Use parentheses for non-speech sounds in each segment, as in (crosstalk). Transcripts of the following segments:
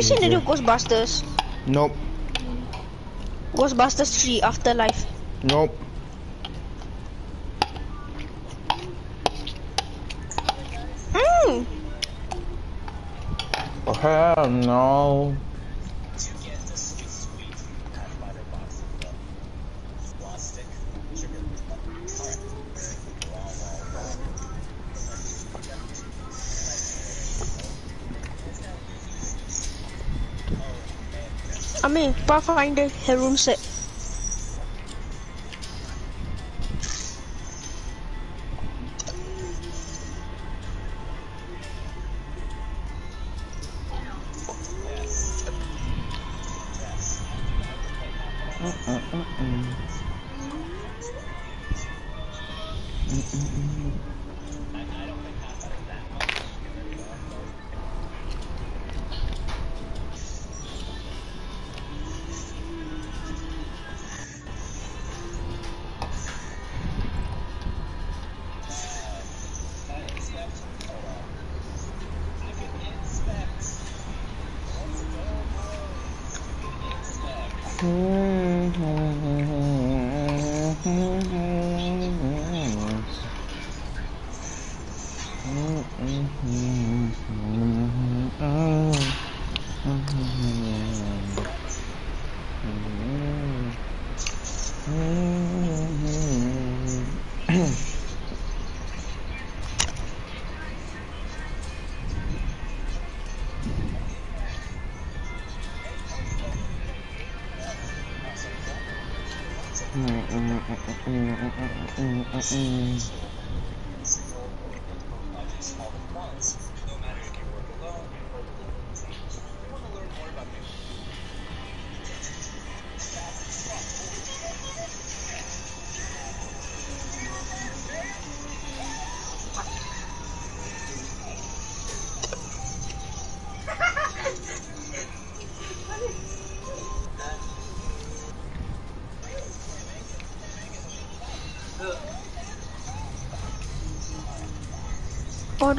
Have you seen the new Ghostbusters? Nope. Ghostbusters 3 Afterlife. Nope. Mmm. Oh, hell no. I'm gonna find Pathfinder, room set.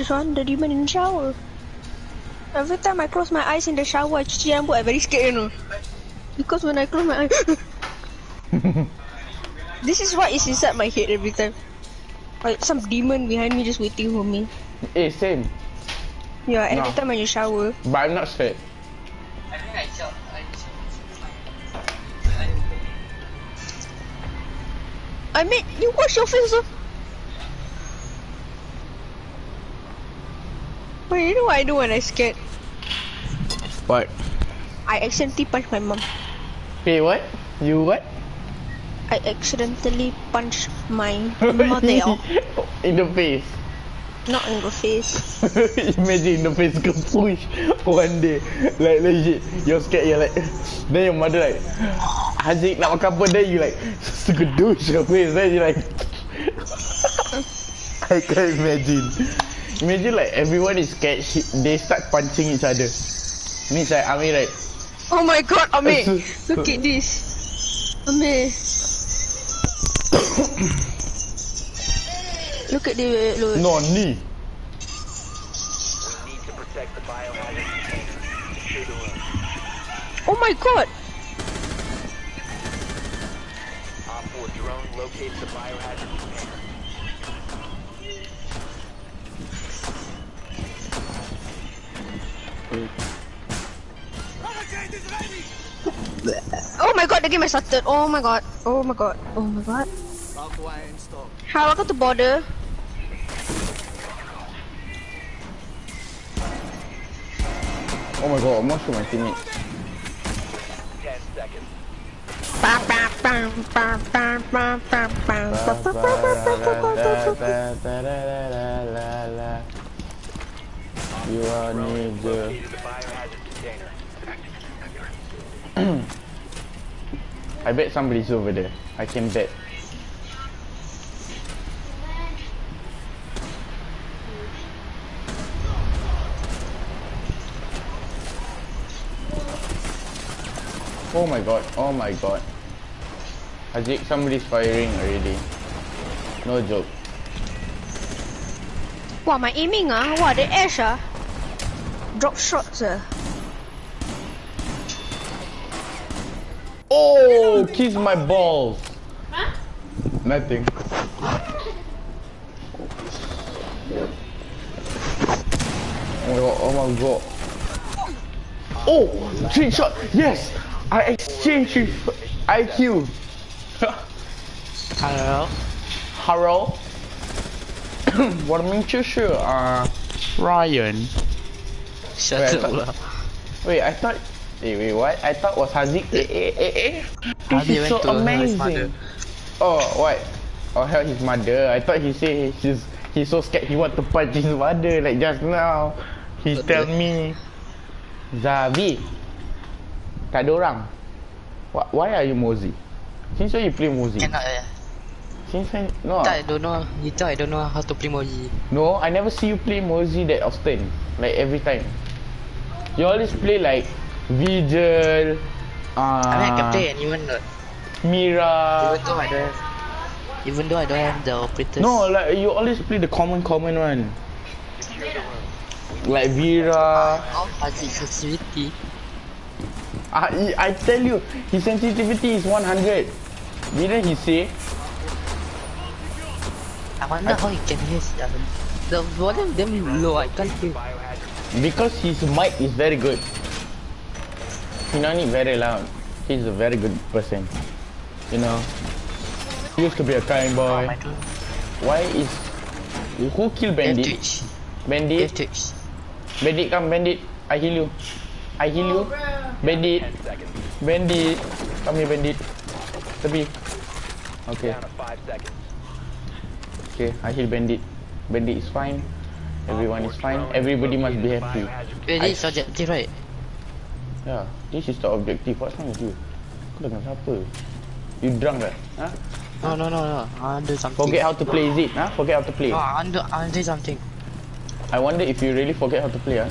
One, the demon in the shower. Every time I close my eyes in the shower, I cuci rambut, I very scared, you know. Because when I close my eyes, (laughs) this is what is inside my head every time. Like some demon behind me just waiting for me. Eh, same. Yeah, every No. time when you shower. But I'm not scared. I mean, you wash your face, though. I do when I scared? What? I accidentally punch my mom. Hey, what? You what? I accidentally punch my mother (laughs) in the face. not in the face. (laughs) Imagine the face go push one day. Like legit. You're scared, you're like (laughs) then your mother like (sighs) Haziq nak makan apa then you like Segedush your face then you like I can't imagine. Imagine like everyone is scared she, they start punching each other. Means like I mean like Oh my god, Ame! (laughs) Look at this. Ame. (coughs) Look at the look. no knee. We need to protect the biohazard container. Secure the room. Oh my god! Op 4 drone locates the biohazard god, the game has started. Oh my god. Oh my god. Oh my god. How I got the border? Oh my god, I'm not sure my teammate. Ten seconds. You. I bet somebody's over there. I can bet. Oh my god, oh my god. Haziq, somebody's firing already. No joke. Wow, my aiming ah, wow, the ash ah. Drop shots ah. Oh, kiss my balls. Huh? Nothing. Oh my god. Oh, oh three shot. Yes, I exchanged I IQ. Hello. Hello. (coughs) what mean you sure? Uh, Ryan. Shut wait, up. I wait, I thought Wait, wait, what? I thought was Haziq. Eh, eh, eh, eh. This Haziq is so amazing. Oh, what? Oh, hell, his mother. I thought he say he's he's so scared he want to punch his mother like just now. He What tell me, Zabi, tak ada orang. Why, why are you Mozi? Since when you play Mozi? Cannot eh. Since when? No. Tak, I don't know. You thought I don't know how to play Moji. No, I never see you play Mozi that often. Like every time. You always play like Vigil, uh, I mean, I can play anyone not. Mira. Even though I don't have. Even though I don't have the operators. No, like you always play the common common one. Like Vera. Oh, Haziq sensitivity. I, I tell you, his sensitivity is 100. Didn't he say? I wonder how he can hear. The volume damn low. I can't hear. Because his mic is very good. He not very loud. He's a very good person. You know. He used to be a kind boy. My. Why is who killed Death Bandit? Twitch. Death Bandit, Twitch. Bandit come Bandit. I heal you. I heal you. Oh, Bandit, Bandit. Come here Bandit. Tepi. Okay, five seconds. okay. I heal Bandit. Bandit is fine. Everyone is fine. Everybody must be happy. Wait, this is objective right? Yeah, this is the objective. What's wrong with you? Kau dengan siapa? You drunk tak? Huh? No, no, no, no. I do something. Forget how to play is it? Huh? Forget how to play. No, I to, I want to do something. I wonder if you really forget how to play. Huh?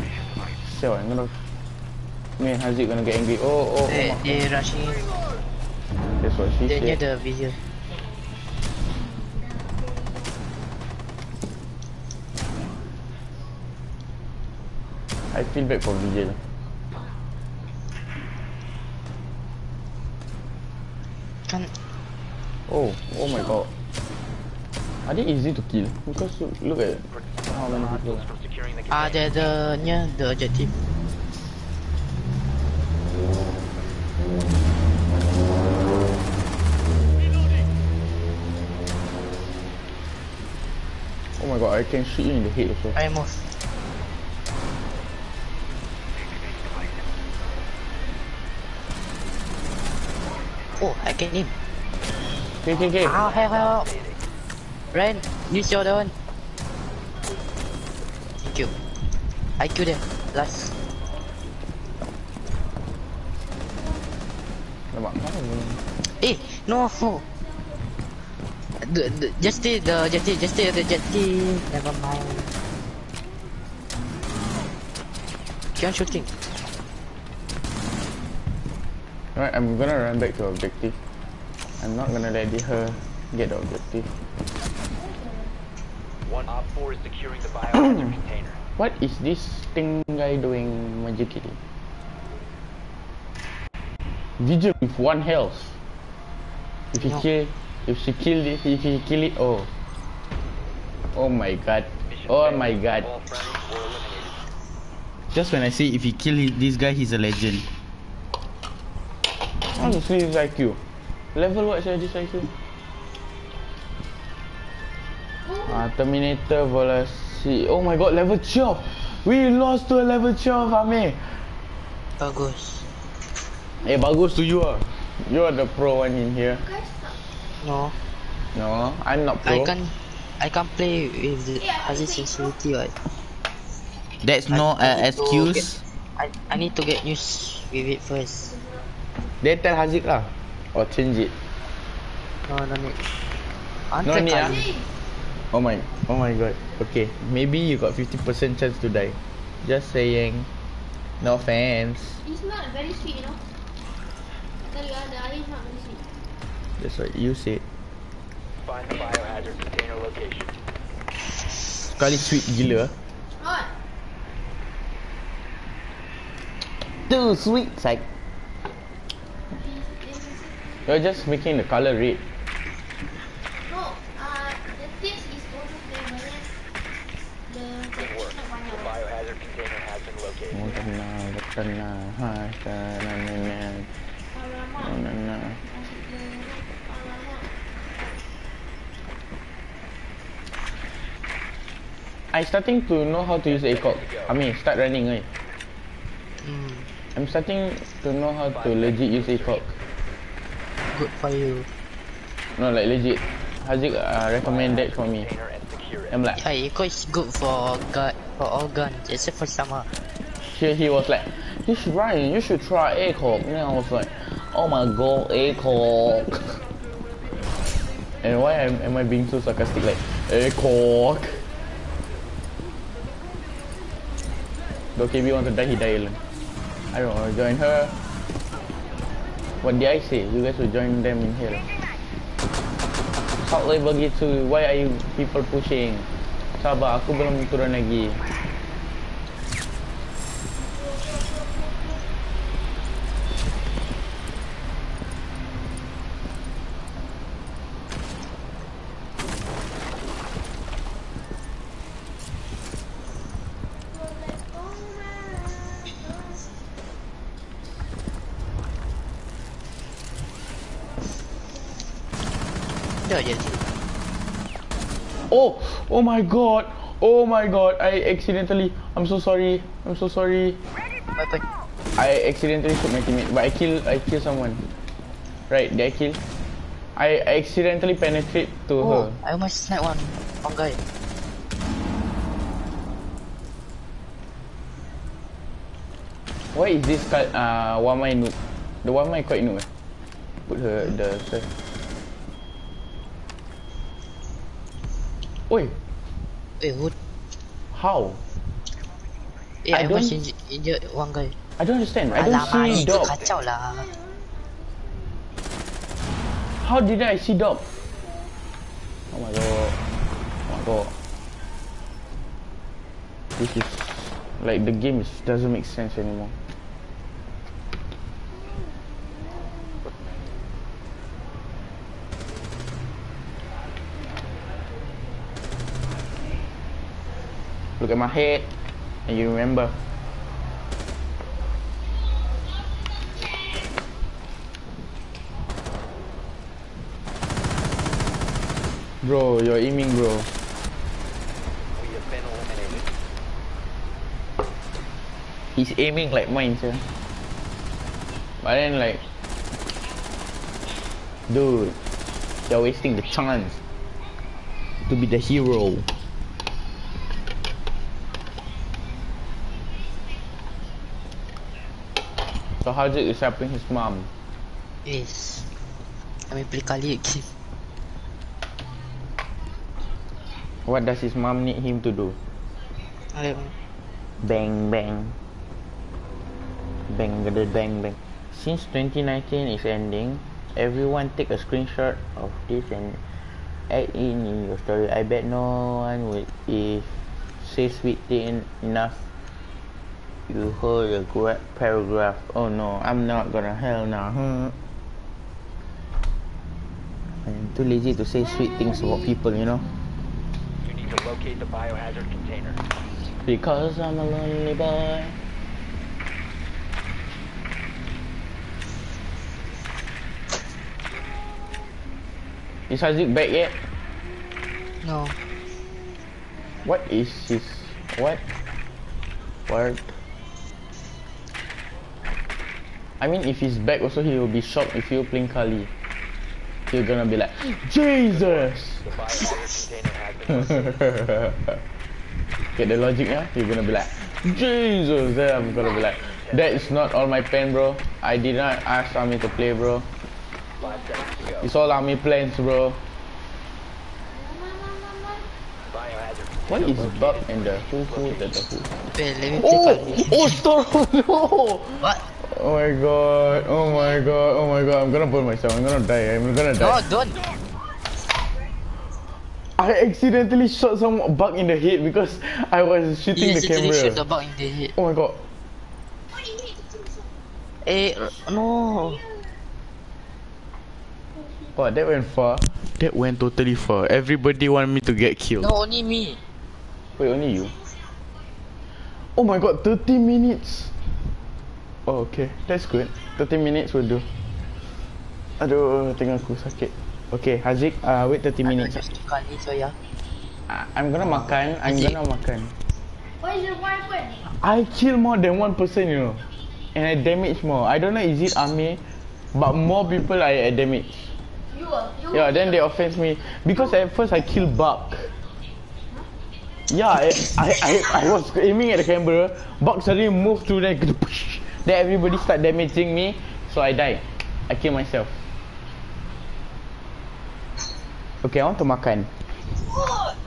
So I'm gonna. Me and Haziq gonna get angry. Oh, oh, oh. They, they rushing in. That's what she They near said. the video. I feel bad for Vijay. Kan Oh, oh my god. Are they easy to kill? Because look, at how many people. Hostiles from securing the ah near the objective. Oh my god, I can shoot you in the head also. I move. Oh, I can aim. Okay, okay, okay. Ow, help, help. Ryan, use your other one. Thank you. I killed them. Last. Nampak kau. Eh, no. The, the, just stay the jetty, just stay the jetty. Never mind. Keep on shooting. I'm gonna run back to objective. I'm not gonna let her get the objective. One op four is securing the biohazard (clears throat) container. What is this thing guy doing magically? Vigil with one health. If he No. kill, if she kill it, if he kill it, oh, oh my god, oh my god. All friendlies were eliminated. Just when I say if he kill this guy, he's a legend. Honestly, this IQ. Level what saya this IQ? Ah, Terminator Velocity. Oh my god, level 12. We lost to a level 12, Amir. Bagus. Eh, bagus to you ah. You are the pro one in here. No, No, I'm not pro. I can't. I can't play with the Haziq sensitivity. Right? That's no uh, to excuse. I, I need to get used with it first. They tell Haziq lah. Or change it. No, no need. I want No need, try. ah. Oh my, oh my god. Okay, maybe you got 50% chance to die. Just saying. No offense. It's not very sweet, you know. I tell you, ah, the air is not very sweet. That's what you said. Find the biohazard container location. Sekali sweet gila. Not. Too sweet, like. This, this is You're just making the color red. No, uh, the tips is also flame, but then the Good work. the The banyak. biohazard container has been located. Oh tenang, tenang, hai tenang, Alamak, oh tenang. asyik dia. Alamak. I starting to know how to use ACOG. I mean, start running eh. Hmm, I'm starting to know how to legit use ACOG. Good for you. No, like legit. Haziq uh, recommend that for me. Container and secure it. I'm like, Yeah, ACOG is good for gun, for all guns, except for summer. he, he was like, you should Ryan, you should try ACOG. And I was like, oh my god, ACOG. (laughs) and why am, am I being so sarcastic like, ACOG? The KB want to die, he die alone. I don't want to join her. What did I say? You guys will join them in hell. Salt level begitu. Why are you people pushing? Sabar, aku belum turun lagi. Dah je. Oh, my god. Oh my god. I accidentally. I'm so sorry. I'm so sorry. I accidentally shoot my teammate, but I kill. I kill someone. Right? Did I kill? I accidentally penetrate to Oh, her. I almost sniped one, one guy. Why is this card? Uh, one my noob. The one my quite noob. Eh? Put her the Oi, Eh, who? how? Eh, I I, don't- injured, injured one guy. I don't understand. I don't Alamak, see dog. kacau lah. How did I see dog? Oh my god. Oh my god. This is like the game is, doesn't make sense anymore. Look at my head and you remember. Bro, you're aiming bro. He's aiming like mine, sir. But then like, dude, you're wasting the chance to be the hero. So is helping his mom? Yes. Kami play kali lagi. What does his mom need him to do? Um, Bang bang. Bang bang bang bang. Since 2019 is ending, everyone take a screenshot of this and add in your story. I bet no one will if say sweet thing enough. You heard a gra- paragraph. Oh no, I'm not gonna hell now. Hmm. I'm too lazy to say sweet things about people, you know. You need to locate the biohazard container. Because I'm a lonely boy. Is Haziq back yet? no. What is his what? What? I mean if he's back also he will be shocked if you playing Kali. He's gonna be like Jesus. (laughs) Get the logic yeah? You're gonna be like Jesus Then I'm gonna be like That's not all my plan bro I did not ask Army to play bro. It's all Army plans bro Biohazard What is bug located. and the who who the, the who Wait, let me play Oh! Oh Storm (laughs) no! What? Oh my god, oh my god, oh my god, I'm gonna burn myself, I'm gonna die, I'm gonna die. No, don't. I accidentally shot some bug in the head because I was shooting You the literally shoot the bug in the head. Oh my god. Eh, r- no. far. That went far. That went totally far. Everybody want me to get killed. No, only me. Wait, only you? Oh my god, 30 minutes! Oh, okay. That's good. 30 minutes will do. Aduh, tengah aku sakit. Okay, Haziq, uh, wait 30 minutes. Kali so ya. I- I'm gonna makan. I'm Haziq. gonna makan. What is? What happened? I kill more than one person, you know. And I damage more. I don't know is it Amir, but more people I, I damage. You you. Yeah, then they offense me. Because at first I kill Buck. Yeah, I, I, I, I was aiming at the camera. Buck suddenly moved to there. Then everybody start damaging me. So I die. I kill myself. Okay, I want to makan. What? (laughs)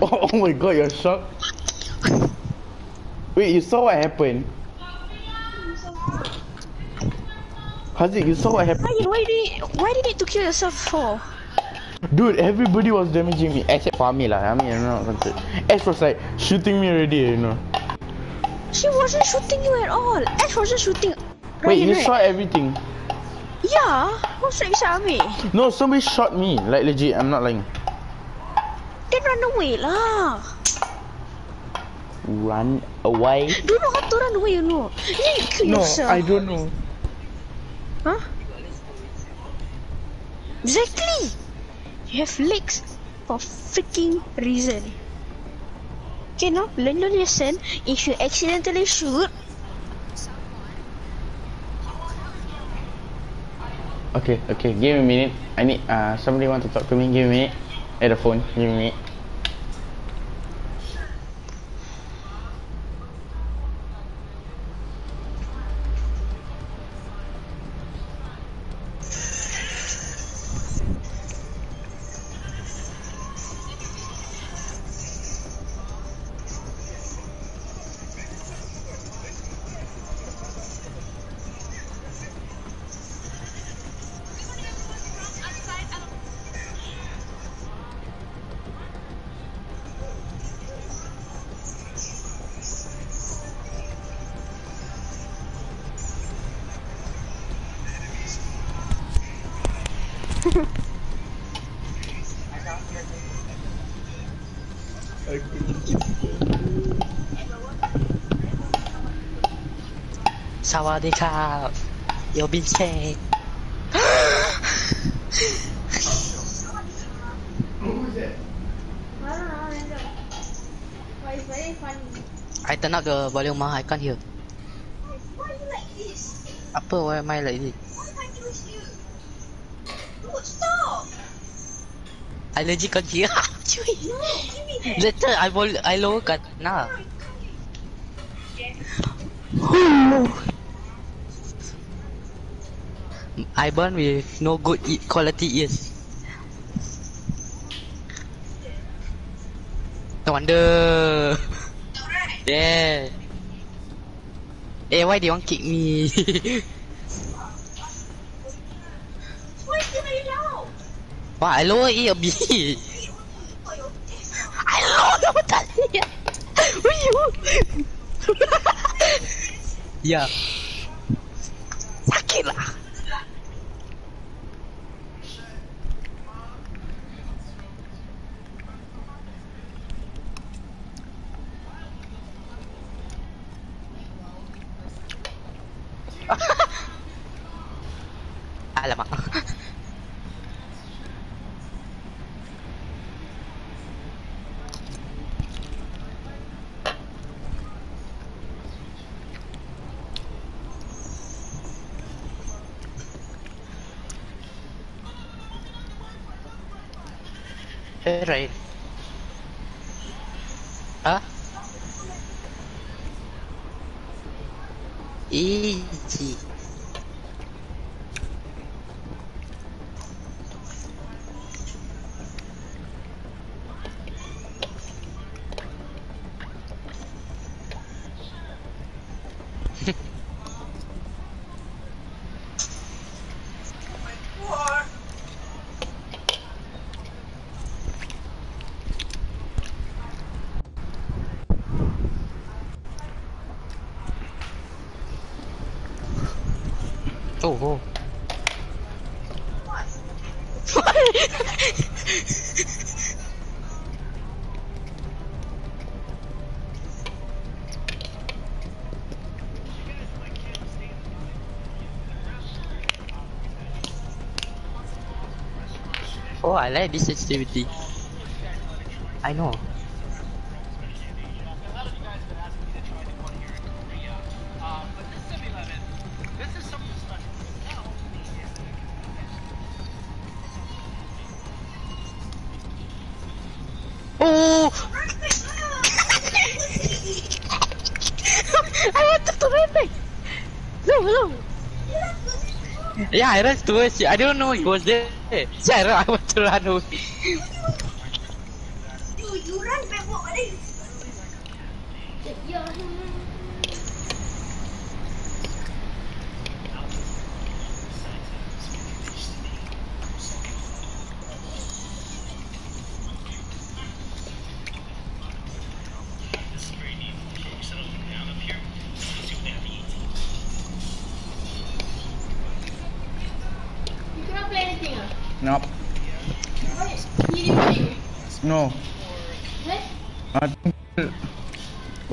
Oh, oh my god, you're shocked? Wait, you saw what happened? Haziq, you saw what happened? Why, why did why did need to kill yourself for? Dude, everybody was damaging me except for me lah. I mean, I'm not. Ash was like shooting me already, you know. She wasn't shooting you at all. Ash wasn't shooting. Wait, Ryan, you right? saw everything? Yeah. Who's like Shami? No, somebody shot me. Like legit, I'm not lying. Then run away lah. Run away? Don't know how to run away, you know. You kill No, yourself. I don't know. Huh? Exactly. You have legs for freaking reason. Okay, now learn your lesson. If you accidentally shoot, Okay, okay, give me a minute. I need uh somebody want to talk to me. Give me a minute. At the phone. Give me a minute. But it's very funny. I turn up the volume ah, I can't hear. Why you like this? Apa why am I like this? What if I do this to you? No, stop! I can't hear. (laughs) No, I will I lower kat nah. (laughs) I burn with no good e quality ears. No wonder. (laughs) Yeah. Eh, why they want kick me? (laughs) Why is very loud? Wah, I lower it a bit. (laughs) I lower the tali. Ya. I like this activity. I know. Oh! (laughs) I wanted to run back. No, no. Yeah, I ran towards you. I don't know he was there. So I, ran, I want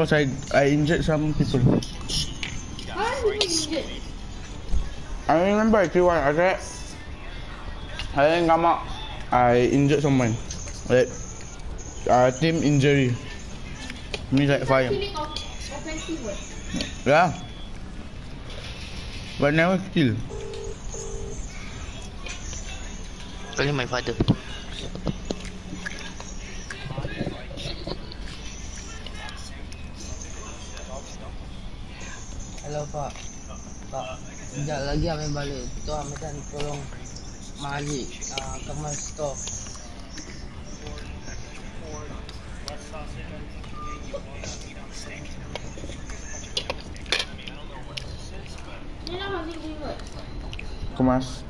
because I I injured some people. I remember actually one said I didn't come out. I injured someone. Like uh, team injury. Means like fire. Yeah. But never kill. Calling my father. Hello Pak. Pak, sekejap lagi kami balik. Tu kami kan tolong Malik uh, kemas stok. Then how was it doing what? Kemas.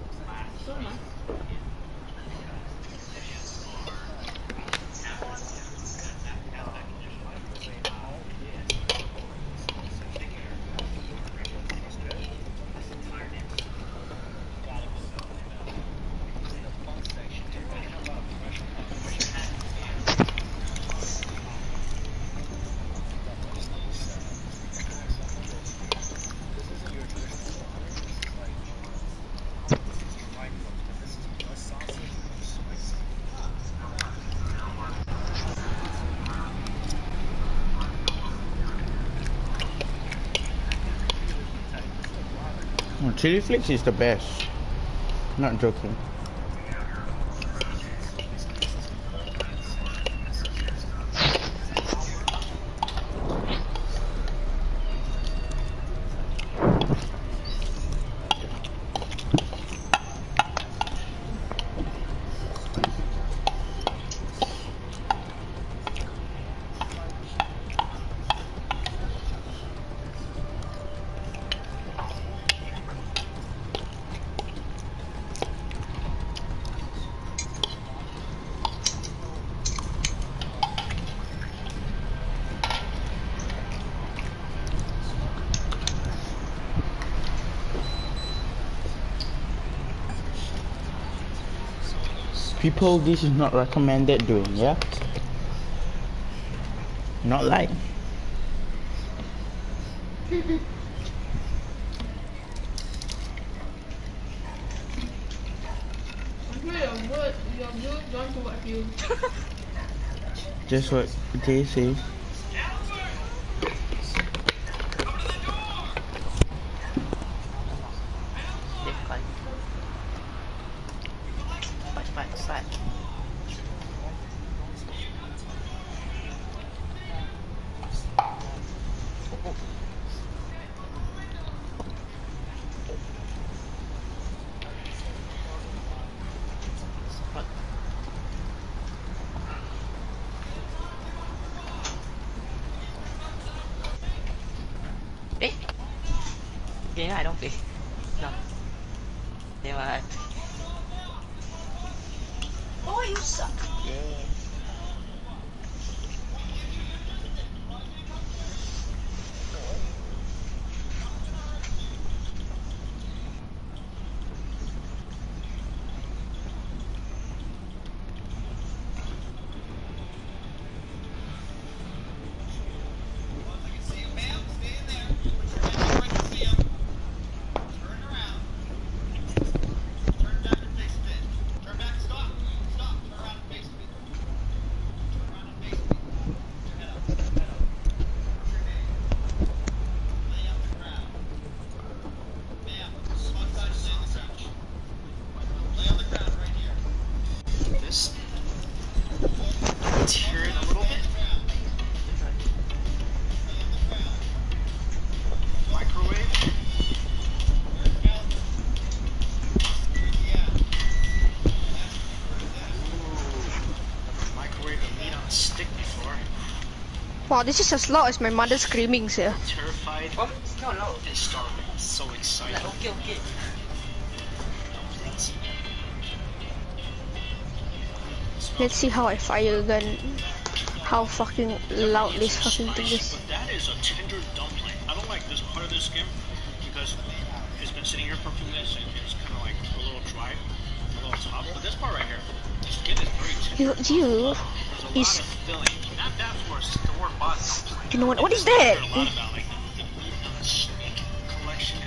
Chili flakes is the best. Not joking. People, this is not recommended doing, yeah? Not like. Just what they say. Wow, this is as loud as my mother screaming, sir. Terrified Oh, no, no. and starving. So excited. Like, okay, okay. Let's see how I fire a gun. How fucking loud this fucking thing is. But that is a tender dumpling. I don't like this part of the skin because it's been sitting here for a few minutes and it's kind of like a little dry, a little tough. But this part right here, the skin is very tender. You, you, There's a lot is, dumpling. you know what, is that? heard a lot about like the, the meat on the snake collection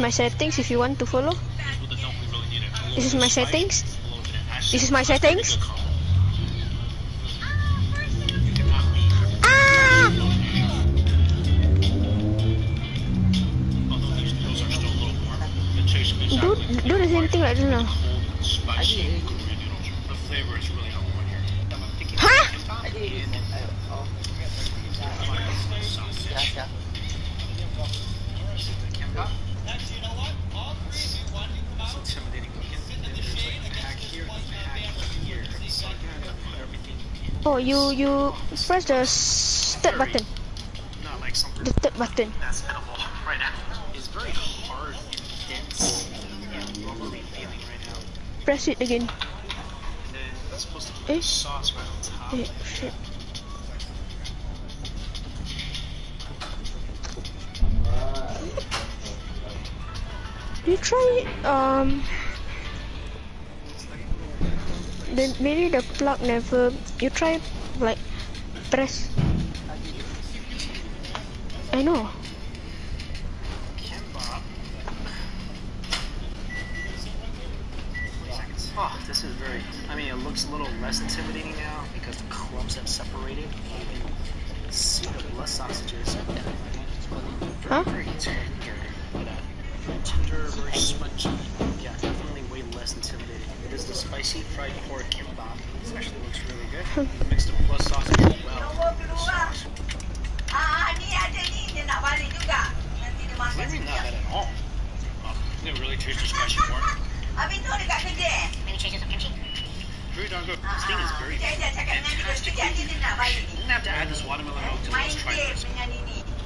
my settings if you want to follow. This is my settings. This is my settings. Ah! Do, do the same thing this now. cold, spicy Korean noodles. The flavor is really on point here. I'm thinking Huh? kimbap I did. and Uh, oh, sausage. gracias. Kimbap. It's intimidating looking. And there's like a pack here and a pack here. So you're gonna have to put everything in. Oh, you, you press the s- third button. Not like something The third button. that's edible right now. It's very hard and dense and rubbery feeling right now. Press it again. And then it's supposed to put Eh? the sauce right on top. Eh, shit. You try um then maybe the plug never you try like press I know Oh, this is very. I mean, it looks a little less intimidating now because the clumps have separated. You can see the blood sausages. Huh? Very tender. Very uh, tender, very spongy. Yeah, definitely way less intimidating. It is the spicy fried pork. This actually looks really good. Mixed the blood sausage as well. The sauce. Ah, ni ada ni dia nak balik juga. Nanti dia makan Maybe not bad at all. Oh, it really tastes spicy pork. Habis tu dekat kerja. Very darn good. This thing is very Saya dah cakap dengan dia fantastic. kerja dia dia nak balik ni. I'm gonna have to add this watermelon milk to let's try this.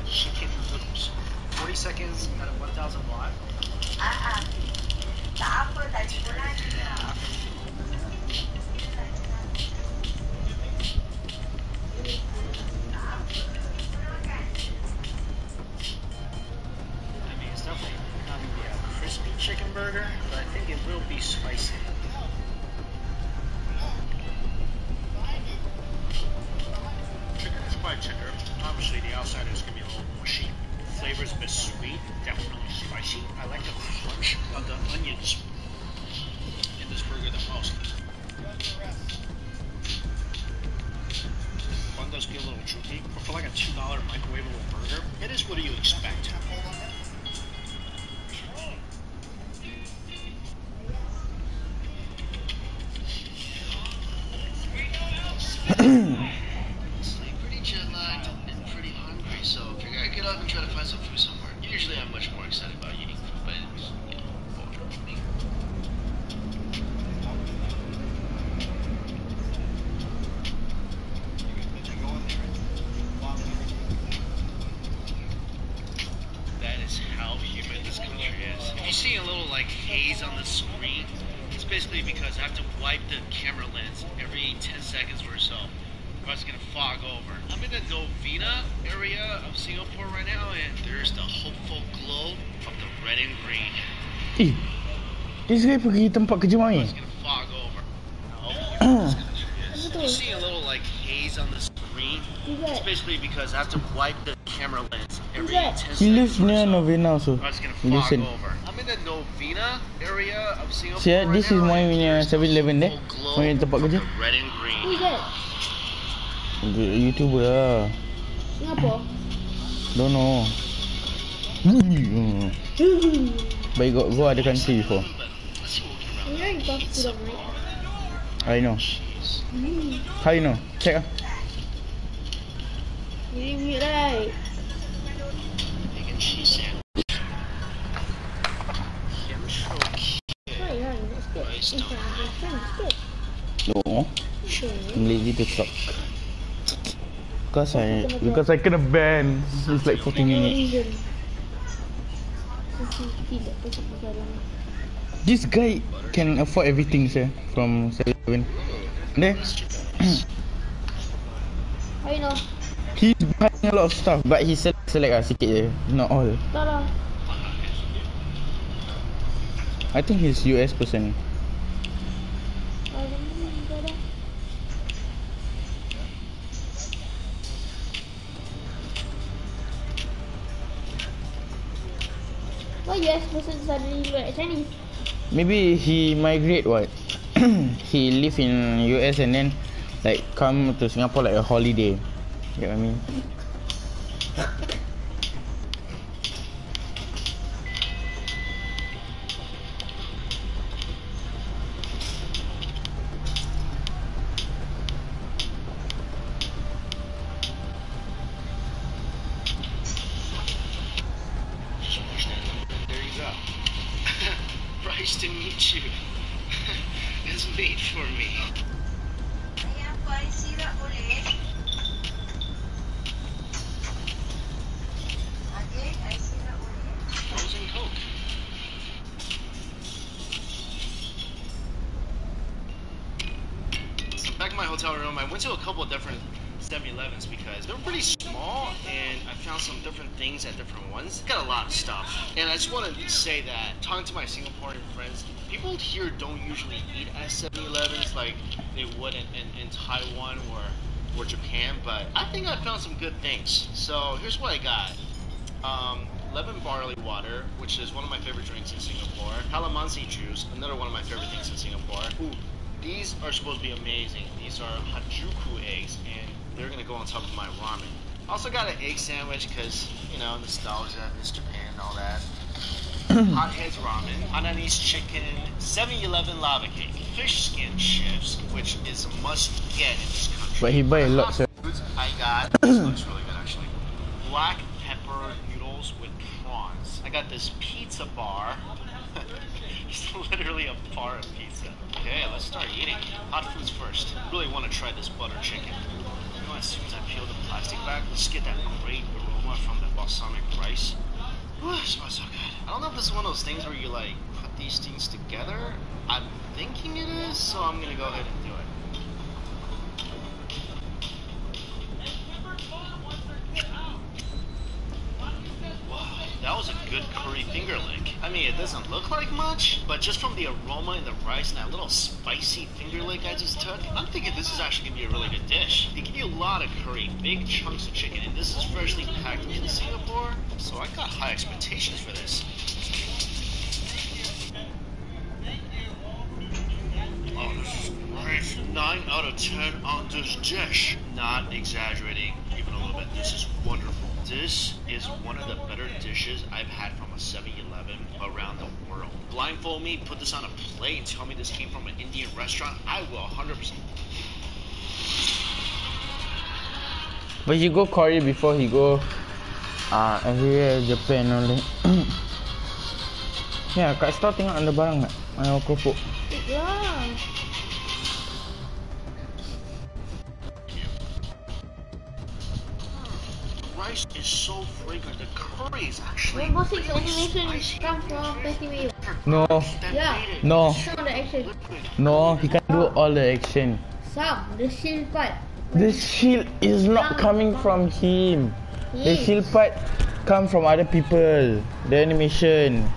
Chicken noodles. 40 seconds of 1000 watt. I mean, it's definitely not gonna be a crispy chicken burger, but I think it will be spicy. Chicken is quite tender. Obviously, the outside is gonna be a little mushy. Flavor is a bit sweet, definitely spicy. I like the crunch of the onions pergi tempat kerja mami. It's gonna fog over. How humid this country is. If you see a little like haze on the screen, it's basically because I have to wipe the camera lens every that? 10 He lives near so. Novena also. I'm in the area of Singapore. See, right this is my punya here's the 7-Eleven there. full glow My tempat kerja. of Red and green. Who is that? YouTuber lah. Singapore. Don't know. But you got go other country before. Know you them, right? I know. How you know? Check. You your friends, good. No. I'm lazy to talk. Because I because I kena ban. It's like 40 minutes. This guy can afford everything sir from 7-Eleven. There. How you know? He's buying a lot of stuff but he select select lah sikit je. Not all. Tak lah. I think he's US person. Ah. Why US person suddenly like Chinese? Maybe he migrate what? (clears throat) he live in US and then like come to Singapore like a holiday. You know what I mean? Hotel room, I went to a couple of different 7-Elevens because they're pretty small and I found some different things at different ones. Got a lot of stuff. And I just want to say that talking to my Singaporean friends, people here don't usually eat at 7-Elevens like they would in, in, in Taiwan or or Japan, but I think I found some good things. So here's what I got. Um, lemon barley water, which is one of my favorite drinks in Singapore. Calamansi juice, another one of my favorite things in Singapore. Ooh, these are supposed to be amazing. These are Hanjuku eggs, and they're gonna go on top of my ramen. Also got an egg sandwich because you know nostalgia, miss Japan, and all that. (clears throat) Hot Heads Ramen, Hainanese chicken, 7-Eleven lava cake, fish skin chips, which is a must get in this country. But he a lot, sir. Foods I got. This (clears throat) looks really good actually. Black pepper noodles with prawns. I got this pizza bar. (laughs) it's literally a bar of pizza. Okay, let's start eating. Hot foods first. Really want to try this butter chicken. You know, as soon as I peel the plastic back, let's get that great aroma from the basmati rice. Ooh, smells so good. I don't know if this is one of those things where you like put these things together. I'm thinking it is, so I'm gonna go ahead and do it. That was a good curry finger lick. I mean, it doesn't look like much, but just from the aroma and the rice and that little spicy finger lick I just took, I'm thinking this is actually gonna be a really good dish. They give you a lot of curry, big chunks of chicken, and this is freshly packed in Singapore, so I got high expectations for this. Oh, this is great. 9 out of 10 on this dish. Not exaggerating even a little bit. This is wonderful. This is one of the better dishes I've had from a 7-Eleven around the world. Blindfold me, put this on a plate, and tell me this came from an Indian restaurant. I will 100%. But he go Korea before he go uh, everywhere Japan only. (coughs) that. ya, kat store tengok ada barang tak? Ayam kerupuk. Take lah. Rice is so fragrant. The curry is actually Rainbow Six really animation spicy. come from Fatty Wave. No, Yeah. no, Some of the action. no, he can't do all the action. Some. The shield part. The shield is not coming from him. The shield part come from other people. The animation.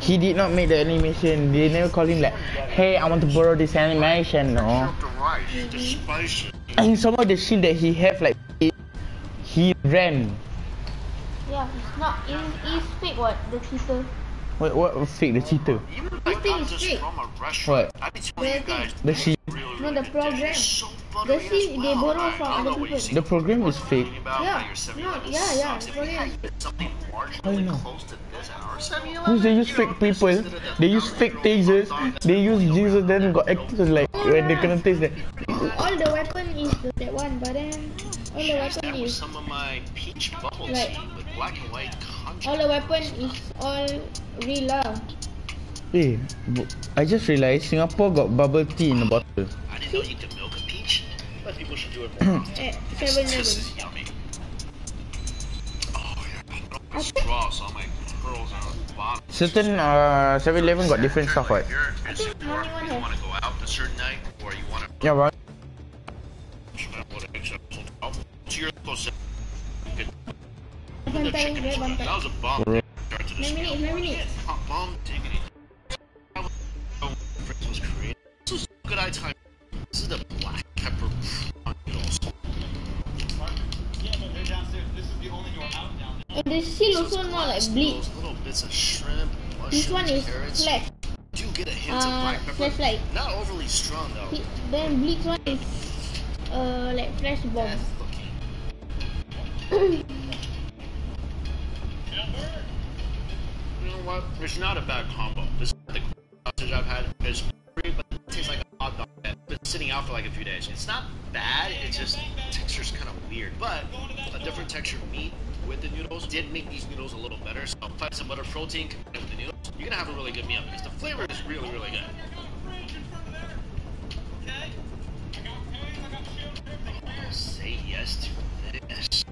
He did not make the animation. They never call him like, hey, I want to borrow this animation. No. The rice, the spicy. And some of the shield that he have like he, he ran. Yeah, it's not. It, it's fake. What the cheater? What what fake the cheater? This thing is fake. What? The thing. The No, the program. The scene they borrow from other people. the program is fake. Yeah. No. Yeah. Yeah. The program. I know. Because they use fake people, they use fake tasers, they use Jesus then got actors like when they gonna taste that. All the weapon is the, that one, but then all the weapon is Some of my peach bubble Like- with black and white conjure. all the weapon is all real lah. Hey, I just realized Singapore got bubble tea in a bottle. I didn't know you could people should do it more. At this, Seven this Eleven. is yummy. Oh yeah, I don't want straw, so all my pearls are the bottom. Certain uh 7-Eleven got different stuff right? Here, I it's think only one you want to go out a certain night, or you want to. Yeah, but Bantai, dia bantai. That was a bomb. Start to this Nine minutes, nine minutes. Bomb, bomb diggity. That was how Prince was created. This is good eye time. This is the black pepper prawn noodles. And the seal also not like. Those little bits of shrimp, This one is carrots. flesh. Do get a hint of Uh, black pepper. flashlight. Not overly strong though. He- Then bleach one is uh like flash bomb. (coughs) You know what? It's not a bad combo. This is the sausage I've had. It's free, but it tastes like a hot dog sitting out for like a few days. It's not bad. It's just texture's kind of weird. But a different texture meat with the noodles did make these noodles a little better. So find some butter protein with the noodles. You're gonna have a really good meal because the flavor is really, really good. Oh, say yes to this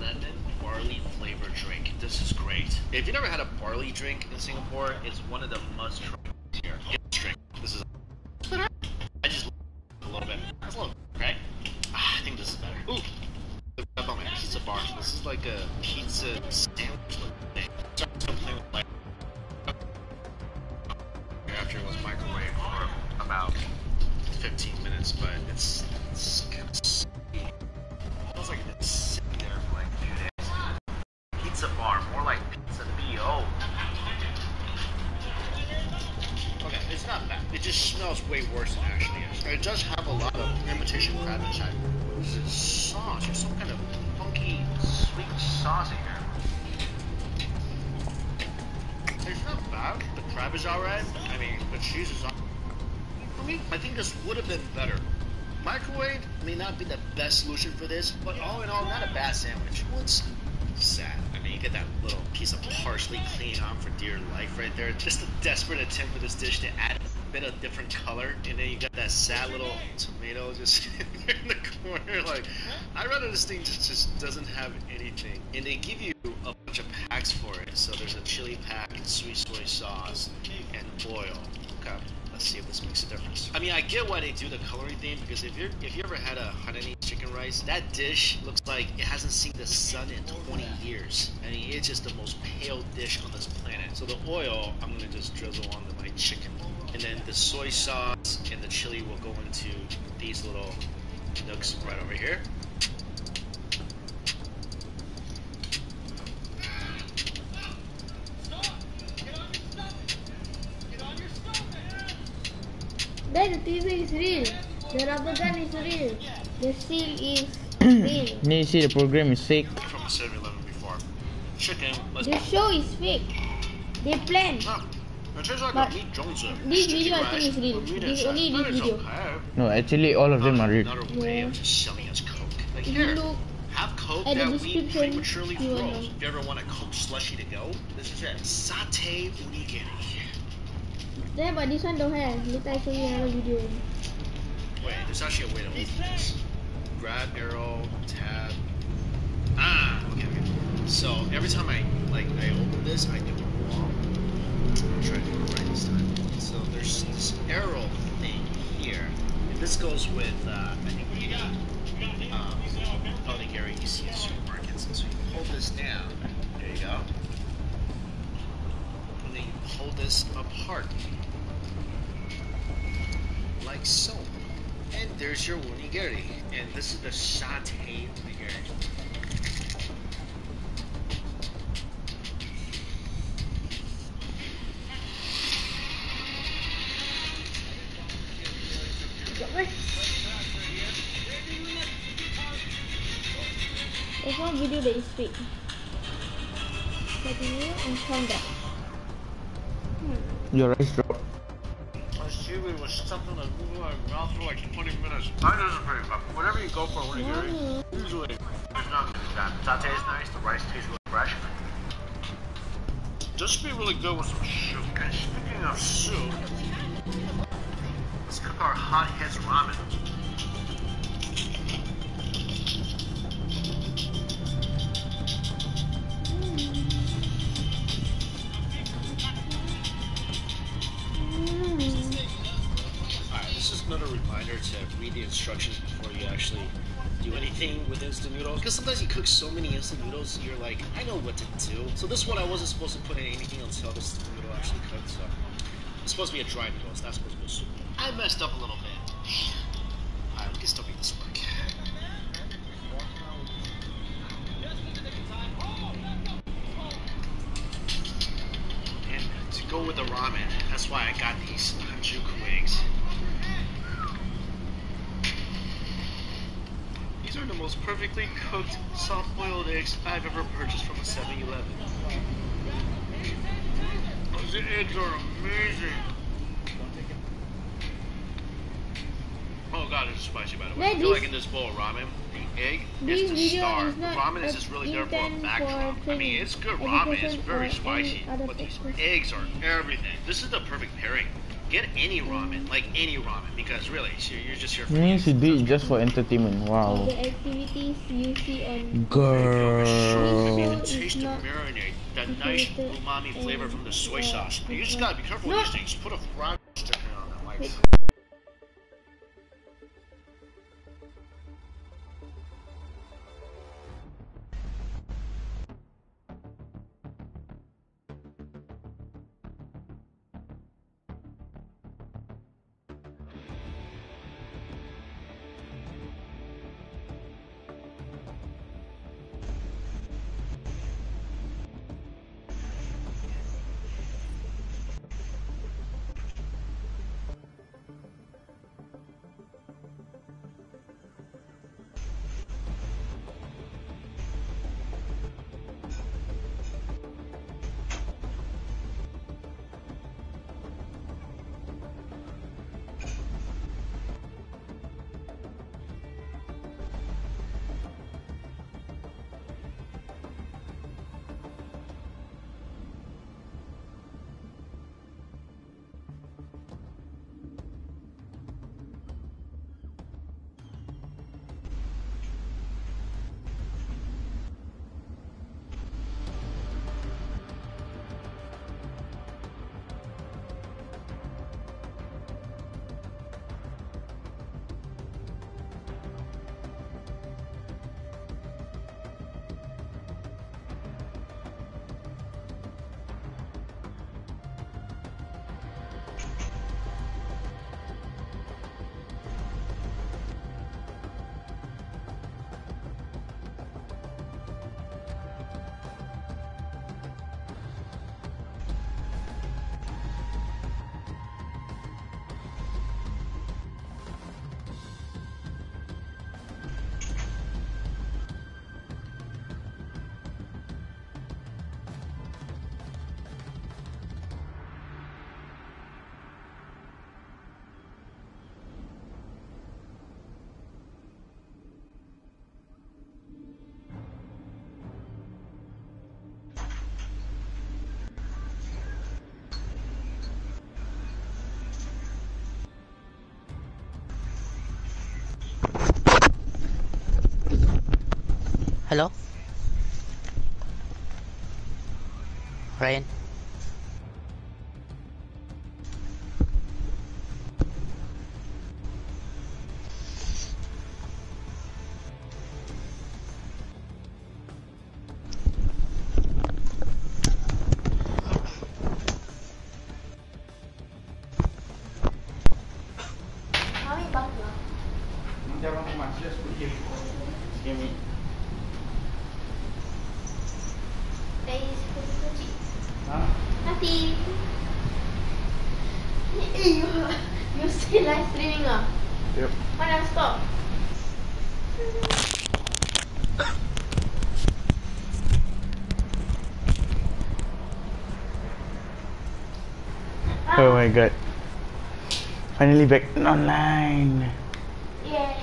lemon barley flavored drink. This is great. If you've never had a barley drink in Singapore, it's one of the must try here. This is. I just a little bit. That's a little right. Ah, I think this is better. Ooh. Up pizza bar. This is like a pizza sandwich thing. Light. After it was microwaved for about 15 minutes, but it's, it's kind of feels like it's sitting there for like few days. Pizza bar, more like pizza bo. Okay, it's not bad. It just smells way worse than actually It does have a lot of imitation crab inside. This is sauce. There's some kind of funky sweet sauce in here. It's not bad. The crab is alright. I mean, the cheese is. al- For me, I think this would have been better. Microwave may not be the best solution for this, but all in all, not a bad sandwich. What's sad? I mean, you get that little piece of parsley clinging on for dear life right there. Just a desperate attempt for this dish to add bit of different color, and then you got that sad little tomato just (laughs) in the corner. Like, I rather this thing just, just doesn't have anything. And they give you a bunch of packs for it. So there's a chili pack, sweet soy sauce, and oil. Okay. Let's see if this makes a difference. I mean, I get why they do the coloring thing because if you're if you ever had a Hainanese chicken rice, that dish looks like it hasn't seen the sun in 20 years. I mean, it's just the most pale dish on this planet. So the oil, I'm gonna just drizzle onto my chicken, and then the soy sauce and the chili will go into these little nooks right over here. Then the TV is real. The rubber gun is real. The seal is real. (clears throat) Then you see the program is fake. From a 7-Eleven before. Chicken. Let's The show is fake. They plan. It tastes like But meat Johnson. this Sticky video I think is real. but This- only But this video. No, actually all of them are real. Another way just selling Coke. Like here, you look have Coke that we prematurely froze. If you ever want a Coke slushy to go, this is it. Satay onigiri. there, but this one don't have. Later I show you another video. Wait, there's actually a way to open this. Grab arrow, tab. Ah, okay, okay. So every time I like I open this, I do it wrong. Try to do it right this time. So there's this arrow thing here, and this goes with uh, I think the um, onigiri you see in supermarkets. So you hold this down. There you go. And then you pull this apart, like so. And there's your onigiri. And this is the satay onigiri. There's one video that is fake. Continue and come back. Your rice drop. My seaweed was stuck in the roof my mouth for like 20 minutes. Mine isn't very fun. Whatever you go for when you're Mm. usually it's not good. That satay is nice. The rice tastes really fresh. This would be really good with some soup. And speaking of soup, let's cook our hot hits ramen. Alright, this is another reminder to read the instructions before you actually do anything with instant noodles. Because sometimes you cook so many instant noodles, you're like, I know what to do. So this one I wasn't supposed to put in anything until this noodle actually cooked. So it's supposed to be a dry noodle. It's not supposed to be a soup. I messed up a little bit. Alright, we can still make this work. Go with the ramen, that's why I got these Hanjuku eggs. These are the most perfectly cooked, soft-boiled eggs I've ever purchased from a 7-Eleven. Those eggs are amazing. Oh god, it's spicy by the way. I Wait, feel like in this bowl of ramen, the egg This is the star. is not ramen is just really there for a intent backdrop. I mean, it's good ramen. It's very spicy, but these eggs are everything. This is the perfect pairing. Get any ramen, like any ramen, because really, you're you're just here for Means you do it just for entertainment. Wow. the activities you see on I mean, Girl. the taste of marinade, that nice umami flavor from the soy sauce. You just gotta be careful with these things. Put a fried sticker on them, like. Hello? Ryan? My god. Finally back online. Yeah.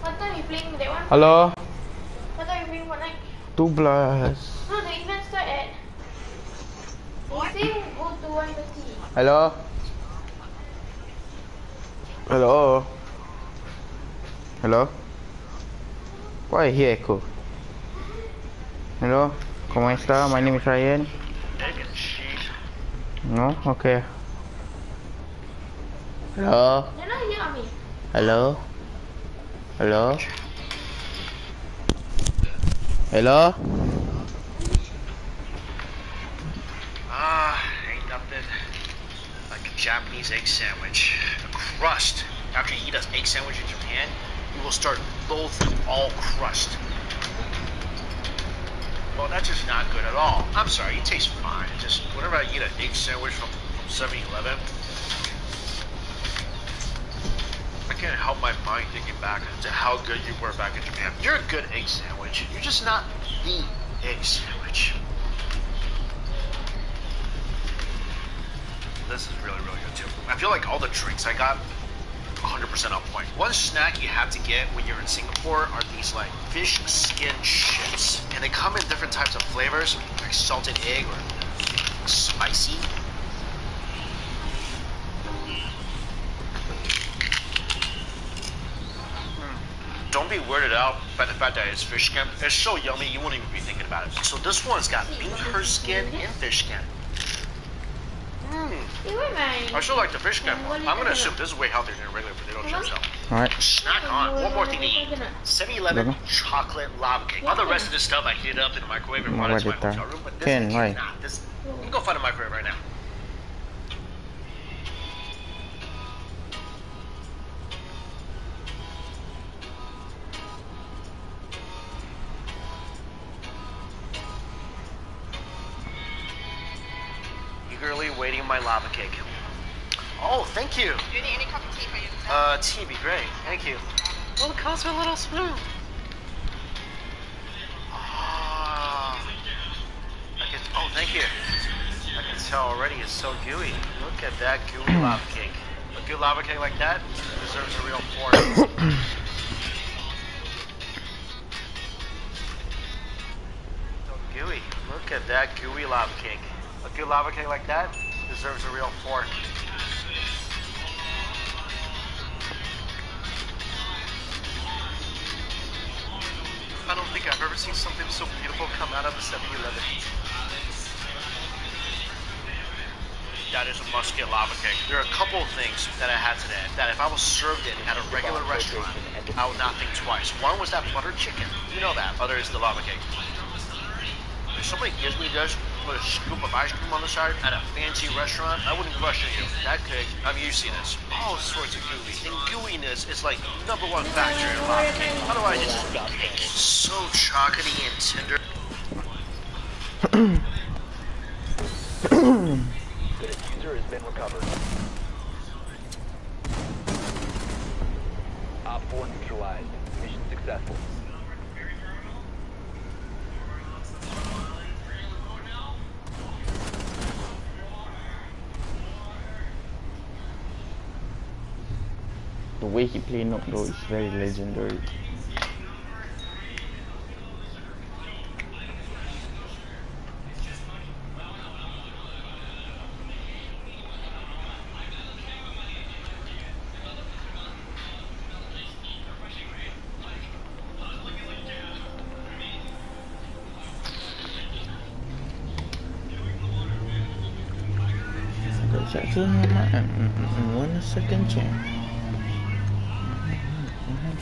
What time you playing that one? Hello? What time you playing Fortnite? 12. No, the event start at. He say go to 1.30. Hello? Hello? Hello? Why I hear echo? Hello? ¿Cómo está? My name is Ryan. No? Okay. Hello? You're not. Hello? Hello? Hello? Ah, ain't nothing like a Japanese egg sandwich. The crust. After you eat an egg sandwich in Japan, you will start loathing all crust. Well, that's just not good at all. I'm sorry, it tastes fine. It's just whenever I eat an egg sandwich from, from 7 Eleven, I can't help my mind thinking back to how good you were back in Japan. You're a good egg sandwich. You're just not the egg sandwich. This is really, really good too. I feel like all the drinks I got 100% on point. One snack you have to get when you're in Singapore are these like fish skin chips. And they come in different types of flavors, like salted egg or spicy. Mm. Don't be weirded out by the fact that it's fish skin. It's so yummy, you won't even be thinking about it. So this one's got bean curd skin and fish skin. Mm. Where my... I still like the fish skin more. I'm gonna assume this is way healthier than regular potato chips though. Alright. Snack on. One more thing to eat. 7-Eleven chocolate lava cake. All the rest of this stuff I heat up in the microwave and brought it to my hotel room. But this Ken, I why? Tea be great. Thank you. Well, it colors are a little spoon. Ah. I can, oh, thank you. I can tell already it's so gooey. Look at that gooey (clears throat) lava cake. A good lava cake like that deserves a real fork. (clears throat) so gooey. Look at that gooey lava cake. A good lava cake like that deserves a real fork. Don't I've ever seen something so beautiful come out of a 7-Eleven. That is a must-get lava cake. There are a couple of things that I had today that if I was served it at a regular restaurant, I would not think twice. One was that buttered chicken. You know that. Other is the lava cake. If somebody gives me this with a scoop of ice cream on the side at a fancy restaurant, I wouldn't question you. That cake, I'm used to this. All sorts of gooey. And gooiness is like number one factor in lava cake. Otherwise, it's just so chocolatey and tender. (clears throat) The defuser has been recovered. He played Nook though it's very legendary. To. One second chance.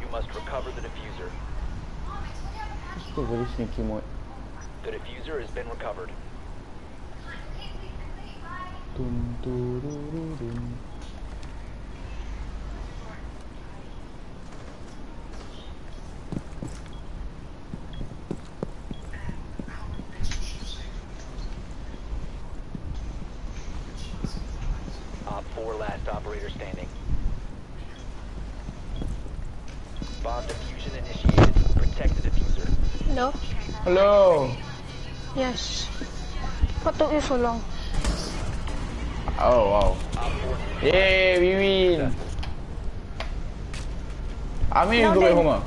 You must recover the defuser. It's a very sneaky mode. The defuser has been recovered. Dun, dun, dun, dun, dun. Op 4 last operator standing. Bomb diffusion initiated. Protect the defuser. Hello? Hello. Yes. What took you so long? Yay, we win. Ami, you go back home ah?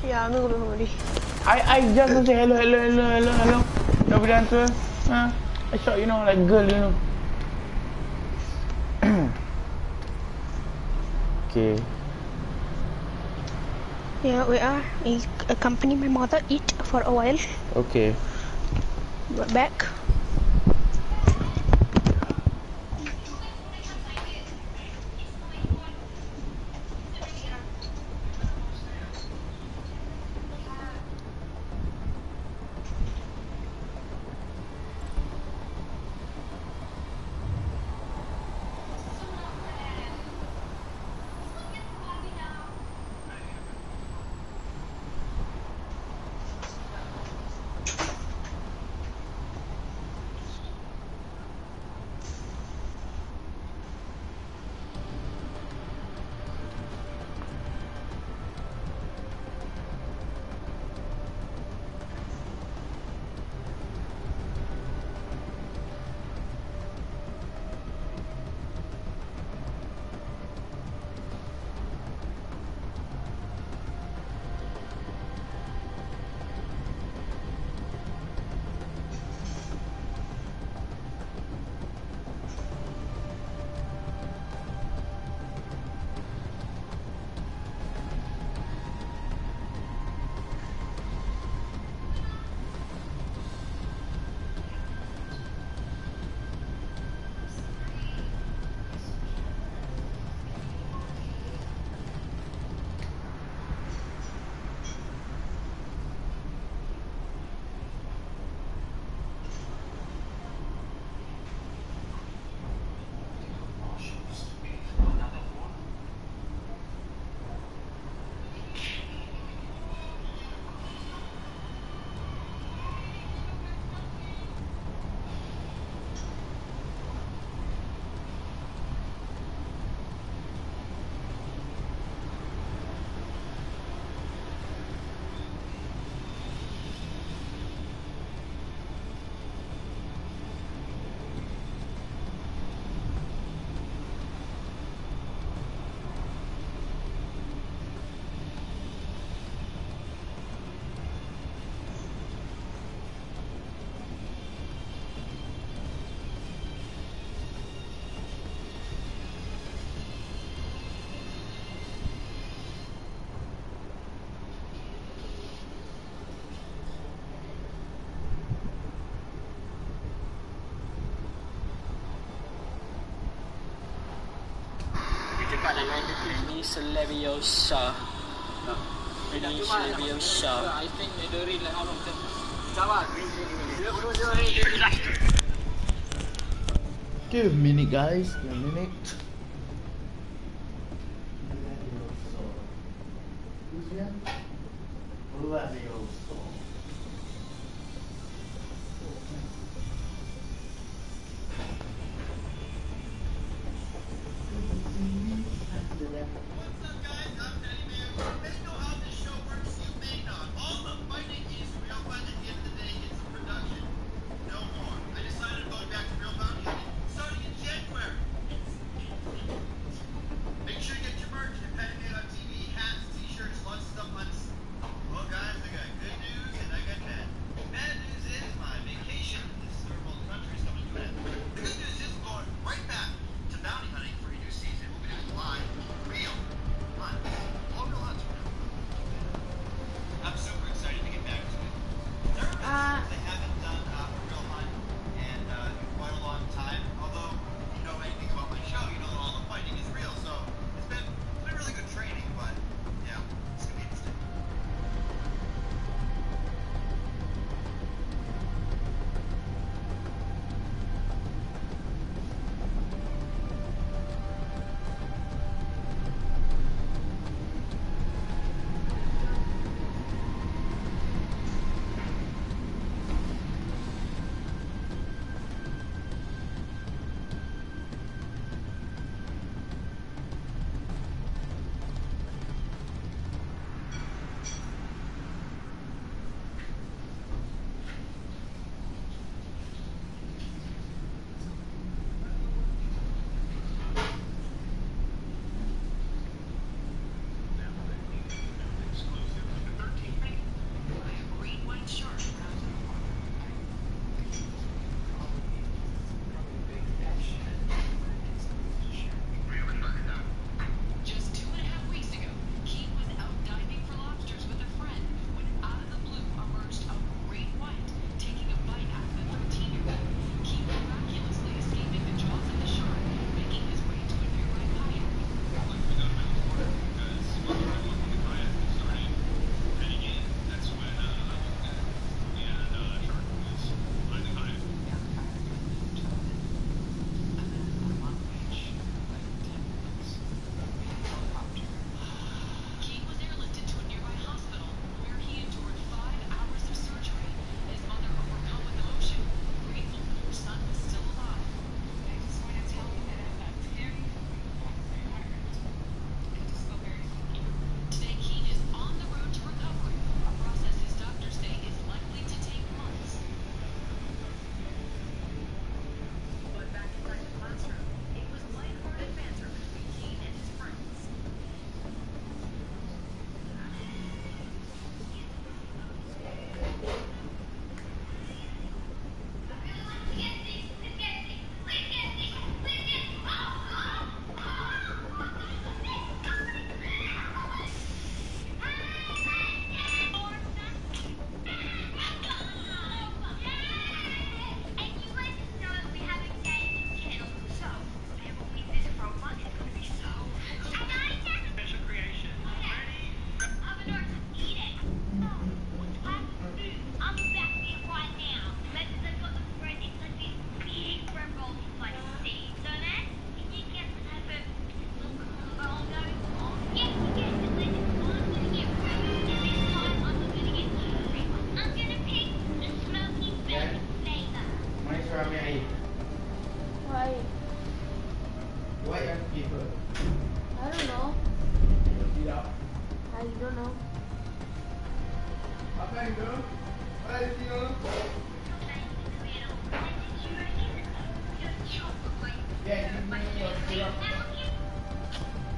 Yeah, I'm gonna go already. I I just say hello, hello, hello, hello, hello. Nobody answer. Huh? I shot you know like girl, you know. (clears throat) Okay. Yeah, we are. I accompany my mother eat for a while. Okay. But back. Venise Leviosa. Venise Leviosa. I think they do really like all of them. Give a minute guys, give a minute.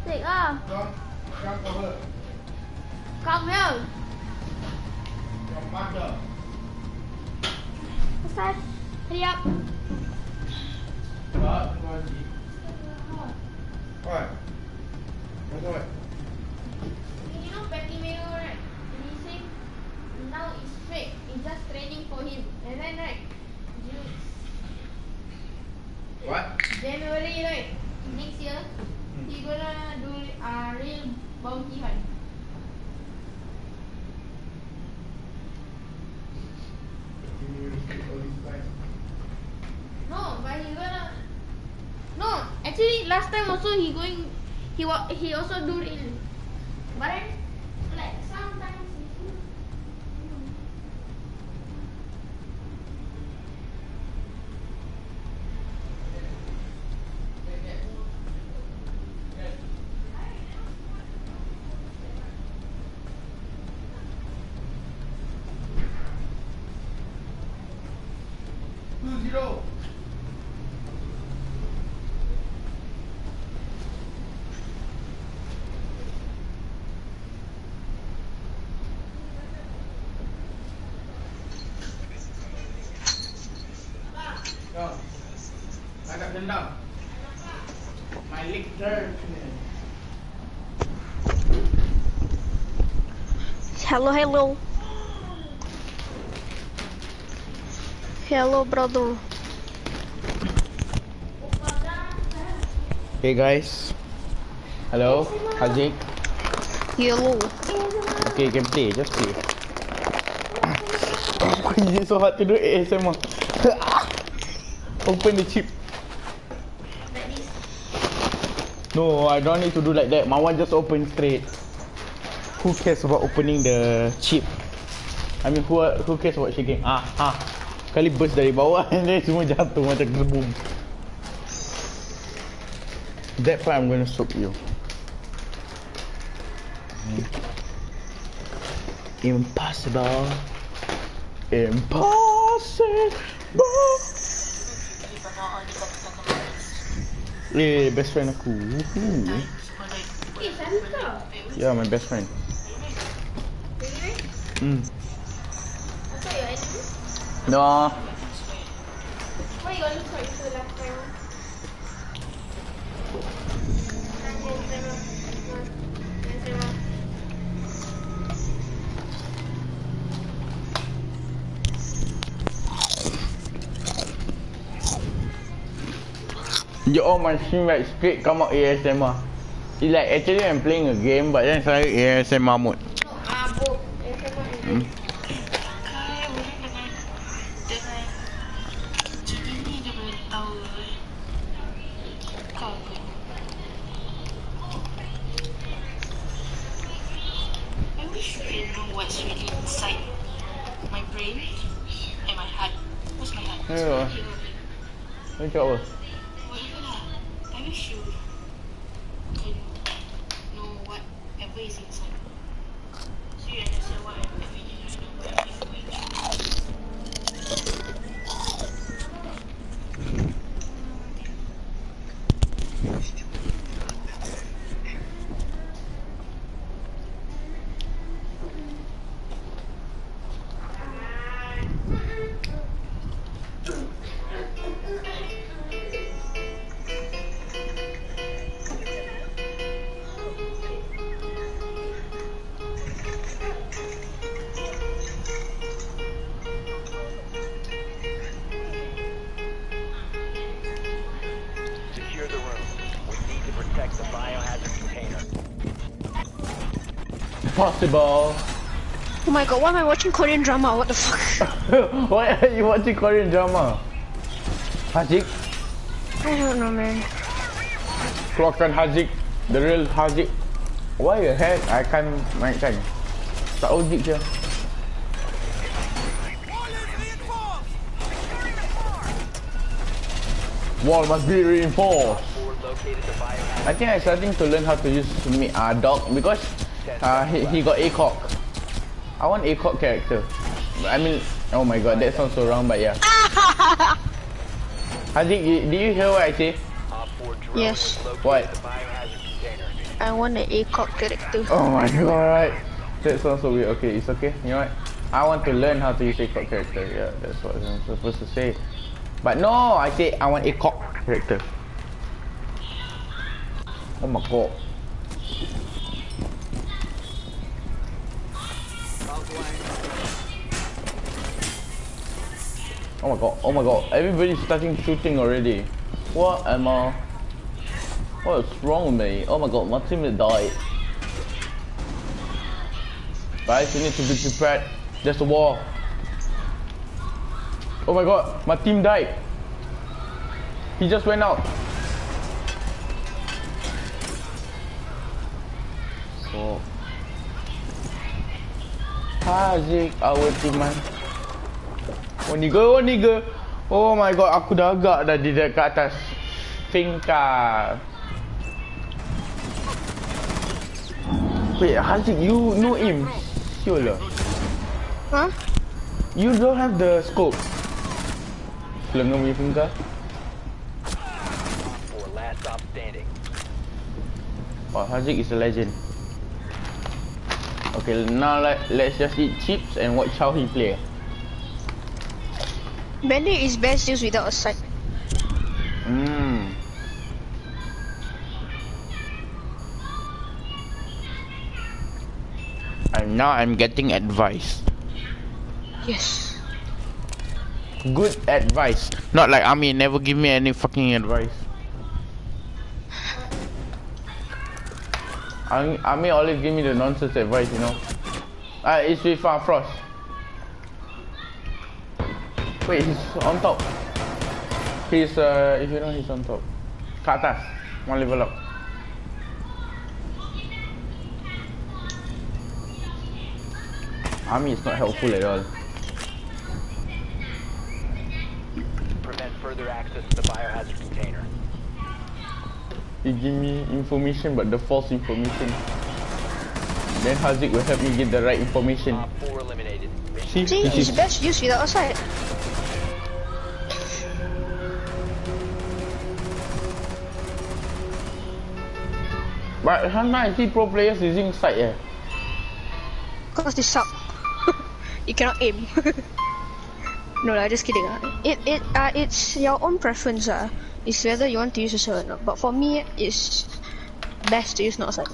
Thiệt á Không hiểu Sai Hurry up Đó, thôi gì? Thôi Thôi thôi. You know Becky Mayo right? When he sing Now it's fake. It's just training for him. And then right time also he going. He he also do real. But then, Hello, hello. Hello, brother. Hey guys. Hello, Haziq. Hello. Okay, you can play. Just play. It so hard to do ASMR? (laughs) Open the chip. No, I don't need to do like that. My one just open straight. Who cares about opening the chip? I mean, who who cares about shaking? Ah, ah. Kali burst dari bawah (laughs) and then semua jatuh macam boom. That part I'm gonna soak you. Impossible. Impossible. Eh, best friend aku. Woohoo. Eh, Sarika. Yeah, my best friend. Hmm. Your enemy. No. Why you always fight so last time? You all my stream right straight come out ASMR. It's like actually I'm playing a game but then saya ASMR mode. Oh my god, why am I watching Korean drama? What the fuck? (laughs) Why are you watching Korean drama? Haziq, I don't know, man. keluarkan Haziq. The real Haziq. Why the heck I can't mainkan? Tak logik je. Wall must be reinforced. I think I'm starting to learn how to use me uh, dog because uh, he, he got ACOG. I want ACOG character. I mean, oh my god, that sounds so wrong, but yeah. (laughs) Haziq, you- did you hear what I say? Yes, What? I want an ACOG character. Oh my god. That sounds so weird. Okay, it's okay. You know what? I want to learn how to use ACOG character. Yeah, that's what I'm supposed to say. But no, I say I want ACOG character. Oh my god. Oh my god, oh my god, everybody's starting shooting already. What am I? What's wrong with me? Oh my god, my teammate died. Guys, you need to be prepared. There's a war. Oh my god, my team died. He just went out. So, Haziq, our team man. Oh nigga, oh nigga. Oh my god, aku dah agak dah di dekat atas Finca. Wait, Haziq, you know him? Sure lah. Huh? You don't have the scope. Lengan punya standing. Oh, Haziq is a legend. Okay, now let, let's just eat chips and watch how he play. Bandit is best used without a sight. Hmm. And now I'm getting advice. Yes. Good advice. Not like Ami never give me any fucking advice. Ami, Ami always give me the nonsense advice, you know. Ah, uh, it's with uh, Frost. Wait, he's on top. He's uh, if you know, he's on top. Kat atas, one level up. Ami is not helpful at all. Prevent further access to the biohazard container. He give me information but the false information. Then Haziq will help me get the right information. Op 4 eliminated. See, See, this it's is best used without sight. But sometimes I see pro players using sight eh. Cause they suck. (laughs) you cannot aim. (laughs) no lah, just kidding ah. It it uh it's your own preference ah. It's whether you want to use a sight or not. But for me, it's best to use not sight.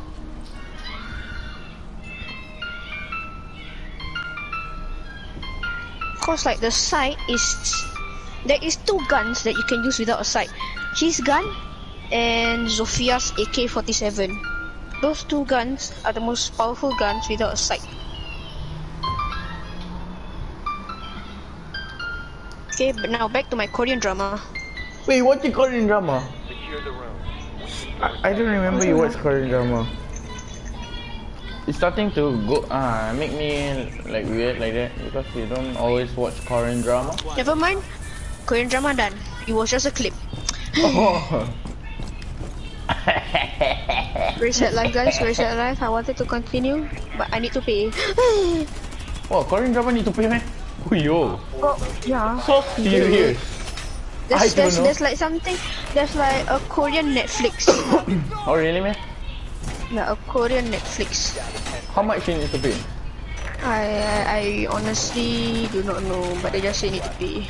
Cause like the sight is there is two guns that you can use without a sight. His gun and Zofia's AK-47. Those two guns are the most powerful guns without a sight. Okay, but now back to my Korean drama. Wait, what's the Korean drama? Secure the. I, I don't remember you watch Korean drama. It's starting to go ah make me like weird like that because you don't always watch Korean drama. Never mind. Korean drama done. It was just a clip. oh. (laughs) Sad life guys, sad life. I wanted to continue, but I need to pay. (laughs) oh, Korean drama need to pay man. Oh yo. oh, yeah. So serious. I There's, don't there's, know. there's like something, there's like a Korean Netflix. (coughs) Oh really man? A Korean Netflix. How much do you need to pay? I, I honestly do not know, but they just say need to pay.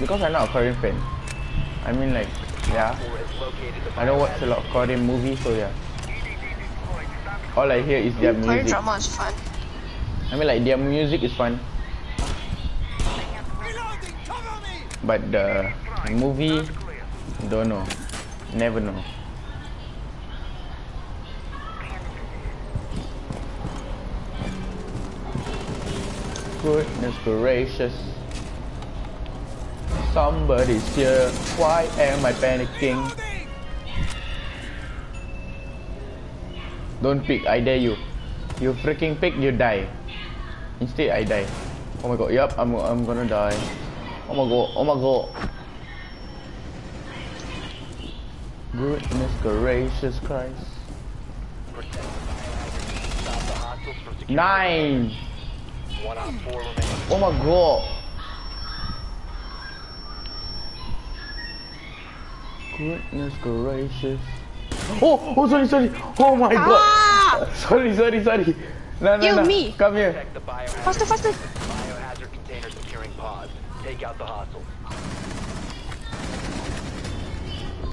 Because I'm not a Korean fan. I mean like yeah. I don't watch a lot of Korean movies so yeah. All I hear is their Korean music. drama is fun. I mean like their music is fun. But the movie don't know. Never know. Goodness gracious. Somebody's here. Why am I panicking? Don't pick, I dare you. You freaking pick, you die. Instead, I die. Oh my god, yup, I'm, I'm gonna die. Oh my god, oh my god. Goodness gracious Christ. Nine! One op 4 remaining. Oh my god. Goodness gracious. Oh, oh sorry, sorry. Oh my ah! god. (laughs) Sorry, sorry, sorry. No, no, You, no. me. Come here. Protect the biohazard. Faster, faster. Biohazard container securing pods. Take out the hostiles.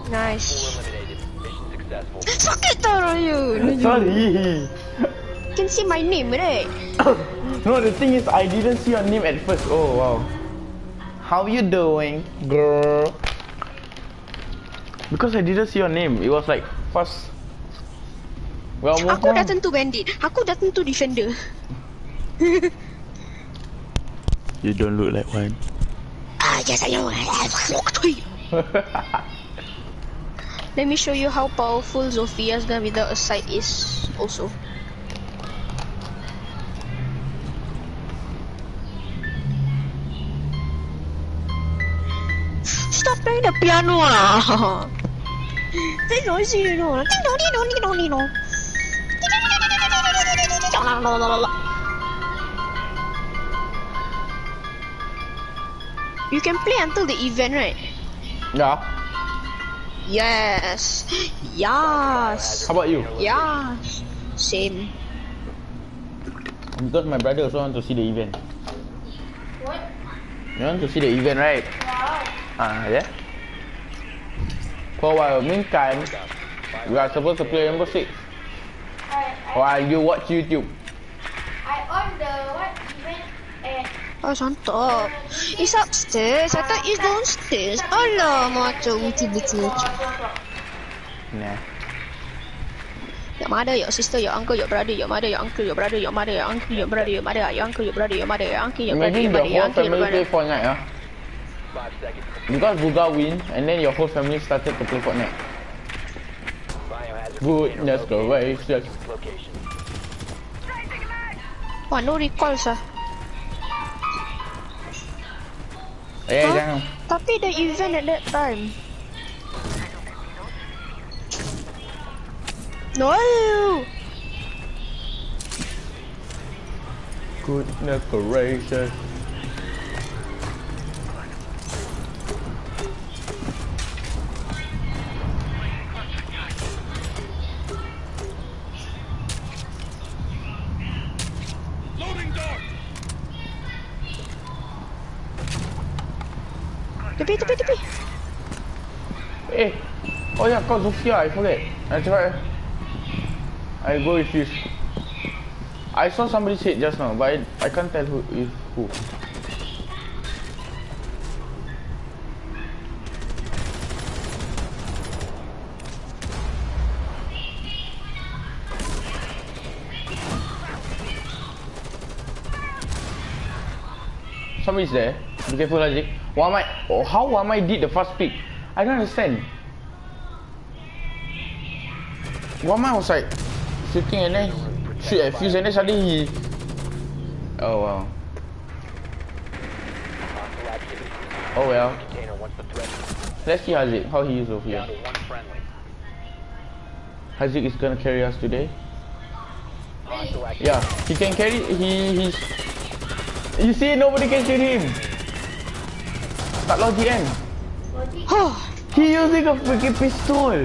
Nice. Four eliminated. Mission successful. Sakit tau you. Sorry. You can see my name, right? (laughs) No, the thing is, I didn't see your name at first. Oh, wow. How you doing, girl? Because I didn't see your name. It was like first. Well, Aku dah tentu bandit. Aku dah tentu defender. (laughs) You don't look like one. ah, yes, I know. Let me show you how powerful Zofia's gun without a sight is also. Stop playing the piano (laughs) lah. Very noisy, you know. Ah. Ding dong, ding dong, ding dong, ding dong. You can play until the event, right? Yeah. Yes. (gasps) Yes. How about you? Yes. Same. Because my brother also want to see the event. What? You want to see the event, right? Wow. Ah, yeah. For a while, meantime, we are supposed to play Rainbow Six while you watch YouTube. I on the what event at Oh, it's on top. It's upstairs. I thought it's downstairs. Alah, macam betul-betul. Nah. Your mother, your sister, your uncle, your brother, your mother, your uncle, your brother, your mother, your uncle, your brother, your mother, your uncle, your brother, your mother, your uncle, your brother, your Imagine the mother, your whole uncle, your family play brother. Fortnite, Because Bugha win, and then your whole family started to play Fortnite. Goodness gracious. Wah, no recall sah. Eh, Huh? jangan. Tapi the event at that time. No. Goodness gracious. Tepi, tepi, tepi. Eh, oh yeah, kau Zofia, I forget. I try. I go with you. I saw somebody say it just now, but I, I can't tell who is who. Somebody's there. Be careful, Haziq. Wamai, oh, how Wamai did the first pick? I don't understand. Wamai was like shooting and then shoot at Fuze and then suddenly he. Oh wow. Oh well. Let's see Haziq, how he is over here. Haziq is gonna carry us today. Yeah, he can carry. He he's. You see, nobody can shoot him. Tak logik kan? (sighs) He using a freaking pistol.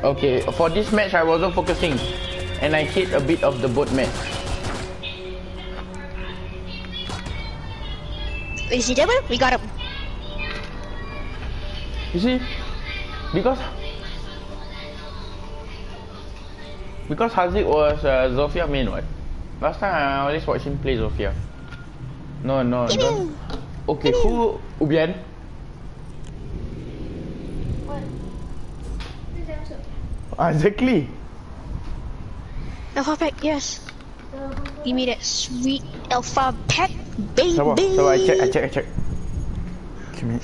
Okay, for this match I wasn't focusing, and I hit a bit of the boat match. Is he double? We got him. You see, because because Haziq was uh, Zofia main what? Last time I always watch him play Zofia. No, no, don't. Okay, who Ubian? what? Who's that? Ah, exactly. Alpha pack, yes. Give me that sweet alpha pack, baby. Sabar, sabar, I check, I check, I check. Give me.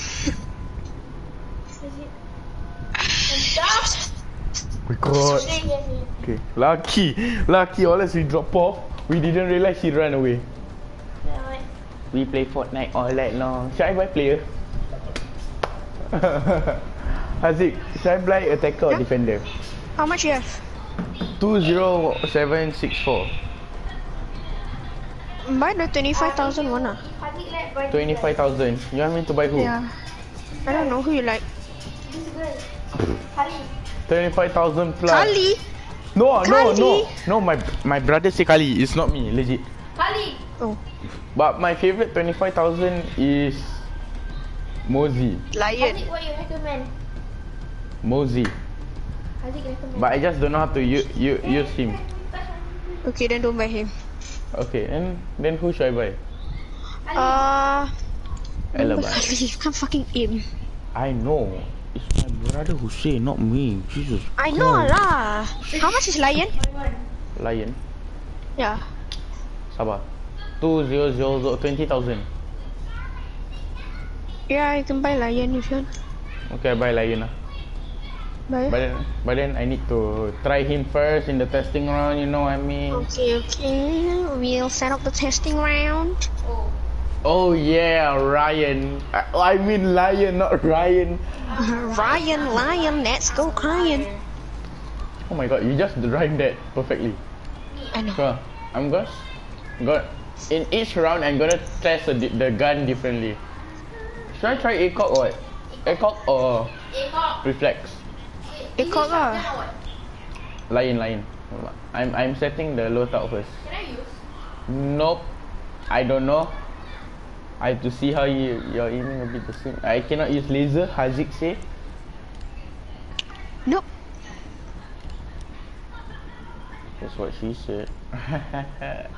We got. Okay, lucky, lucky. All as we drop off, we didn't realize he ran away. We play Fortnite all night long. Should I buy player? (laughs) Haziq, should I buy attacker or defender? How much you have? 20764. Buy the 25,000 one ah. 25,000. You want me to buy who? Yeah. I don't know who you like. This girl. Kali. 25,000 plus. Kali? No, no, no. Kali? No, my my brother say Kali. It's not me, legit. Kali. Oh. But my favorite 25,000 is Mozi. Lion. Haziq, what you recommend? Mozi. Haziq recommend. But I just don't know how to u- u- use him. Okay, then don't buy him. Okay, and then who should I buy? Uh. Ella buy. Kali, you can't fucking aim. I know. It's my brother who say, not me. Jesus. I know Christ. lah. How much is lion? Lion. Yeah. Sabar. Two zero zero zero twenty thousand. Yeah, you can buy lion if you want. Okay, I buy lion lah. Buy. But then, but then I need to try him first in the testing round. You know what I mean? Okay, okay. We'll set up the testing round. Oh yeah, Ryan. I, I mean lion, not Ryan. (laughs) Ryan, lion, let's go crying. Oh my god, you just rhymed that perfectly. I know. So, I'm gonna, got in each round I'm gonna test the, the gun differently. Should I try ACOG or what? ACOG or reflex? Ikut lah. Lion, lion. I'm I'm setting the loadout first. Can I use? Nope. I don't know. I have to see how you you're aiming a bit the same. I cannot use laser. Haziq say. Nope. That's what she said. (laughs)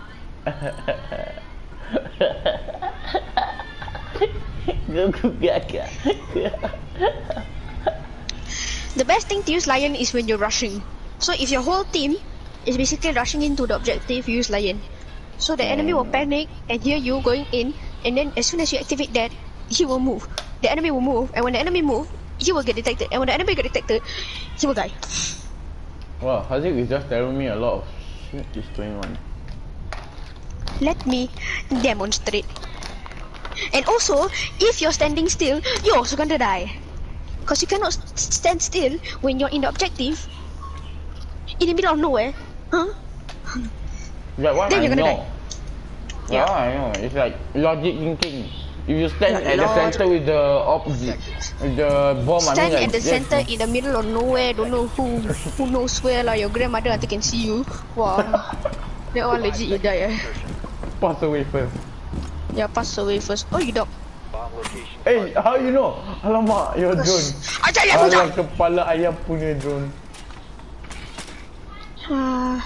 The best thing to use lion is when you're rushing. So if your whole team is basically rushing into the objective, use lion. So the enemy will panic and hear you going in, and then as soon as you activate that, he will move. The enemy will move, and when the enemy move, he will get detected. And when the enemy get detected, he will die. Wow, Haziq is just telling me a lot of shit is going on. Let me demonstrate. And also, if you're standing still, you're also gonna die. Because you cannot s- stand still when you're in the objective, in the middle of nowhere. Huh? That one Then I you're gonna know. Yeah. I know. It's like logic thinking. If you stand Yeah, at the center with the opposite, with the bomb, I Stand mean like at the yes, center in the middle of nowhere, don't know who who knows where lah. Your grandmother nanti can see you. Wow. (laughs) that one legit you die eh. Pass away first. Yeah, pass away first. Oh, you dog. Eh, how you know? Alamak, your drone. Ajar ya. Alah, kepala ayam punya drone. Ah,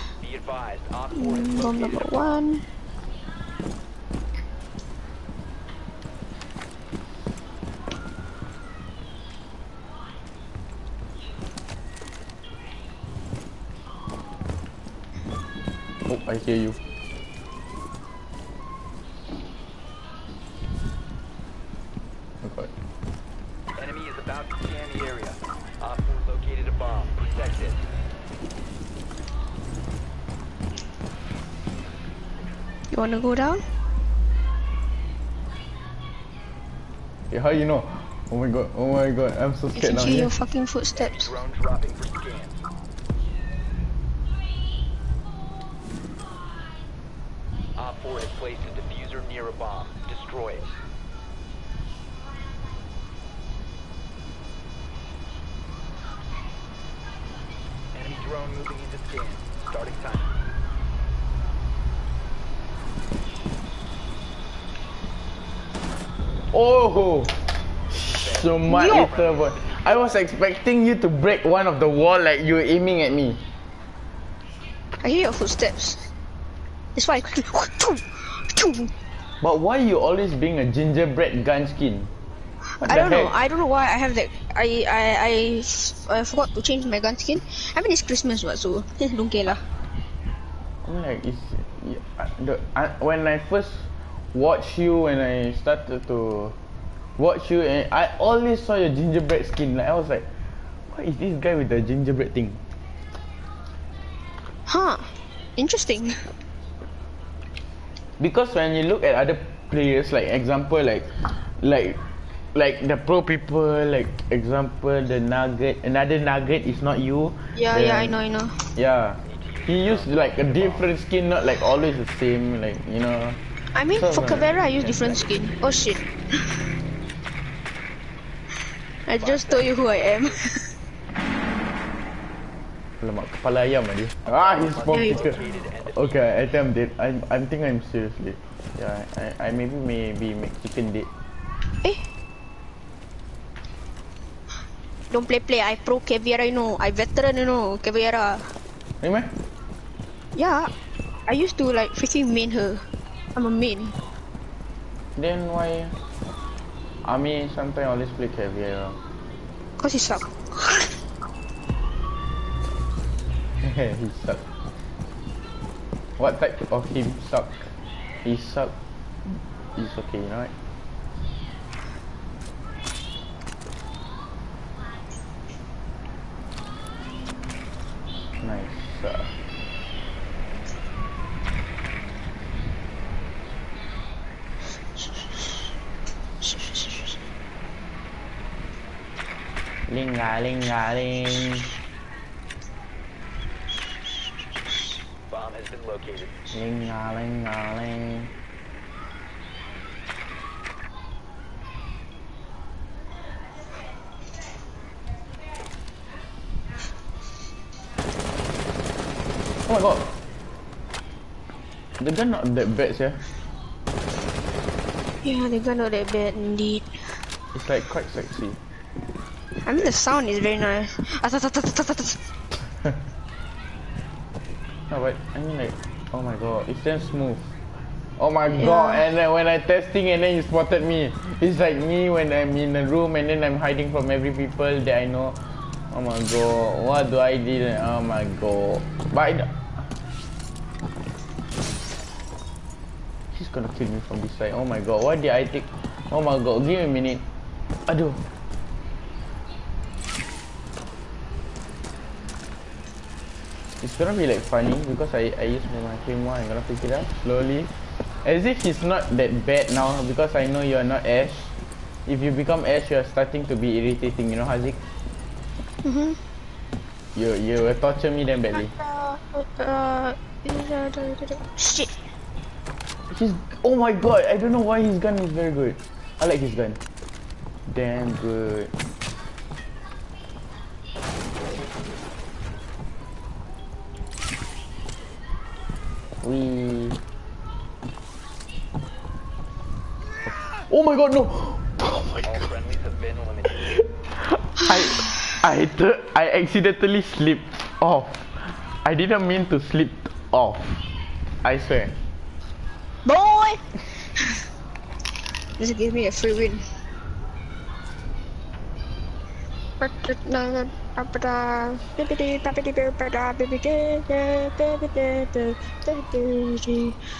mm, bomb number one. Oh, I hear you. You wanna go down? Yeah, how you know? Oh my god, oh my god, I'm so You scared can now. hear yeah. your fucking footsteps. Drone dropping for scan. Op 4 has placed a defuser near a bomb. Destroy it. Enemy drone moving Oh, so much Yo. little boy. I was expecting you to break one of the wall like you were aiming at me. I hear your footsteps. That's why I quickly. But why you always being a gingerbread gun skin? What I don't know. I don't know why I have that. I I I, I forgot to change my gun skin. I mean it's Christmas, what so (laughs) don't care lah. I'm like, it's, yeah, the, I, when I first watched you, when I started to watch you, and I always saw your gingerbread skin. Like I was like, what is this guy with the gingerbread thing? Huh? Interesting. Because when you look at other players, like example, like, like, like the pro people, like example, the Nugget, another Nugget is not you. Yeah, then- yeah, I know, I know. Yeah, he used like a different skin, not like always the same. Like you know. I mean, for uh, I use different skin. Oh shit. I just told you who I am. Lemak kepala ayam ah. Ah, he's Yeah. Okay, I think I'm dead. I'm, I think I'm seriously. Yeah, I, I maybe maybe make chicken dead. Eh? Don't play play. I pro Caveira, you know. I veteran, you know. Caveira. Really? Yeah. I used to like freaking main her. I'm a main. Then why? Army sometimes I always play Caveira. Cause he suck. (laughs) he suck. What type of him suck? He suck. He's okay, you know right? Nice. Uh, linga linga ling. Bomb has been located. Linga linga ling. Oh my god. The gun not that bad, yeah. Yeah, the gun not that bad indeed. It's like quite sexy. I mean the sound is very nice. Ah, (laughs) No, but I mean like, oh my god, it's damn smooth. Oh my god, and then when I testing and then you spotted me. It's like me when I'm in a room and then I'm hiding from every people that I know. Oh my god, what do I do? Oh my god. But I d- He's gonna kill me from this side. Oh my god, why did I take... Oh my god, give me a minute. Aduh. It's gonna be like funny because I, I use my claymore, I'm gonna pick it up slowly. As if he's not that bad now because I know you're not Ash. If you become Ash, you're starting to be irritating, you know Haziq? Mhm. You you will torture me then badly. Uh, shit. His oh my god, I don't know why his gun is very good. I like his gun. Damn good. We Oh my god, no! (gasps) Oh All friendlies have been eliminated. (laughs) I I I accidentally slipped off. I didn't mean to slip off. I swear. Boy! Just give me a free win.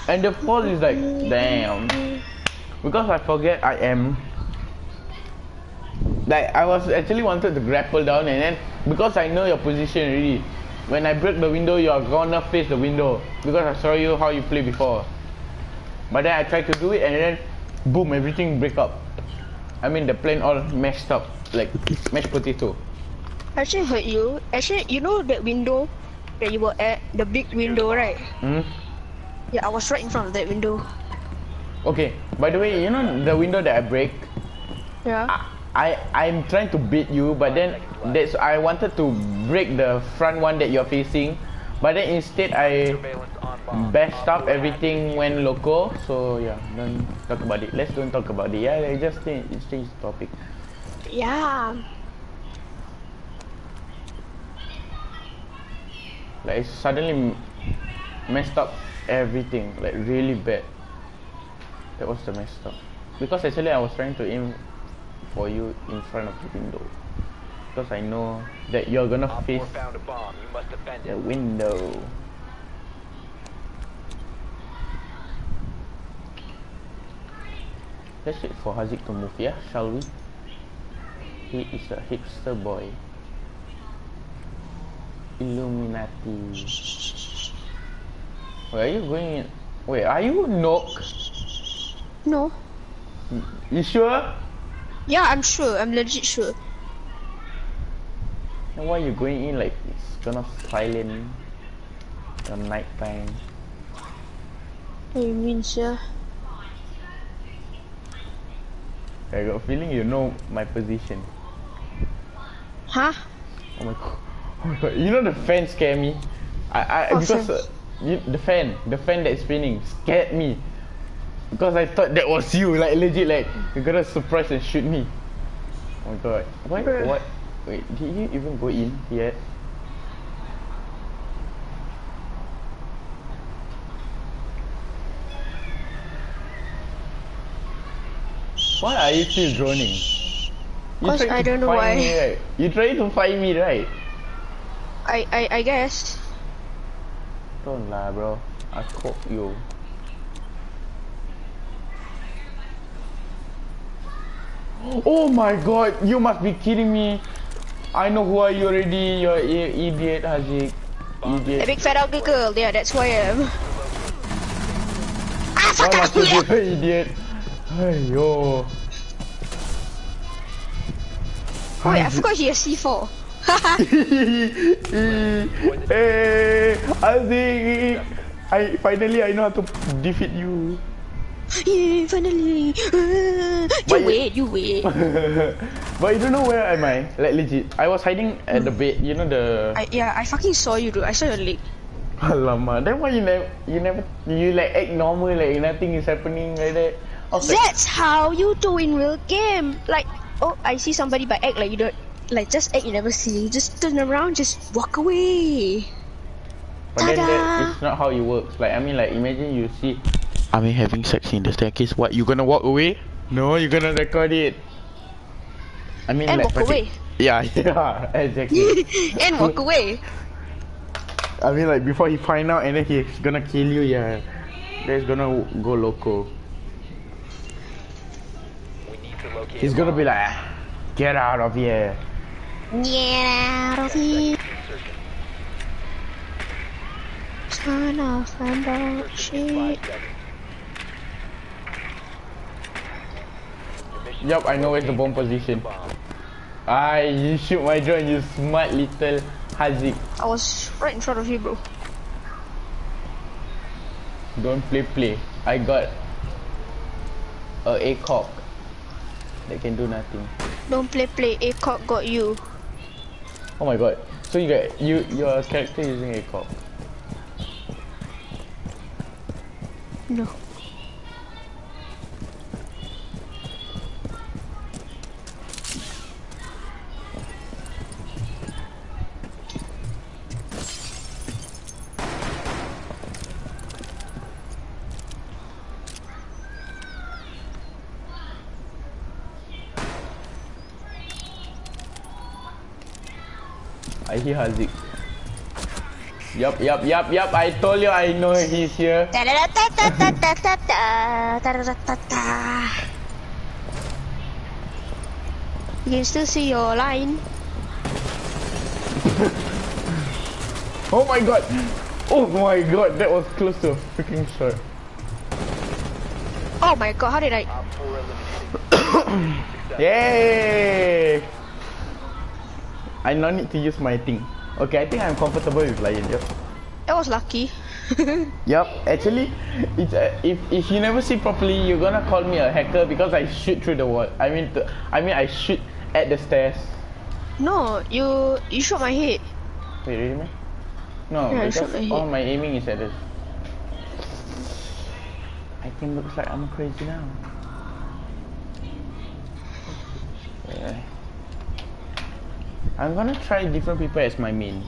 And the fall is like, damn. Because I forget I am. Like, I was actually wanted to grapple down and then, because I know your position already, when I break the window, you are gonna face the window. Because I saw you how you play before. But then I tried to do it and then, boom, everything break up. I mean, the plane all mashed up, like mashed potato. Actually hurt you. Actually, you know that window that you were at, the big window, right? Hmm? Yeah, I was right in front of that window. Okay, by the way, you know the window that I break? Yeah. I I'm trying to beat you, but then that's I wanted to break the front one that you're facing, but then instead I bashed up everything went loco. So yeah, don't talk about it. Let's don't talk about it. Yeah, I just change change topic. Yeah. Like it suddenly messed up everything, like really bad. That was the messed up. Because actually I was trying to aim for you in front of the window. Because I know that you're gonna Op face found a bomb. You must the window. Let's wait for Haziq to move, yeah? Shall we? He is a hipster boy. Illuminati. Where are you going in? Wait, are you Nøkk? No. You sure? Yeah, I'm sure. I'm legit sure. Then why are you going in like it's gonna silent the night time? What do you mean, sir? I got a feeling you know my position. Huh? Oh my god. Oh my god. You know the fan scare me? I, I What because uh, you, the fan, the fan that's spinning scared me. Because I thought that was you, like legit like you're gonna surprise and shoot me. Oh my god. Why Bruh. what wait, did you even go in yet? Why are you still droning? You Cause I don't know why. Me, right? You trying to find me, right? I, I, I guess. Don't lie, bro. I caught you. Oh my god, you must be kidding me. I know who are you already. You're idiot, Haziq. A Idiot. big fat ugly girl. Yeah, that's who I am. Ah, fuck you! you be an idiot? Aiyo. Oh wait, I forgot he has C4. (laughs) hey, Haziq. I finally I know how to defeat you. yeah, finally. Uh, But you wait, you wait. (laughs) but you don't know where am I? Like legit. I was hiding at the bed. You know the. I, yeah, I fucking saw you, dude. I saw your leg. Alamak. Then why you never you never you like act normal like nothing is happening like that? Like, That's how you do in real game. Like, oh, I see somebody, but act like you don't. Like, just act you never see. Just turn around, just walk away. But then that Ta-da! not how it works. Like I mean like imagine you see I mean having sex in the staircase, what you gonna walk away? No, you gonna record it. I mean And like walk away. Yeah, (laughs) yeah, exactly. (laughs) and walk away. I mean like before he find out and then he's gonna kill you, yeah. That's gonna go loco. He's gonna be like ah, get out of here. Get out of here. Turn off and bullshit. Yup, I know where's the bomb position. Ah, you shoot my drone, you smart little Haziq. I was right in front of you, bro. Don't play play. I got a ACOG that can do nothing. Don't play play. ACOG got you. Oh my god. So you get you your character using ACOG. No. I has it. Yup, yup, yup, yup. I told you I know he's here. (laughs) You can still see your line. (laughs) Oh my god. Oh my god, that was close to a freaking shot. Oh my god, how did I? (coughs) Yay! I no need to use my thing. Okay, I think I'm comfortable with Lion. Yep. That was lucky. (laughs) Yup. Actually, it's uh, if if you never see properly, you're gonna call me a hacker because I shoot through the wall. I mean, to, I mean I shoot at the stairs. No, you you shot my head. Wait, really, man? No, Yeah, because my all my aiming is at this. I think looks like I'm crazy now. I'm gonna try different people as my main.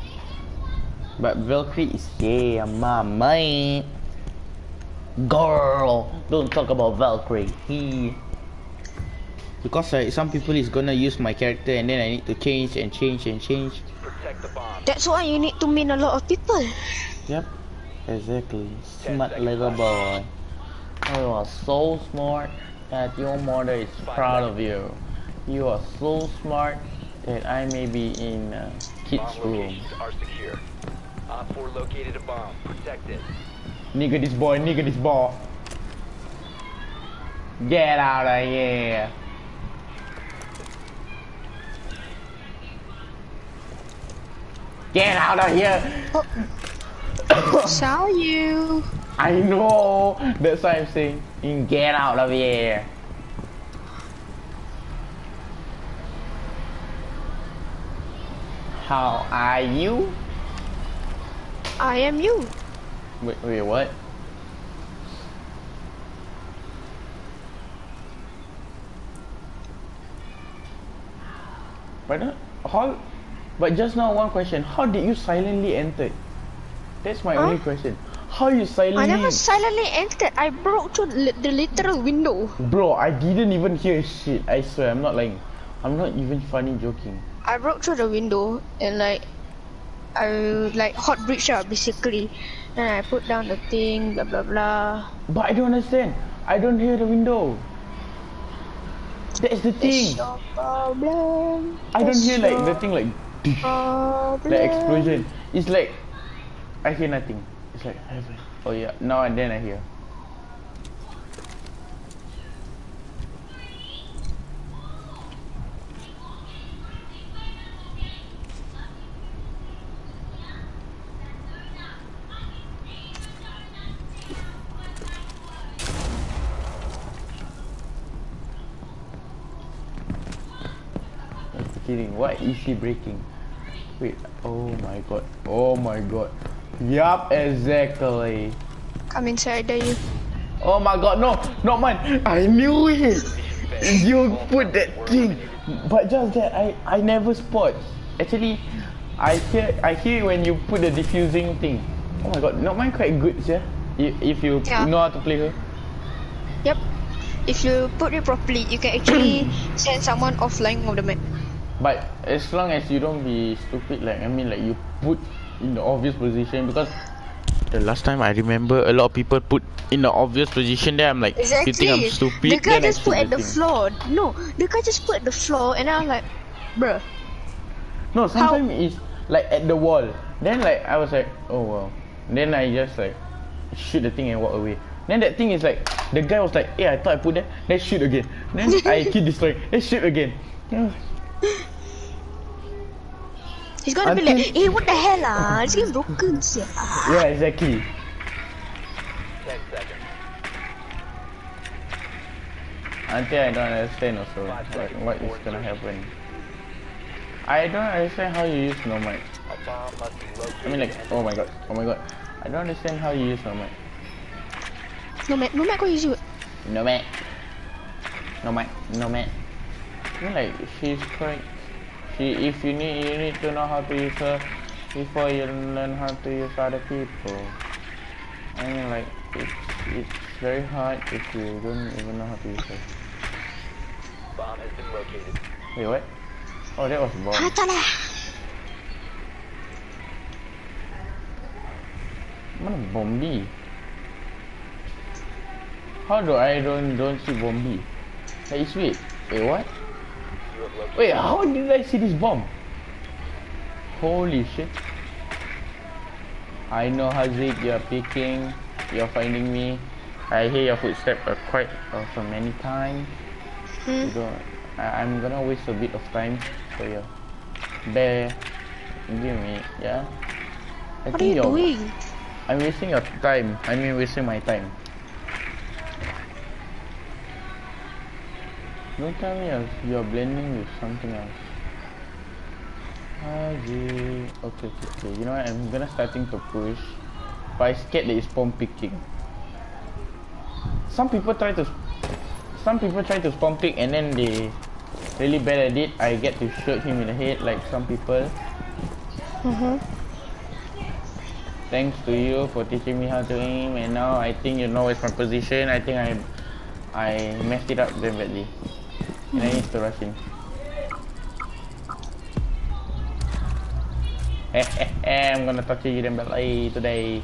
But Valkyrie is yeah, my main. Girl, don't talk about Valkyrie. He. Because like, some people is gonna use my character and then I need to change and change and change. That's why you need to mean a lot of people. Yep, exactly. Smart little boy. You are so smart that your mother is proud of you. You are so smart that I may be in a kid's Bomb room. locations are secure. Op 4 located a bomb. Protect it. Nigga this boy, nigga this boy. Get out of here. Get out of here. Shall you. I know. That's why I'm saying, get out of here. How are you? I am you. Wait, wait, what? But not, how? But just now one question. How did you silently enter? That's my only question. How you silently? I never silently entered. I broke through li- the literal window. Bro, I didn't even hear shit. I swear, I'm not lying. I'm not even funny joking. I broke through the window and like I like hot breach ah basically. Then I put down the thing, blah blah blah. But I don't understand. I don't hear the window. That's the thing. Problem. I don't hear like the thing like the explosion. It's like I hear nothing. It's like heaven. Oh yeah, now and then I hear. Kidding. What is he breaking? Wait. Oh my god. Oh my god. Yup, exactly. Come inside there you. Oh my god, no, not mine. I knew it. You put that thing, but just that I I never spot. Actually, I hear I hear when you put the diffusing thing. Oh my god, not mine quite good, yeah. If if you Yeah. know how to play her. Yep. If you put it properly, you can actually (coughs) send someone offline of the map. But as long as you don't be stupid, like I mean, like you put in the obvious position because the last time I remember a lot of people put in the obvious position. There, I'm like, you think I'm stupid? The guy then I just put at the thing. floor. No, the guy just put at the floor, and I'm like, bruh. No, sometimes it's like at the wall. Then like I was like, oh wow. Then I just like shoot the thing and walk away. Then that thing is like the guy was like, yeah, I thought I put there. Then shoot again. Then I (laughs) keep destroying. Then shoot again. He's gonna be like, hey, what the hell ah? This game broken. Yeah, exactly. Ten seconds. Until I don't understand also what, what is gonna happen. I don't understand how you use nomad. A bomb must be located. I mean like, oh my god, oh my god. I don't understand how you use nomad. No man, no man kau use it. Nomad. Nomad. Nomad. I mean like she's quite she if you need you need to know how to use her before you learn how to use other people. I mean like it's it's very hard if you don't even know how to use her. Bomb has been located. Wait what? Oh that was a bomb. Tak lah. Mana bombi? How do I don't don't see bombi? Like it's wait. Wait what? You have located. Wait, how did I see this bomb? Holy shit. I know Haziq, you're picking, you're finding me. I hear your footsteps are quite also many times. Hmm. You don't, I, I'm gonna waste a bit of time for you. Bear, give me, yeah? I What are you doing? I'm wasting your time. I mean wasting my time. Don't tell me you're, you're blending with something else. Okay, okay, okay. You know what? I'm gonna starting to push. But I scared that it's spawn picking. Some people try to some people try to spawn pick and then they really bad at it. I get to shoot him in the head like some people. Mhm. Thanks to you for teaching me how to aim and now I think you know where's my position. I think I I messed it up very badly. I need to rush in. I'm gonna torture you damn badly today.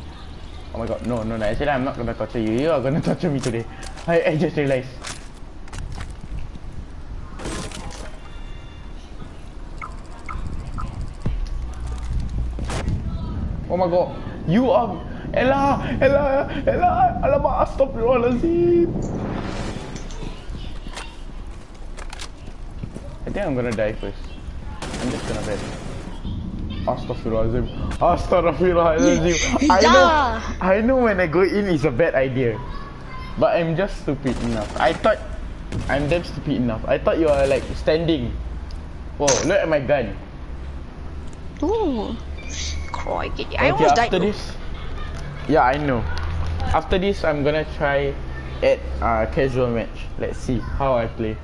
Oh my god, no, no, no. Actually, I'm not gonna torture you. You are gonna torture me today. I, I just realized. Oh my god, you are Ela, Ela, Ela, alamak, astagfirullahaladzim. I think I'm gonna die first. I'm just gonna bet. Astaghfirullahaladzim. Astaghfirullahaladzim. (laughs) I know, I know when I go in is a bad idea. But I'm just stupid enough. I thought I'm damn stupid enough. I thought you are like standing. Whoa, look at my gun. Ooh. Crikey. I Okay, almost died. after this. Yeah, I know. After this, I'm gonna try at uh, casual match. Let's see how I play.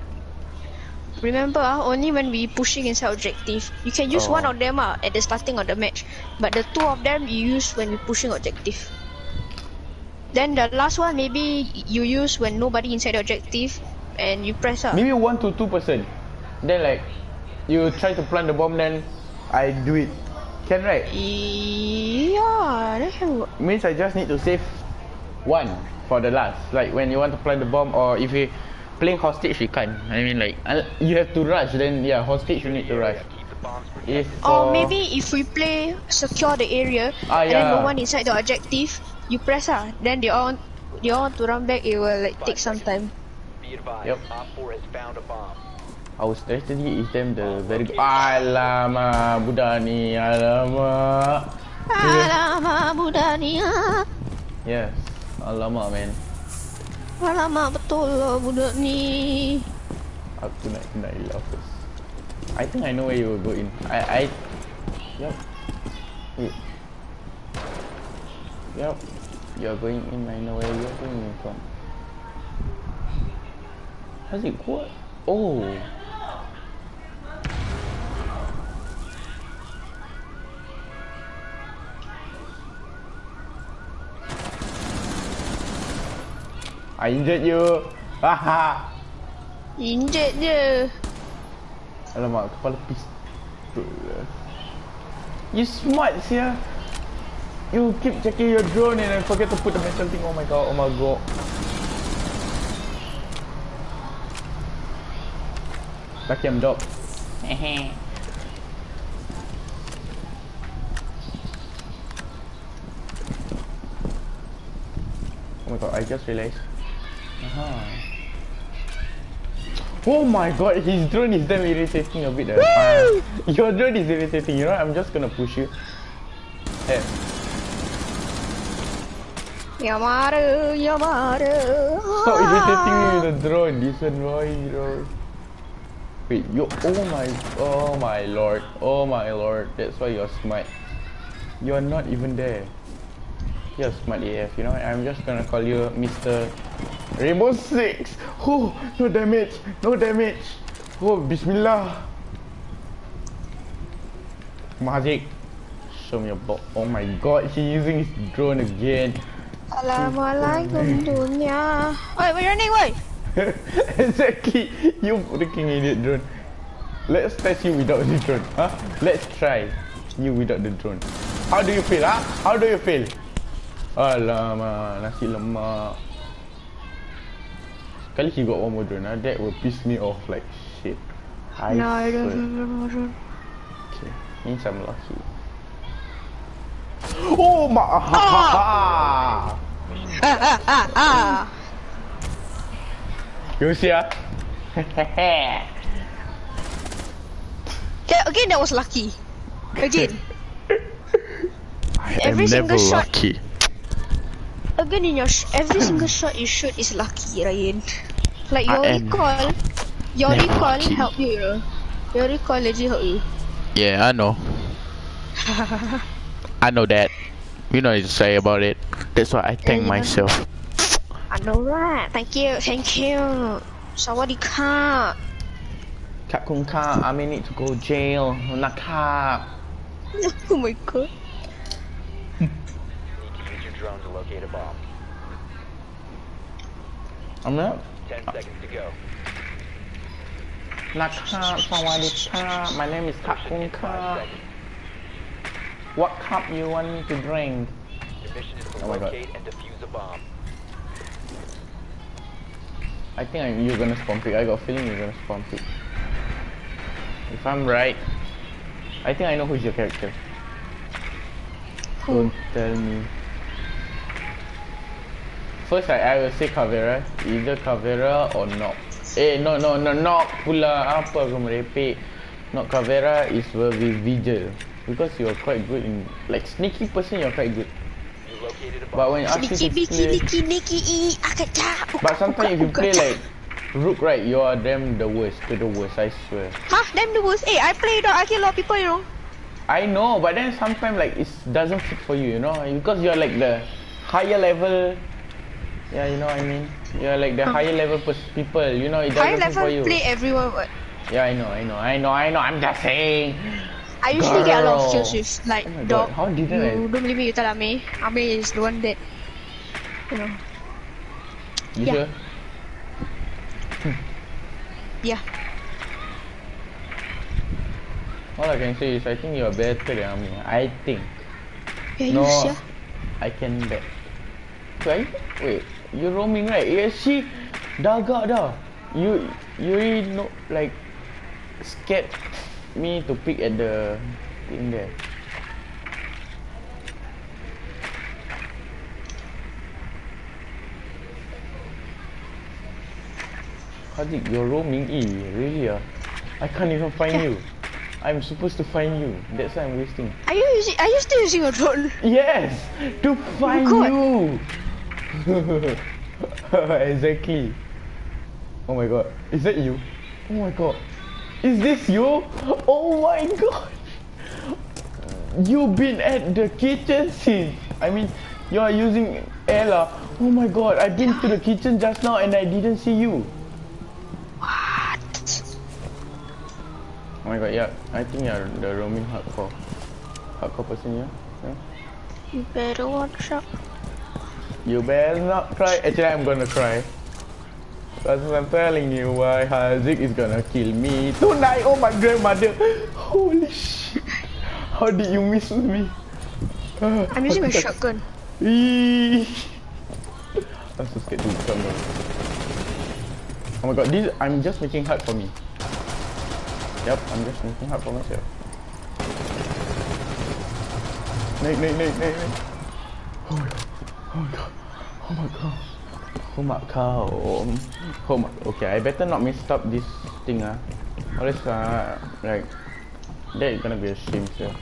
Remember, ah, only when we pushing inside objective. You can use Oh. one of them ah, at the starting of the match. But the two of them you use when we pushing objective. Then the last one maybe you use when nobody inside the objective and you press ah. Maybe one to two percent. then like you try to plant the bomb then I do it. Can right? Yeah, that can work. Means I just need to save one for the last. Like when you want to plant the bomb or if you playing hostage you can't. I mean like uh, you have to rush then yeah hostage you need to rush. If Or for- maybe if we play secure the area Ah, and then no one inside the objective, you press ah. Then they all they all want to run back. It will like take some time. Be advised, Yep. Op 4 has found a bomb. Our strategy is them the very good. Alamak budak ni alamak. Alamak budak ni ah. Yes. Alamak man. Alamak betul lah budak ni. Aku nak kena hilang first. I think I know where you will go in. I I Yup. Wait. Yup. You're going in, I know where you're going in from. How's it what? Oh. I injured you. Haha. Injet je. Alamak, kepala pistol lah. You smart sia. You keep checking your drone and then forget to put the metal thing. Oh my god, oh my god. Lucky I'm dog. (laughs) oh my god, I just realized. Aha. Oh my god, his drone is damn irritating a bit. Uh. Ah, Your drone is irritating, you know? I'm just gonna push you. Hey. Ya mara, ya mara. Stop irritating me with the drone. This annoying drone. Wait, you. Oh my. Oh my lord. Oh my lord. That's why you're smart. You're not even there. You're smart AF. You know what? I'm just gonna call you Mr. Rainbow Six. Oh, no damage. No damage. Oh, Bismillah. Magic. Show me your ball. Oh my god, he's using his drone again. Assalamualaikum (laughs) dunia. Oi, where you running, oi? (laughs) exactly. You freaking idiot drone. Let's test you without the drone. Huh? Let's try you without the drone. How do you feel, huh? How do you feel? Alamak, nasi lemak. Sekali he got one more drone, huh? that will piss me off like shit. I No, I don't. swear. I don't. Okay, means I'm lucky. Oh my! Ah, ah, ah, ah. You see ah? Okay, again, that was lucky. Again. (laughs) I Every am never shot- lucky. Again, in your sh- every single (clears throat) shot you shoot is lucky, Ryan. Like your I recall, your recall lucky. help you, you know. Your recall legit help you. Yeah, I know. (laughs) I know that. You know what to say about it. That's why I thank Yeah. myself. I know that. Thank you, thank you. Sawadika. Kap Kung Ka, I may need to go jail. Nakap. (laughs) Oh my god. Drone to locate a bomb. I'm not. 10 seconds to go. Nakap, Sawadika. My name is Kap Kung Ka. What cup you want me to drink? Your mission is to Oh my God. locate and defuse a bomb. I think I, you're gonna spawn pick. I got a feeling you're gonna spawn pick. If I'm right, I think I know who's your character. Don't tell me. First, I, I will say Kavera. Either Kavera or Knock. Eh, no, no, no, Knock pula. Apa aku merepek. Not Kavera is will be Vigil. Because you're quite good in... Like, sneaky person, quite good. You located a bomb. But when you ask you to play... But sometimes if you play like Rook right, you are damn the worst to the worst, I swear. Huh? Damn the worst. Eh, I play dog. I kill a lot of people, you know. I know, but then sometimes like it doesn't fit for you, you know, because you're like the higher level. Yeah, you know what I mean. You're like the oh. Huh. higher level people, you know, it doesn't fit level for you. play everyone, but Yeah, I know, I know, I know, I know. I'm just saying. I usually get a lot of Girl. kills with like oh dog. How did you, I- don't believe me? You tell Ame. Ame is the one that, you know. You Yeah. sure? Yeah. All I can say is I think you're better than Ami. I think. Yeah, no, you sure? I can bet. Wait, wait. You roaming right? Yeah, she dah agak dah. You you really know like scared me to pick at the thing there. Haziq, you're roaming E, really ah? I can't even find Yeah. you. I'm supposed to find you. That's why I'm wasting. Are you using? Are you still using a drone? Yes, to find God. you. (laughs) exactly. Oh my god, is that you? Oh my god, is this you? Oh my god, you've been at the kitchen since. I mean, you are using Ela. Oh my god, I've been to the kitchen just now and I didn't see you. What? Oh my god, yeah, I think you're the roaming hardcore, hardcore person, yeah. yeah? You better watch out. You better not cry. Actually, I'm gonna cry. Because I'm telling you why Haziq is gonna kill me tonight. Oh, my grandmother. Holy shit. How did you miss me? I'm using a shotgun. Eee. I'm so scared to come down. Oh my god, this I'm just making hard for me. Yep, I'm just making hard for myself. Naik, naik, naik, naik, naik. Oh my god. Oh my god. Oh my god. Oh my god. Oh my Okay, I better not mess up this thing ah. Or uh, like that is gonna be a shame sir.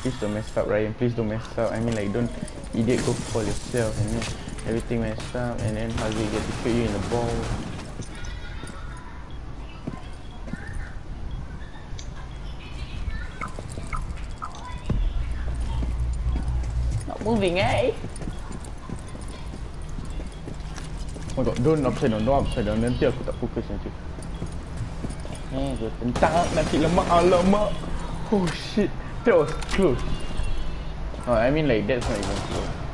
Please don't mess up Ryan, please don't mess up. I mean like don't idiot go for yourself and then everything messed up and then how do you get to shoot you in the ball? Not moving eh? Oh my god, don't upside down, don't upside down. Nanti aku tak fokus nanti. Eh, gue tentang nanti lemak alamak Oh shit, that was close. Oh, I mean like that's not even close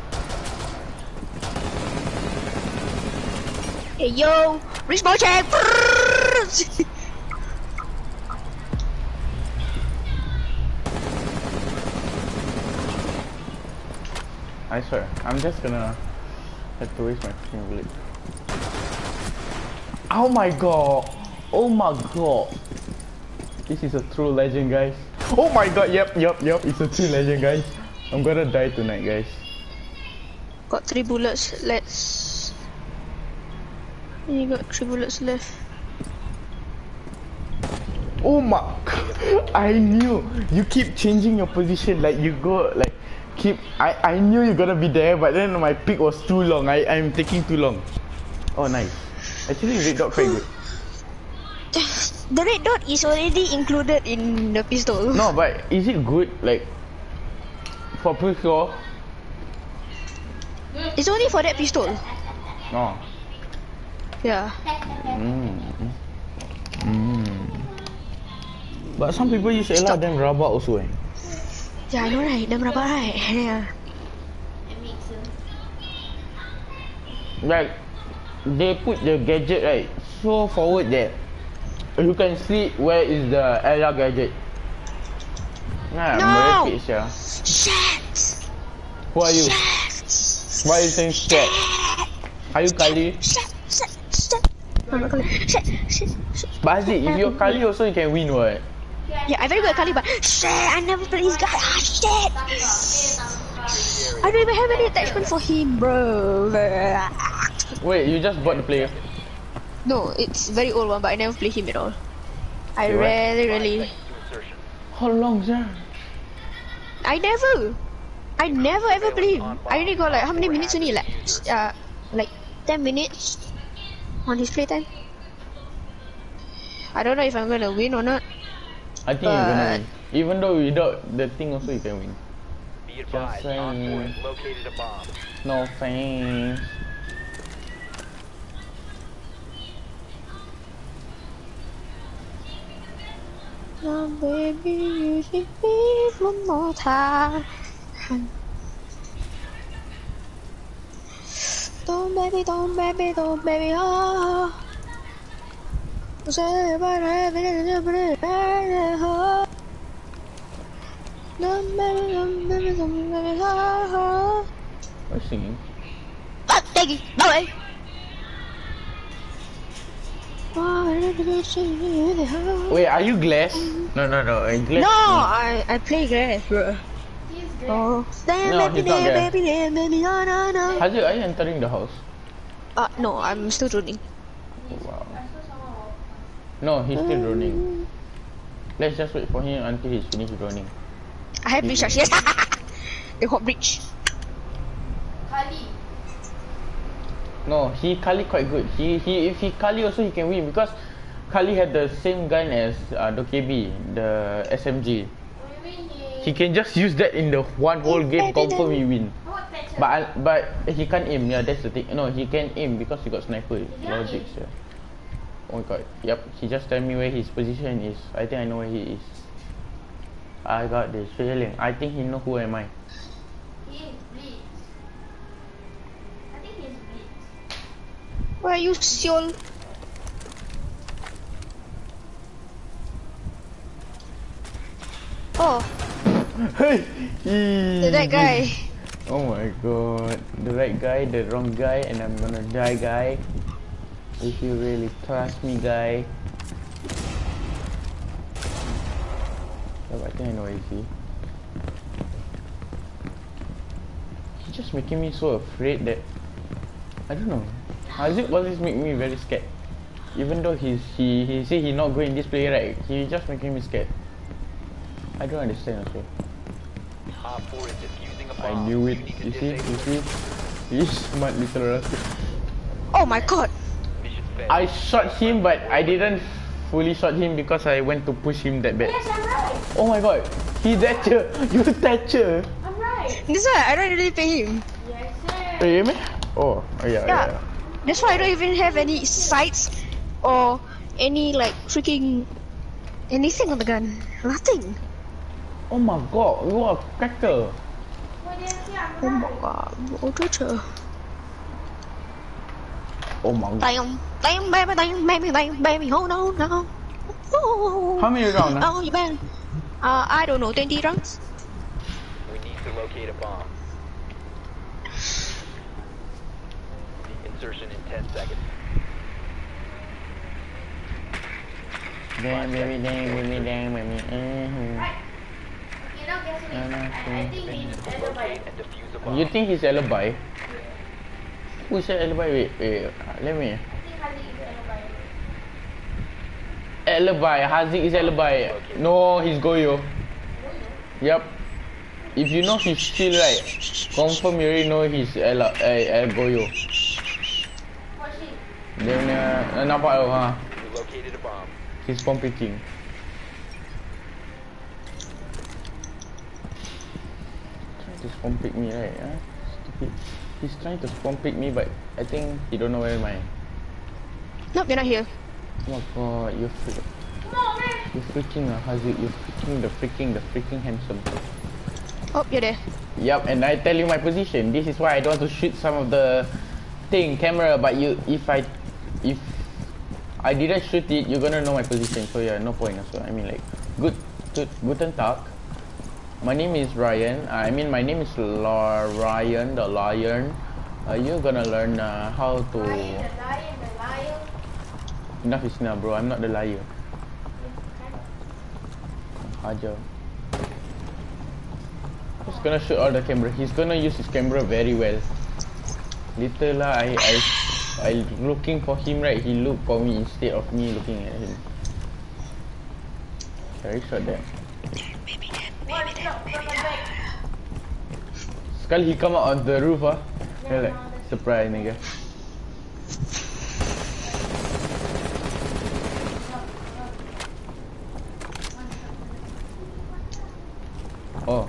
Hey yo, respawn check. I swear, I'm just gonna have to waste my freaking bullet. Oh my god! Oh my god! This is a true legend, guys. Oh my god! Yep, yep, yep. It's a true legend, guys. I'm gonna die tonight, guys. Got three bullets. Let's. You got three bullets left. Oh my! (laughs) I knew you keep changing your position. Like you go like keep. I I knew you're gonna be there, but then my pick was too long. I I'm taking too long. Oh nice. Actually, red dot quite good. The red dot is already included in the pistol. No, but is it good? Like for pistol? It's only for that pistol. No. Yeah. Mm. Mm. But some people use Ela then rabak also eh. Yeah, I know right. Damn rabak right. (laughs) Yeah. Like they put the gadget right so forward that you can see where is the Ela gadget. Nah, No! merepek sia. Shit. Who are you? Why are you saying shit? Are you Kali? Shit. Shit. Shit. I'm not gonna. Shit. Shit. Shit. But Aziz, if you're Kali also you can win what? Yeah, I'm very good at Kali, but shit, I never played this guy. Ah, shit. I don't even have any attachment for him, bro. Wait, you just bought the player? No, it's very old one, but I never play him at all. I Wait, what? rarely, really. How long, sir? I never. I never ever play him. I only got like how many minutes only? Like, uh, like 10 minutes on his playtime. I don't know if I'm gonna win or not. I think you're gonna But- win. Even though without the thing also you can win. Be advised, Op 4 saying. located a bomb. No thanks. Now, baby, you should be one more time. Don't baby, don't baby, don't baby, oh. Say, but I have it, oh. Singing? Ah, Peggy, no way. Wait, are you Glaz? No, no, no. uh, Glaz. No, I I play grass, bro. Oh, stand No, baby he's not there, there. baby there, baby no no no. Haziq, are you entering the house? Uh, no, I'm still droning. Wow. No, he's still droning. Let's just wait for him until he's finished droning. I have recharge. Yes. the hot bridge. Kali. No, he Kali quite good. He he if he Kali also he can win because Kali had the same gun as uh, Dokkaebi, the SMG. He can just use that in the one whole game, confirm he win. But I, but he can't aim. Yeah, that's the thing. No, he can aim because he got sniper. Logic, yeah. Oh my god. Yep. He just tell me where his position is. I think I know where he is. I got this feeling. I think he know who am I. He is I think he's Blitz. Where are you, Seoul? Oh, Hey! The that guy. Oh my god. The right guy, the wrong guy, and I'm gonna die, guy. If you really trust me, guy. Oh, I think I know he. He's just making me so afraid that I don't know. Haziq always make me very scared. Even though he's he he say he not going in this play right, he just making me scared. I don't understand also. Op 4 is defusing a I bomb. knew it. need You see, you disable see. He's (laughs) smart little rascal. Oh my god. I shot him, but I didn't fully shot him because I went to push him that bad. Yes, I'm right. Oh my god, he Thatcher. (laughs) You Thatcher. I'm right. That's why I don't really pay him. Yes, sir. Oh, you me? Oh, oh yeah, Yeah. yeah. That's why I don't even have any sights or any like freaking anything on the gun. Nothing. Oh my god, you are a cracker. What did I say? I'm Oh my right. god. Oh, teacher. Oh my god. Damn, damn, baby, damn, baby, damn, baby, hold on now. Oh, How many rounds? Oh, you man. Uh, I don't know, 20 rounds? We need to locate a bomb. Insertion in 10 seconds. Damn, baby, damn, baby, damn, baby. mhm. Right. You think he's alibi? Who said alibi? Wait, wait, let me. I think Kali is alibi. Alibi, Haziq is alibi. No, he's Goyo. yep If you know he's still right, confirm you already know he's El, El, El Goyo. What she? Dia punya, eh, nampak tu ha. Located a bomb. He's spawn picking. Trying to spawn pick me right, huh? Stupid. He's trying to spawn pick me but I think he don't know where am I. Nope, you're not here. Oh my god, you're freak. Come on, man. You're freaking uh, Haziq, you're freaking the freaking the freaking handsome. Oh, you're there. Yup, and I tell you my position. This is why I don't want to shoot some of the thing camera. But you, if I, if I didn't shoot it, you're gonna know my position. So yeah, no point. Also, I mean like, good, good, guten tag. My name is Ryan. I mean my name is La Ryan, the lion. Uh, you're gonna learn uh, how to. Lion, the lion, the lion. Enough is enough, bro. I'm not the liar. Aja. He's gonna shoot all the camera. He's gonna use his camera very well. Later lah, I I I looking for him right. He look for me instead of me looking at him. Very short there. What? Sekali he come out on the roof ah. Then like surprise nigga. Oh.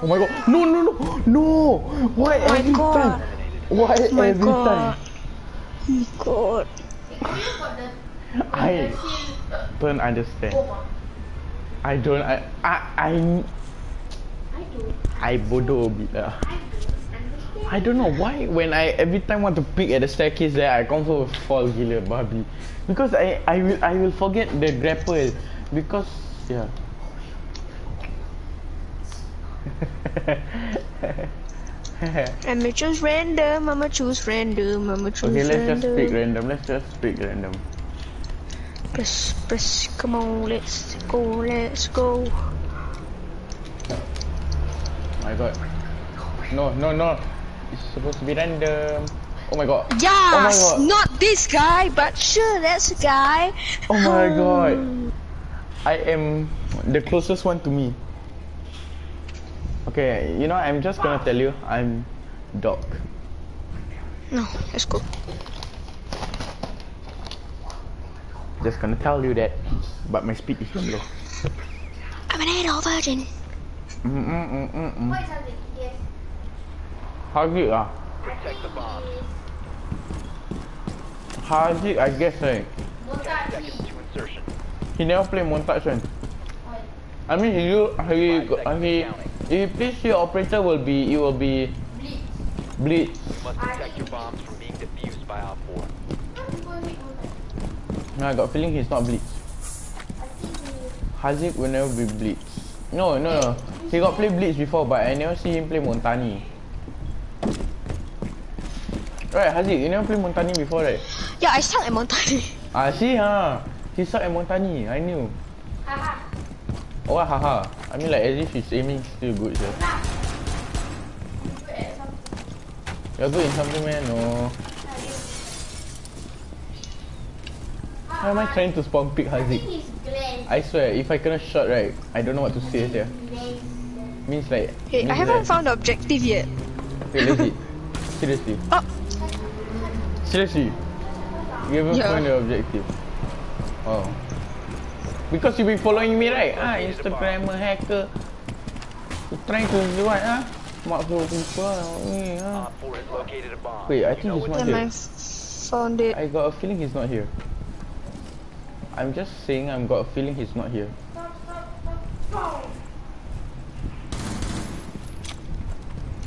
Oh my god. No no no. No. Why Oh every God. time? Why Oh my every God. time? Oh my god. got I don't understand. Bomb? I don't. I. I. I, I do. I bodoh a bit lah. I don't know why when I every time want to peek at the staircase there I confirm will fall gila babi. Because I I will I will forget the grapple because yeah. (laughs) I'ma choose random, I'ma choose random, I'ma choose okay, let's just random. pick random. Let's just pick random. Press, press, come on, let's go, let's go. My god. No, no, no. It's supposed to be random. Oh my god. Yes, Oh my god. not this guy, but sure, that's a guy. Oh my um, god. I am the closest one to me. Okay, you know, I'm just gonna tell you, I'm Doc. No, let's go. I'm just gonna tell you that, but my speed is too low. I'm an adult virgin. Mm mm mm mm mm. What is something? Yes. Haziq ah. Protect the bombs. Haziq, I guess right. Montage. Seconds to insertion. He never play montage one. I mean, he do, he he if he plays your operator will be it will be bleed. You must protect your bombs from being defused by Op 4. No, I got feeling he's not blitz. Haziq will never be blitz. No, no, no. He got play blitz before, but I never see him play Montagne. Right, Haziq, you never play Montagne before, right? Yeah, I suck at Montagne. (laughs) Ah, see, huh? He suck at Montagne. I knew. Haha. Oh, haha. I mean, like, as if he's aiming still good, sir. You're good in something, man. No. Why am I trying to spawn pick Haziq? I swear, if I kena shot right, I don't know what to say here. Means like. Hey, I haven't like- found the objective yet. Okay, legit. Seriously. Oh. Seriously. You haven't Yeah. found the objective. Oh. Because you've been following me, right? Ah, Instagrammer hacker. You trying to do what, ah? Mak suruh people ni, ah. Op 4 has located a bomb. Wait, I think he's what not Then I here. found it. I got a feeling he's not here. I'm just saying I've got a feeling he's not here.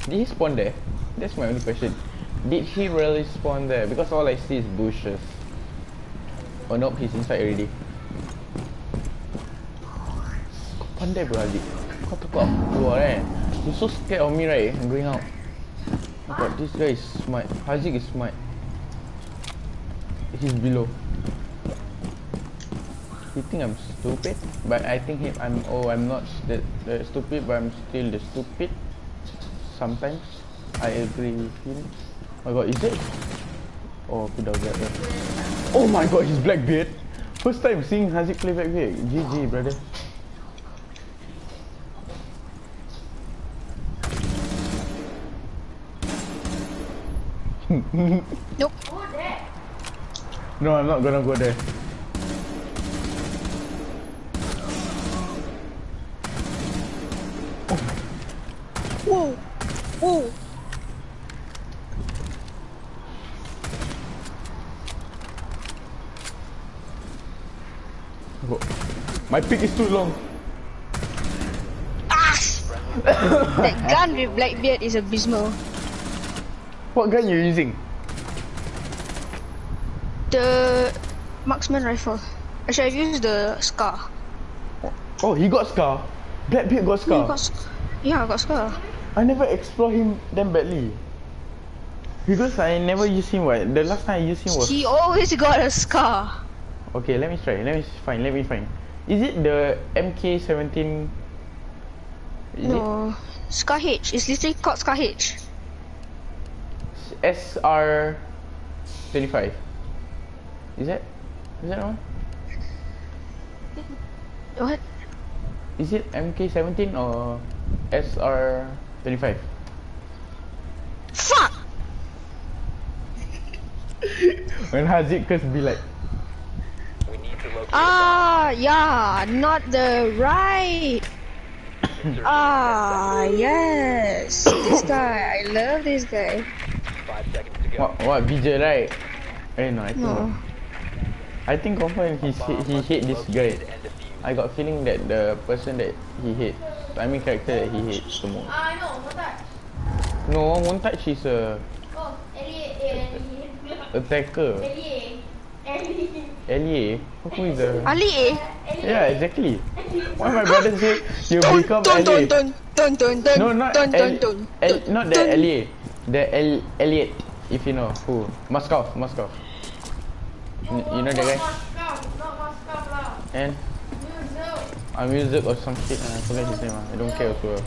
Did he spawn there? That's my only question. Did he really spawn there? Because all I see is bushes. Oh nope, he's inside already. Kau pandai bro Haziq. Kau takut aku keluar eh. You so scared of me right? I'm going out. Oh my god, this guy is smart. Haziq is smart. He's below. He think I'm stupid, but I think him I'm oh I'm not that, that stupid, but I'm still the stupid. Sometimes I agree with him. Oh my god, is it? Oh, aku dah get dah. Oh my god, he's Blackbeard. First time seeing Haziq play Blackbeard. GG, brother. Nope. No, I'm not gonna go there. Whoa. Whoa. Go. My pick is too long. Ah! (laughs) that gun with Blackbeard is abysmal. What gun you using? The marksman rifle. Actually, I've used the Scar. Oh, he got Scar. Blackbeard got Scar. Yeah, I got, yeah, got Scar. I never explore him that badly. Because I never use him what? The last time I used him was He always got a Scar. Okay, let me try. Let me find. Let me find. Is it the MK17? Is no, Scar H. It's literally called Scar H. it SR25? Is that? Is that one? What? Is it MK17 or SR25? Fuck! (laughs) when Haziq curse be like, We need to locate Ah, yeah, not the right. (coughs) ah, yes. This guy, I love this guy. five seconds to go. what, what, BJ right? Eh, no, I think No. not. I think confirm he he hate this guy. I got feeling that the person that he hate, I mean character that he hates the most. Ah, I know, Montaj. No, Montaj is a Oh, Ellie, Ellie. attacker. Ellie. Ellie. Elie, who is the? Ali eh? Yeah, exactly. Why my brother say you become Dun dun Elie? dun dun dun dun No, not dun not the dun. Elie, the El, Elliot, if you know who. Moskov, Moskov. You know that guy? Moscow, not Moscow lah. And. I'm music or some shit. I forget his name. ah. I don't care as well.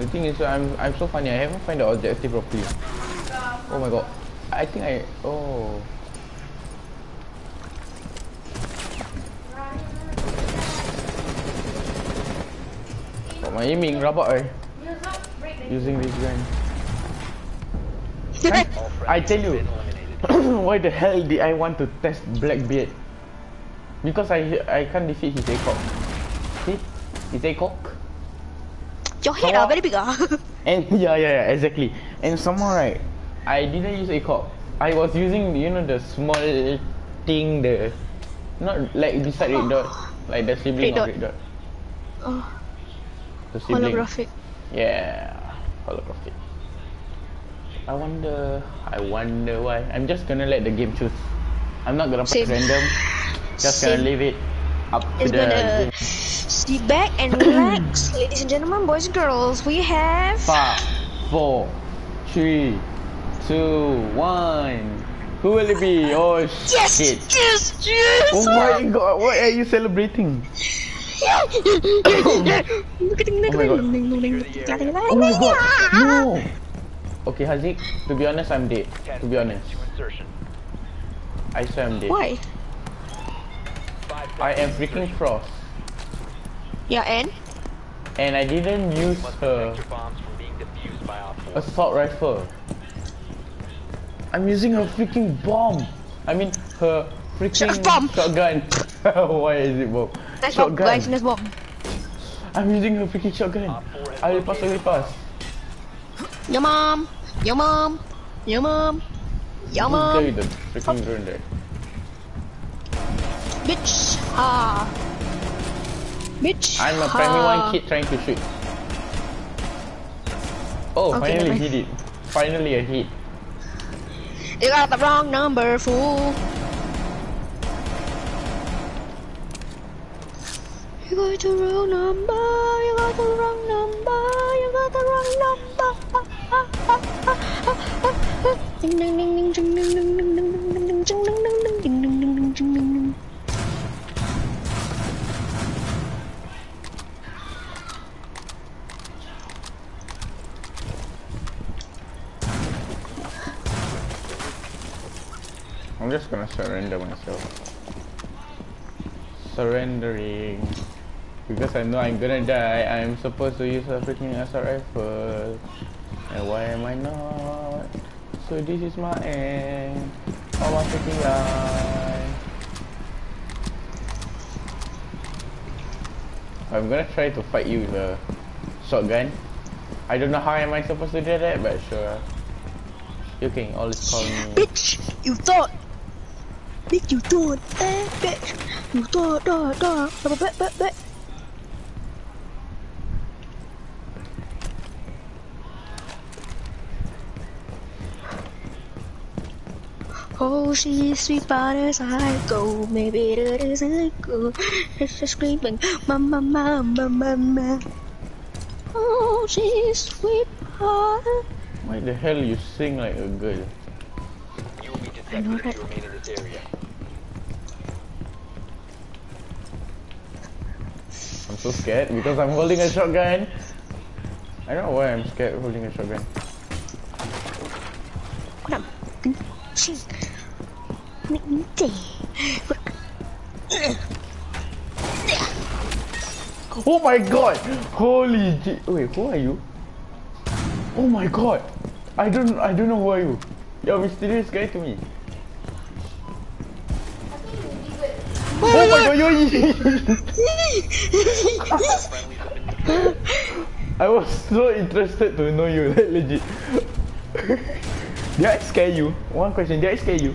The thing is, I'm I'm so funny. I haven't find the objective properly. Oh my god. I think I oh. Got my aiming rabak eh. Using this gun. (laughs) I tell you, (coughs) why the hell did I want to test Blackbeard? Because I I can't defeat his ACOG. See? His cock. Your head ah very big ah. (laughs) And yeah, yeah, yeah, exactly. And somehow right, I didn't use ACOG. I was using, you know, the small thing, the not like beside red dot, (sighs) like the sibling Red of red dot. Oh, The sibling. holographic. Yeah, holographic. I wonder, I wonder why. I'm just gonna let the game choose. I'm not gonna press Same. random. (laughs) Just gonna leave it It's gonna sit back and (clears throat) relax, ladies and gentlemen, boys and girls. We have Five, four, three, two, one. Who will it be? Oh Yes! shit! Yes! Yes! Oh my god! What are you celebrating? (coughs) Oh, oh Oh my god! No! Okay, Haziq. To be honest, I'm dead. To be honest, I swear I'm dead. Why? I am freaking frost, Yeah, and and I didn't use her assault rifle. I'm using her freaking bomb. I mean, her freaking bomb. shotgun. (laughs) Why is it bomb? nice bomb, Shotgun. guys, nice bomb. I'm using her freaking shotgun. I will pass, I will pass. Your mom, your mom, your mom, your mom, the freaking drone there. Bitch. Ah, bitch. I'm a ah. one kid trying to shoot. Oh, Okay, finally hit it. Finally a hit. You got the wrong number, fool. You got the wrong number. You got the wrong number. You got the wrong number. Ding ding ding ding ding ding ding ding ding ding ding ding ding ding I'm just gonna surrender myself. Surrendering. Because I know I'm gonna die, I'm supposed to use a freaking assault rifle. And why am I not? So this is my end. I'm gonna try to fight you with a shotgun. I don't know how am I supposed to do that, but sure. You can always call me. Bitch, you thought. Bitch, you thought. Eh, bitch. You thought, da, da, da, da, da, da. Oh, she's sweet but as I go, maybe that is a go. It's just screaming, mama, mama, mama. Oh, she's sweet but Why the hell you sing like a girl? I know that. I'm so scared because I'm holding a shotgun. I don't know why I'm scared of holding a shotgun. Ching. Ninte. Oh my god! Holy Wait, who are you? Oh my god! I don't I don't know who are you. You're a mysterious guy to me. Oh my god, I was so interested to know you, (laughs) like legit. did I scare you? One question, did I scare you?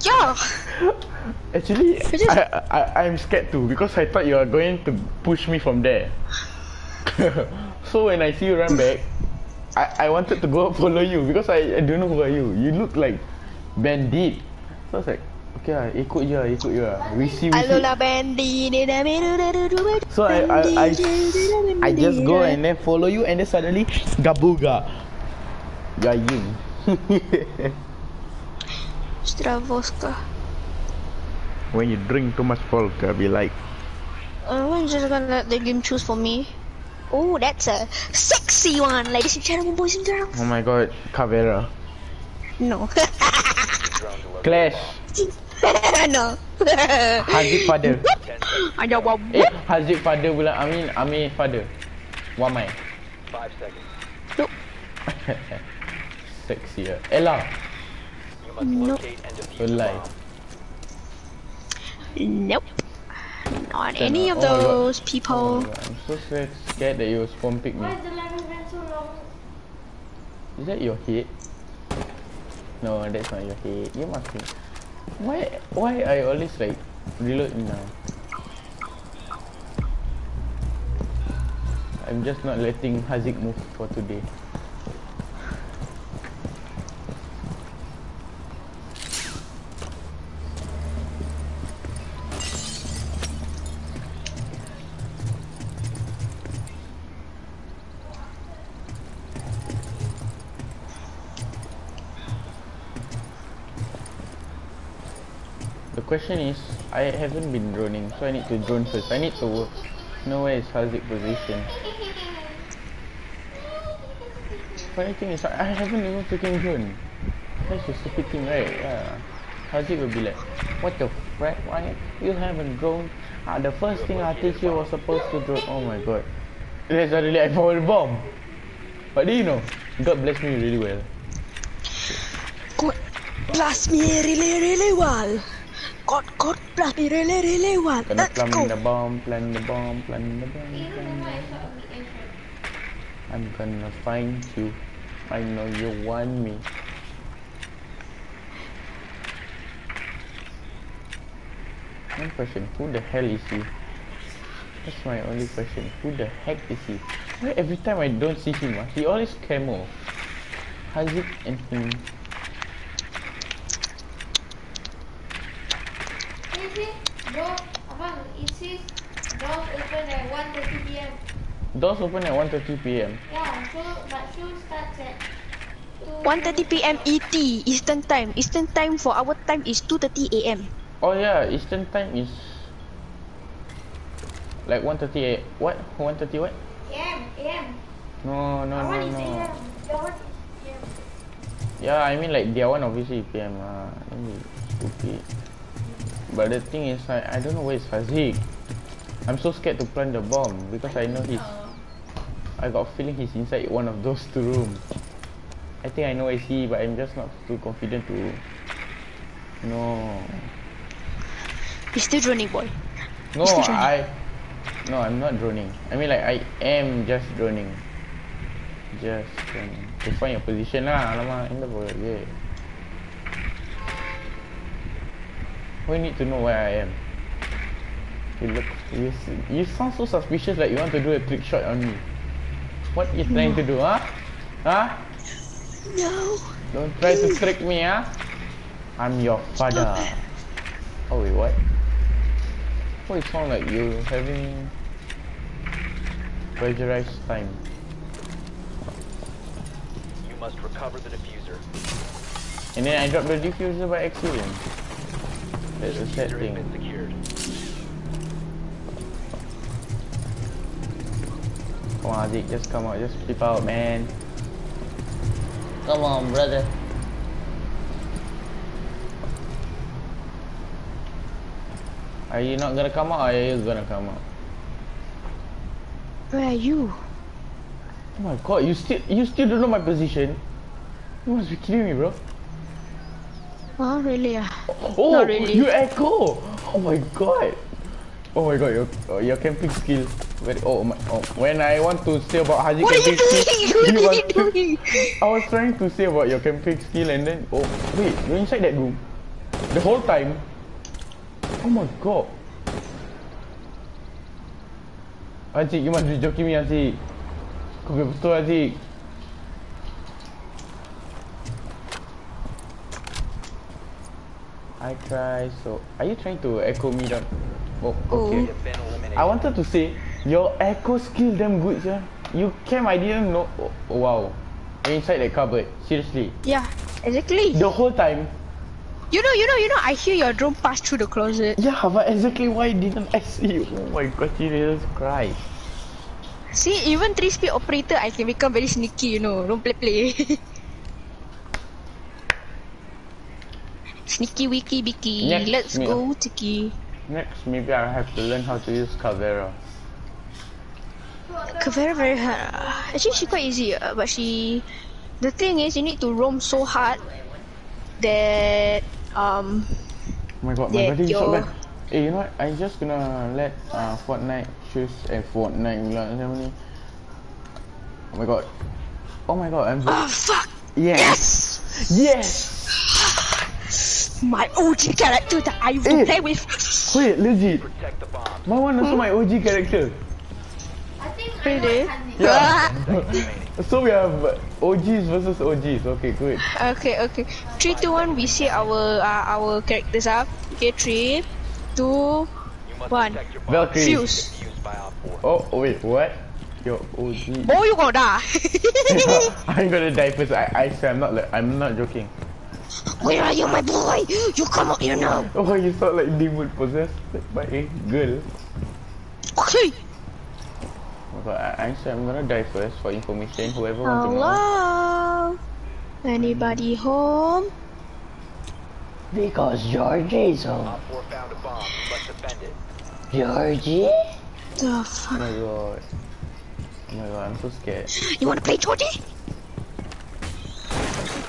Yeah. (laughs) Actually, I, I I'm scared too because I thought you are going to push me from there. (laughs) so when I see you run back, I I wanted to go follow you because I, I don't know who are you. You look like bandit. So I was like, okay lah, ikut je lah, ikut je lah. We see, we see. Alola Bandy di da mi du da du du du So I I I, I just go and then follow you and then suddenly gabuga. Gaying. (laughs) Stravoska. when you drink too much vodka, uh, be like, uh, I'm just gonna let the game choose for me. Oh, that's a sexy one, ladies and gentlemen, boys and girls. oh my god, Caveira. No. (laughs) Clash. (laughs) (laughs) no. Haziq father. Ada wow. Eh, Haziq father pula. Amin, Amin father. Wamai. Five seconds. (laughs) Sexy ah. Ela. You must Nope. locate and defuse Don't the lie. bomb. Nope. Not Cannot. any of Oh my God. those Oh people. my I'm so scared, scared that you will spawn pick me. Why is the level been so long? Is that your head? No, that's not your head. You must be. Why? Why I always like reload now? I'm just not letting Haziq move for today. Question is, I haven't been droning, so I need to drone first. I need to know where is Haziq position. Funny thing is, I haven't even freaking drone. That's the stupid thing, right? Yeah. Haziq will be like, what the frick, why you haven't drone? Ah, the first thing I teach you was supposed to drone. Oh my god. Then suddenly I bomb. But do you know, God bless me really well. God bless me really, really well. God, God bless me really, really well. Gonna Let's plant go. the bomb, plant the bomb, plant the bomb. You plant know the why bomb. I saw a weekend shirt? I'm gonna find you. I know you want me. One question, who the hell is he? That's my only question. Who the heck is he? Why every time I don't see him, ah, he always camo. Haziq and him. Door, abang, doors open at 1:30 p.m. Doors open at 1.30 p.m. Yeah, so but show starts at 2 1:30 p.m. ET Eastern Time. Eastern Time for our time is 2:30 a.m. Oh yeah, Eastern time is like 1.30 a- what? 1.30 what? AM, AM. No, no, Our no, one is no. AM. Your one is AM. Yeah, I mean like their one obviously PM lah. Be stupid. But the thing is I I don't know where is Haziq. I'm so scared to plant the bomb because I know he's I got a feeling he's inside one of those two rooms. I think I know where he but I'm just not too confident to No. He's still droning, boy. No, droning. I No, I'm not droning. I mean like I am just droning. Just droning. To find your position lah. Alamak, in the world, yeah. We need to know where I am. You look, you, you sound so suspicious like you want to do a trick shot on me. What you trying to do, huh? Huh? No. Don't try to trick me, huh? I'm your father. Oh wait, what? Oh, it sound like you having pressurized time. You must recover the defuser. And then I dropped the defuser by accident. That's a sad Defuser has thing. been secured. Come on, Haziq, just come out, just flip out, man. Come on, brother. Are you not gonna come out or are you gonna come out? Where are you? Oh my god, you still you still don't know my position? You must be kidding me, bro. Oh, really? Ah. Oh, Not really. you echo! Oh my god! Oh my god, your uh, your camping skill. Very, oh my, oh, when I want to say about Haji What you camping skill, (laughs) What are you doing? I was trying to say about your camping skill and then oh wait, you're inside that room. The whole time. Oh my god. Haji, you must be joking me, Haji. Kau betul, Haji. I try so. Are you trying to echo me down? Oh, okay. I wanted to say your echo skill damn good, yeah. You came, I didn't know. Oh, wow. Inside the cupboard. Seriously. Yeah, exactly. The whole time. You know, you know, you know. I hear your drone pass through the closet. Yeah, but exactly why didn't I see you? Oh my god, Jesus Christ. See, even three speed operator, I can become very sneaky. You know, don't play play. (laughs) sneaky wiki biki. Next, Let's me- go, Tiki. Next, maybe I have to learn how to use Caveira. Very very hard. ah. Actually, she quite easy, uh, but she. The thing is, you need to roam so hard that um. Oh my god, my body is so bad. Eh, you know what? I'm just gonna let uh, Fortnite choose eh, Fortnite pula macam ni. Oh my god. Oh my god, I'm Oh fuck! Yes! Yes! My OG character that I will play with. Wait, legit. My one also my OG character. Really? Yeah. (laughs) so we have OGs versus OGs. Okay, good. Okay, okay. Three, two, one. We see our uh, our characters up. Okay, three, two, one. Valkyrie. Fuze. Oh, wait, what? Your OG. Oh, you gonna die. (laughs) (laughs) I'm gonna die first. I, I swear, I'm not. I'm not joking. Where are you, my boy? You come up here now. Oh, you sound like demon possessed by a girl. Okay. Oh my god, I, I swear I'm gonna die first for information. Whoever wants to know. Hello. Anybody home? Because Georgie's home. Found a bomb. You must defend it. Georgie? The Oh fuck? my god. Oh my god, I'm so scared. You wanna play Georgie?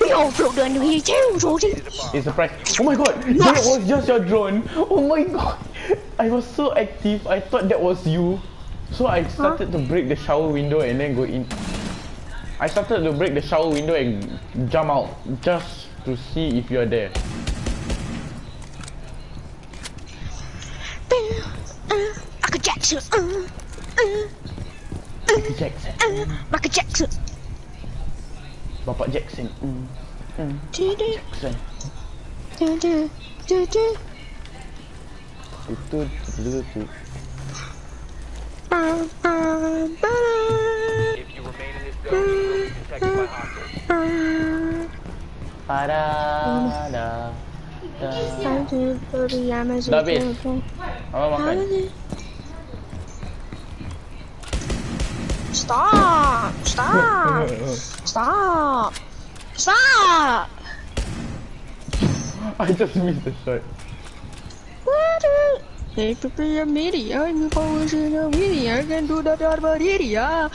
We all broke down here too, Georgie. It's a. Oh my god, that was just your drone. Oh my god. I was so active. I thought that was you. So I started to break the shower window and then go in. I started to break the shower window and jump out just to see if you're there. Michael Jackson. Michael Jackson. Uh, Michael Jackson. Bapak Jackson. Mm. Mm. Du-du, Jackson. du-du, du-du. Itu itu itu. Bum, bum, ba-da. If you remain in this zone, you will be detected by hostiles. Bum. Pada da. Time to go to Amazon. Dah habis. Apa makan? Stop! Stop! (laughs) Stop! Stop! I just missed the shot. Hey, prepare a media. You in a media. I can do the media.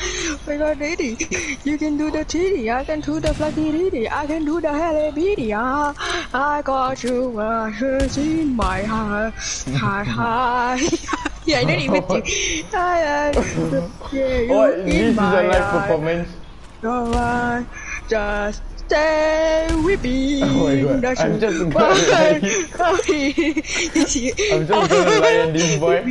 I got lady. You can do the titty. I can do the fluffy titty. I can do the hella media. I got you ashes in my heart. Hi, hi. (laughs) yeah, I don't even (laughs) think. I, I, yeah, you Oh, in this is a live performance. No one just stay with me. Oh my God, I'm you. just (laughs) coffee. (laughs) I'm just gonna lie on this boy.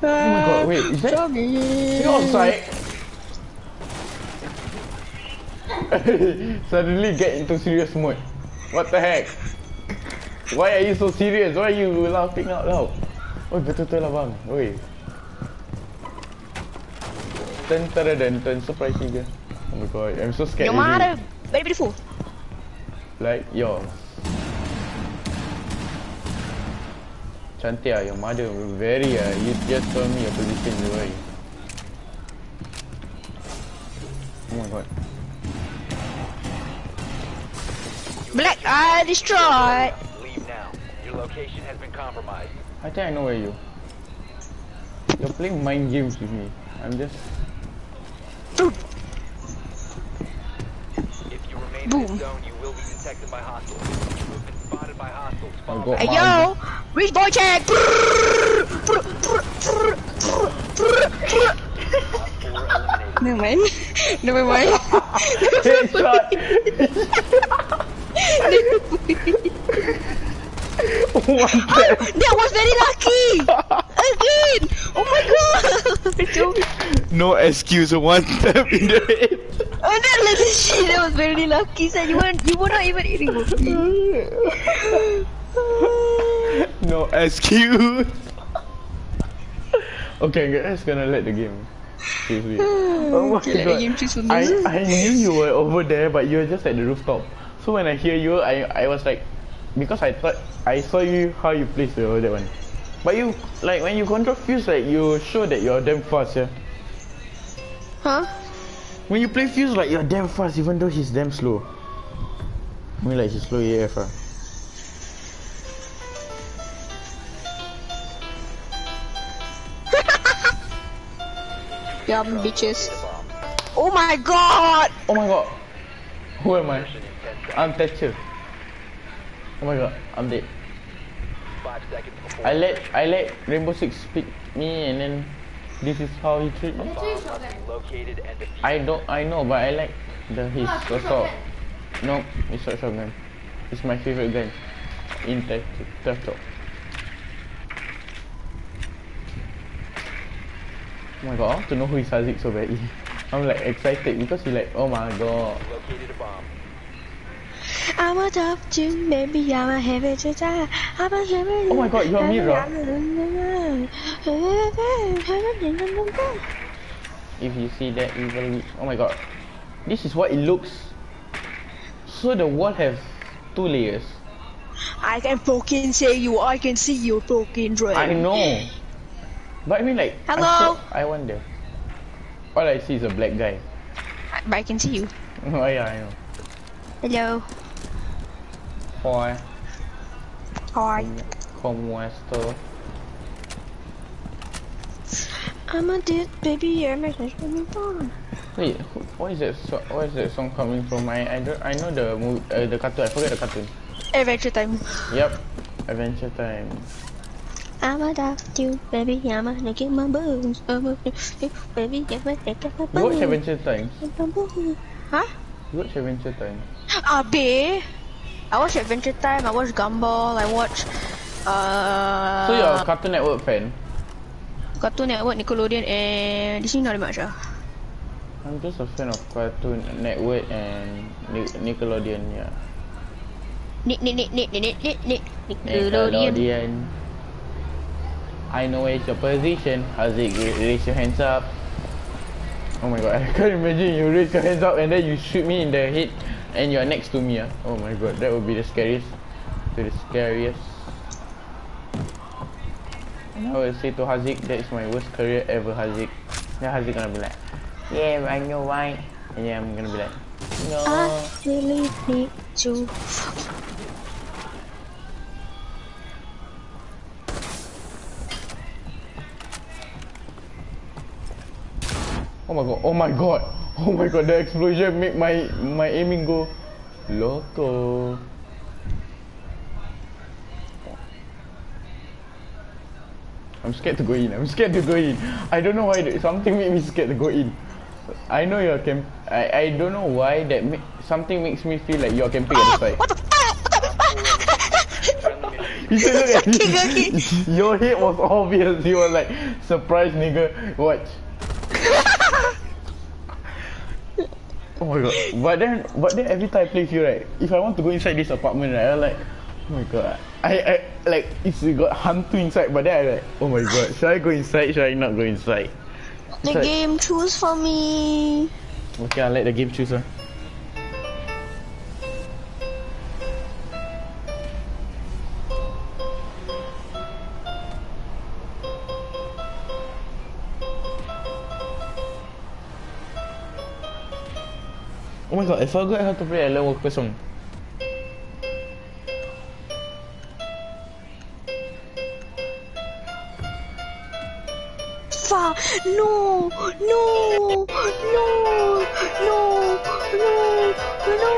Oh my god, wait, is that you outside? (laughs) Suddenly get into serious mode. What the heck? Why are you so serious? Why are you laughing out loud? Oh, betul-betul lah bang. Oi. Ten ten ten surprise juga. Oh my god, I'm so scared. Your mother, very beautiful. Like yours. Cantik ah, your mother very ah. You just told me your position boy. Oh my god. Black Eye destroyed. Leave now. Your location has been compromised. I think I know where you. You're playing mind games with me. I'm just. If you remain in Boom. this zone, you will be detected by hostiles. You have been spotted by hostiles. I Follow got Hey my- yo, reach boy check. (laughs) Never mind. Never mind. Headshot. (laughs) oh. That was very lucky! Again! Oh my god! (laughs) No excuse. One tap in the head. Oh, that legit, that was very lucky. Son. You weren't, you were not even eating with (laughs) me. No excuse. okay, guys, gonna let the game. Seriously. (sighs) Oh my Okay, god. game choose for me. I, I knew you were over there, but you were just at the rooftop. So when I hear you, I I was like, because I thought I saw you how you placed the that one. But you like when you control Fuze, like you show that you're damn fast, yeah. Huh? When you play Fuze, like you're damn fast, even though he's damn slow. I mean, like he's slow AF. Ah. (laughs) Yum, bitches. Oh my god! Oh my god. Who am I? I'm Thatcher. Oh my god, I'm dead. I let I let Rainbow Six pick me and then this is how he treat me. Located and defused. I don't I know but I like the his Ah, shotgun. assault. No, it's not shotgun. It's my favorite gun in Theft Theft Talk. Oh my god, I want to know who is Haziq so badly. (laughs) I'm like excited because he like oh my god. Located a bomb. I'm a top two, baby, I'm a heavy to die. I'm a heavy. Oh my god, you're Mira. If you see that evil oh my god. This is what it looks. So the wall have two layers. I can fucking see you, I can see you fucking dread. I know. But I mean like I Hello? said- I wonder. All I see is a black guy. But I can see you. (laughs) Oh yeah, I know. Hello. Hi. Hi. Como esto? I'm a dead baby, I'm a baby born. Wait, who- what is that? So, what is that song coming from? I I don't I know the movie, uh, the cartoon. I forget the cartoon. Adventure time. Yep, Adventure Time. I'm a dog too, baby, I'm a naked my bones. I'm a baby, I'm a naked my You watch bones. Adventure Time? Huh? You watch Adventure Time? Abe. I watch Adventure Time, I watch Gumball, I watch uh So you're a Cartoon Network fan? Cartoon Network, Nickelodeon and Disney not much ah. I'm just a fan of Cartoon Network and Nickelodeon, yeah. Nick, Nick, Nick, Nick, Nick, Nick, Nick, Nickelodeon. I know it's your position. Haziq, raise your hands up. Oh my god, (laughs) I can't imagine you raise your hands up and then you shoot me in the head and you're next to me. ah. Oh my god, that would be the scariest. To the scariest. And I will say to Haziq, that's my worst career ever, Haziq. Then Haziq gonna be like, yeah, I know why. And yeah, I'm gonna be like, no. I really need to. Oh my god, oh my god, oh my god, the explosion make my my aiming go loco. I'm scared to go in. I'm scared to go in. I don't know why something made me scared to go in. I know you're camp. I I don't know why that ma- something makes me feel like you're camping at the side. You should look at. Your head was obvious. You were like, surprise, nigga. Watch. Oh my god. But then, but then every time I play with you, right? If I want to go inside this apartment, right? I'm like, oh my god. I, I like it's got hantu inside, but then I like, oh my god. Should I go inside? Should I not go inside? The like- game choose for me. Okay, I'll let the game choose. Huh? Oh my god, I forgot how to play Alan Walker song. Fuck! No! No! No! No! No! No!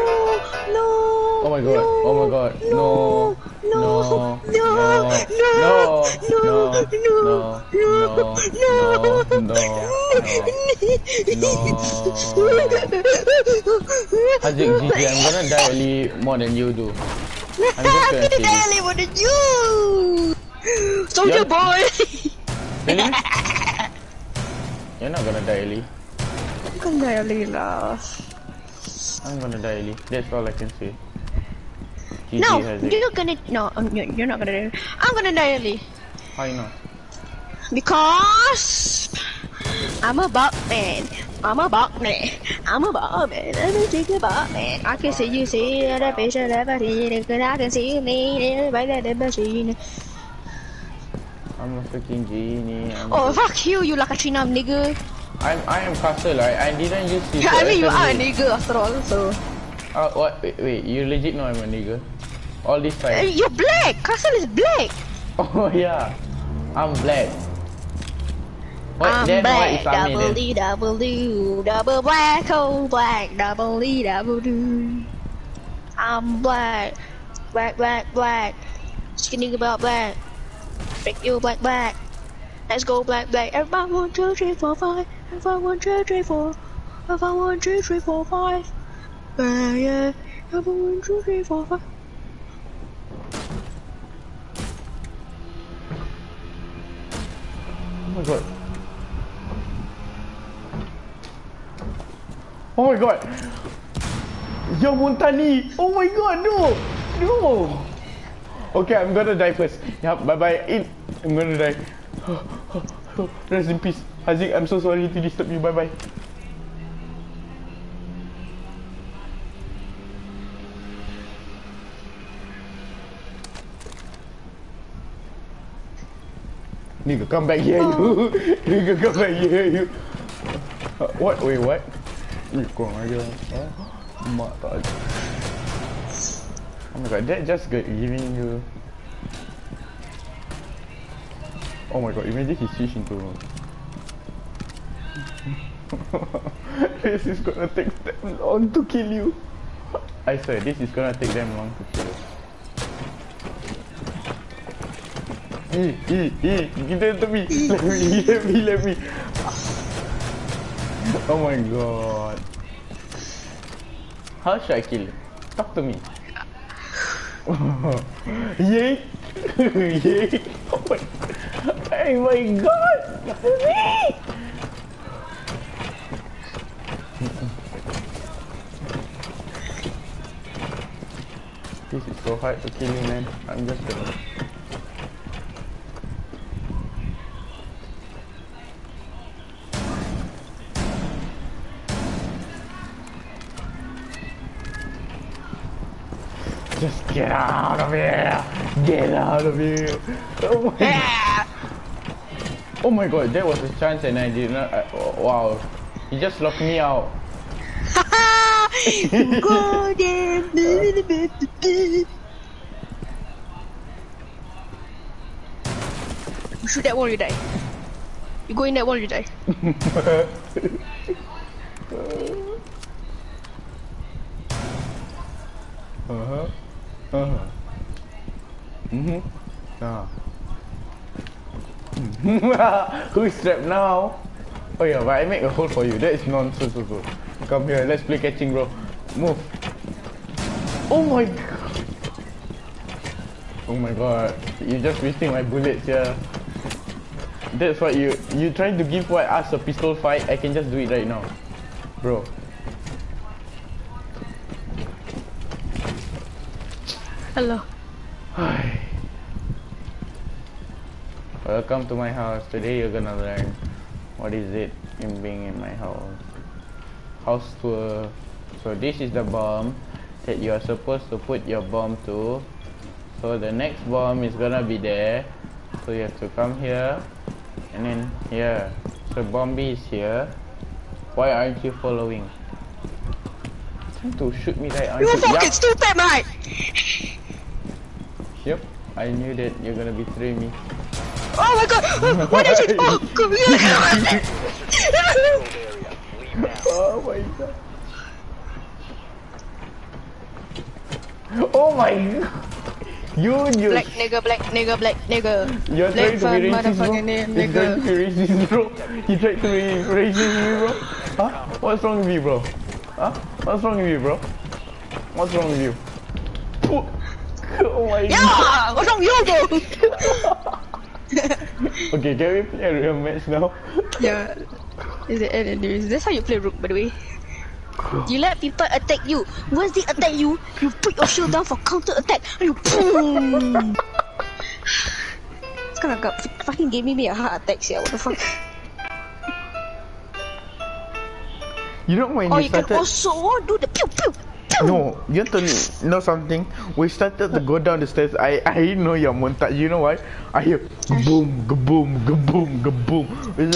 No! Oh my god, oh my god, no, no, no, no, no, no, no, no, no, no, no. Haziq, GG, I'm gonna die early more than you do. I'm just gonna Kita kill dah you. lewat the you. Soldier Yup. boy. Really? (laughs) You're not gonna die, Ellie. Bukan dah lah. I'm gonna die, Ellie. That's all I can say. GG No, you're gonna no, um, you're, you're not gonna die. I'm gonna die early How you know? because I'm a bug man. I'm a bug man. I'm a bug man. I'm a chicken bug man. I can see you see the picture of a I can see me by the machine. I'm a freaking genie. I'm Oh fuck you, you like a China nigga. I'm I am castle. I I didn't use this. (laughs) I mean you are a nigga after all, so Uh, what? Wait, wait, you legit know I'm a nigga? All this Uh, time. you're black. Castle is black. (laughs) Oh yeah, I'm black. What? I'm then black. is Ami Double? D, double D, double black, oh black, double D, double D. I'm black, black, black, black. Skinny about black. Break you black, black. Let's go black, black. Everybody one, two, three, four, five. Everybody one, two, three, four. Everybody one, two, three, four, five. Yeah, yeah. Everybody one, two, three, four, five. Oh my god. Oh my god. Yo Montagne. Oh my god, no. No. Okay, I'm gonna die first. Yup, bye bye. In. I'm gonna die. (gasps) Rest in peace. Haziq, I'm so sorry to disturb you. Bye bye. Nigga, come back here, you. (laughs) Nigga, come back here, you. Uh, what? Wait, what? Ih, kurang aja. Mak tak ada. Oh my god, that just got giving you. Oh my god, imagine he switch into. (laughs) this is gonna take them long to kill you. I swear, this is gonna take them long to kill you. Eh, eh, eh, kita tepi. (laughs) Let me, let me, let me. Oh my god. How should I kill? Talk to me. Yay! Yay! Oh my, oh my god! Oh (laughs) this is so hard to kill you, man. I'm just gonna. Get out of here! Get out of here! Oh my god! Oh my god, that was a chance and I did not. Uh, wow. You just locked me out. (laughs) Go there. (laughs) You shoot that wall, you die. You go in that wall, you die. (laughs) Uh huh. Uh huh. Mhm. Ah. (laughs) Who's trapped now? Oh yeah, but I make a hole for you. That is nonsense. Come here, let's play catching, bro. Move. Oh my god. Oh my god. You're just wasting my bullets here. That's what you you trying to give what us a pistol fight. I can just do it right now, bro. Hello. Hi. Welcome to my house. Today you're gonna learn what is it in being in my house. House tour. So this is the bomb that you are supposed to put your bomb to. So the next bomb is gonna be there. So you have to come here and then here. So Bombi is here. Why aren't you following? Trying to shoot me right You aren't fucking Yup. stupid, mate! Yep, I knew that you're gonna betray me. Oh my god! (laughs) (gasps) What is it? Oh, (laughs) oh my god. Oh my god. You, you. Black nigga, black nigga, black nigga. You're black trying to be racist, bro. motherfucking name, You're trying to be racist, bro. You tried to be racist, me, bro. Huh? What's wrong with you, bro? Huh? What's wrong with you, bro? What's wrong with you? Phew. Oh my Yeah, what's wrong with you. Okay, can we play a real match now? yeah. Is it and anyways, that's how you play Rook, by the way. You let people attack you. Once they attack you, you put your shield down for counter attack, and you boom. Sekarang kau fucking giving me a heart attack, yeah. What the fuck? You know when Oh, you you can also do the pew pew. No, you want to know something? We started to go down the stairs. I I know your montage. You know why? I hear boom, boom, boom, boom. Wait,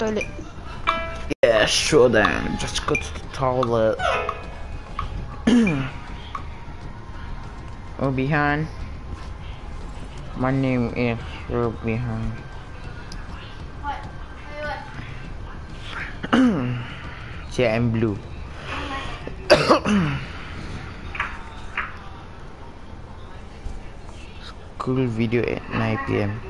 toilet. Yeah, sure then. Just go to the toilet. Rubihan. My name is? Wait, what? Yeah, I'm blue. (coughs) School video at 9 p.m.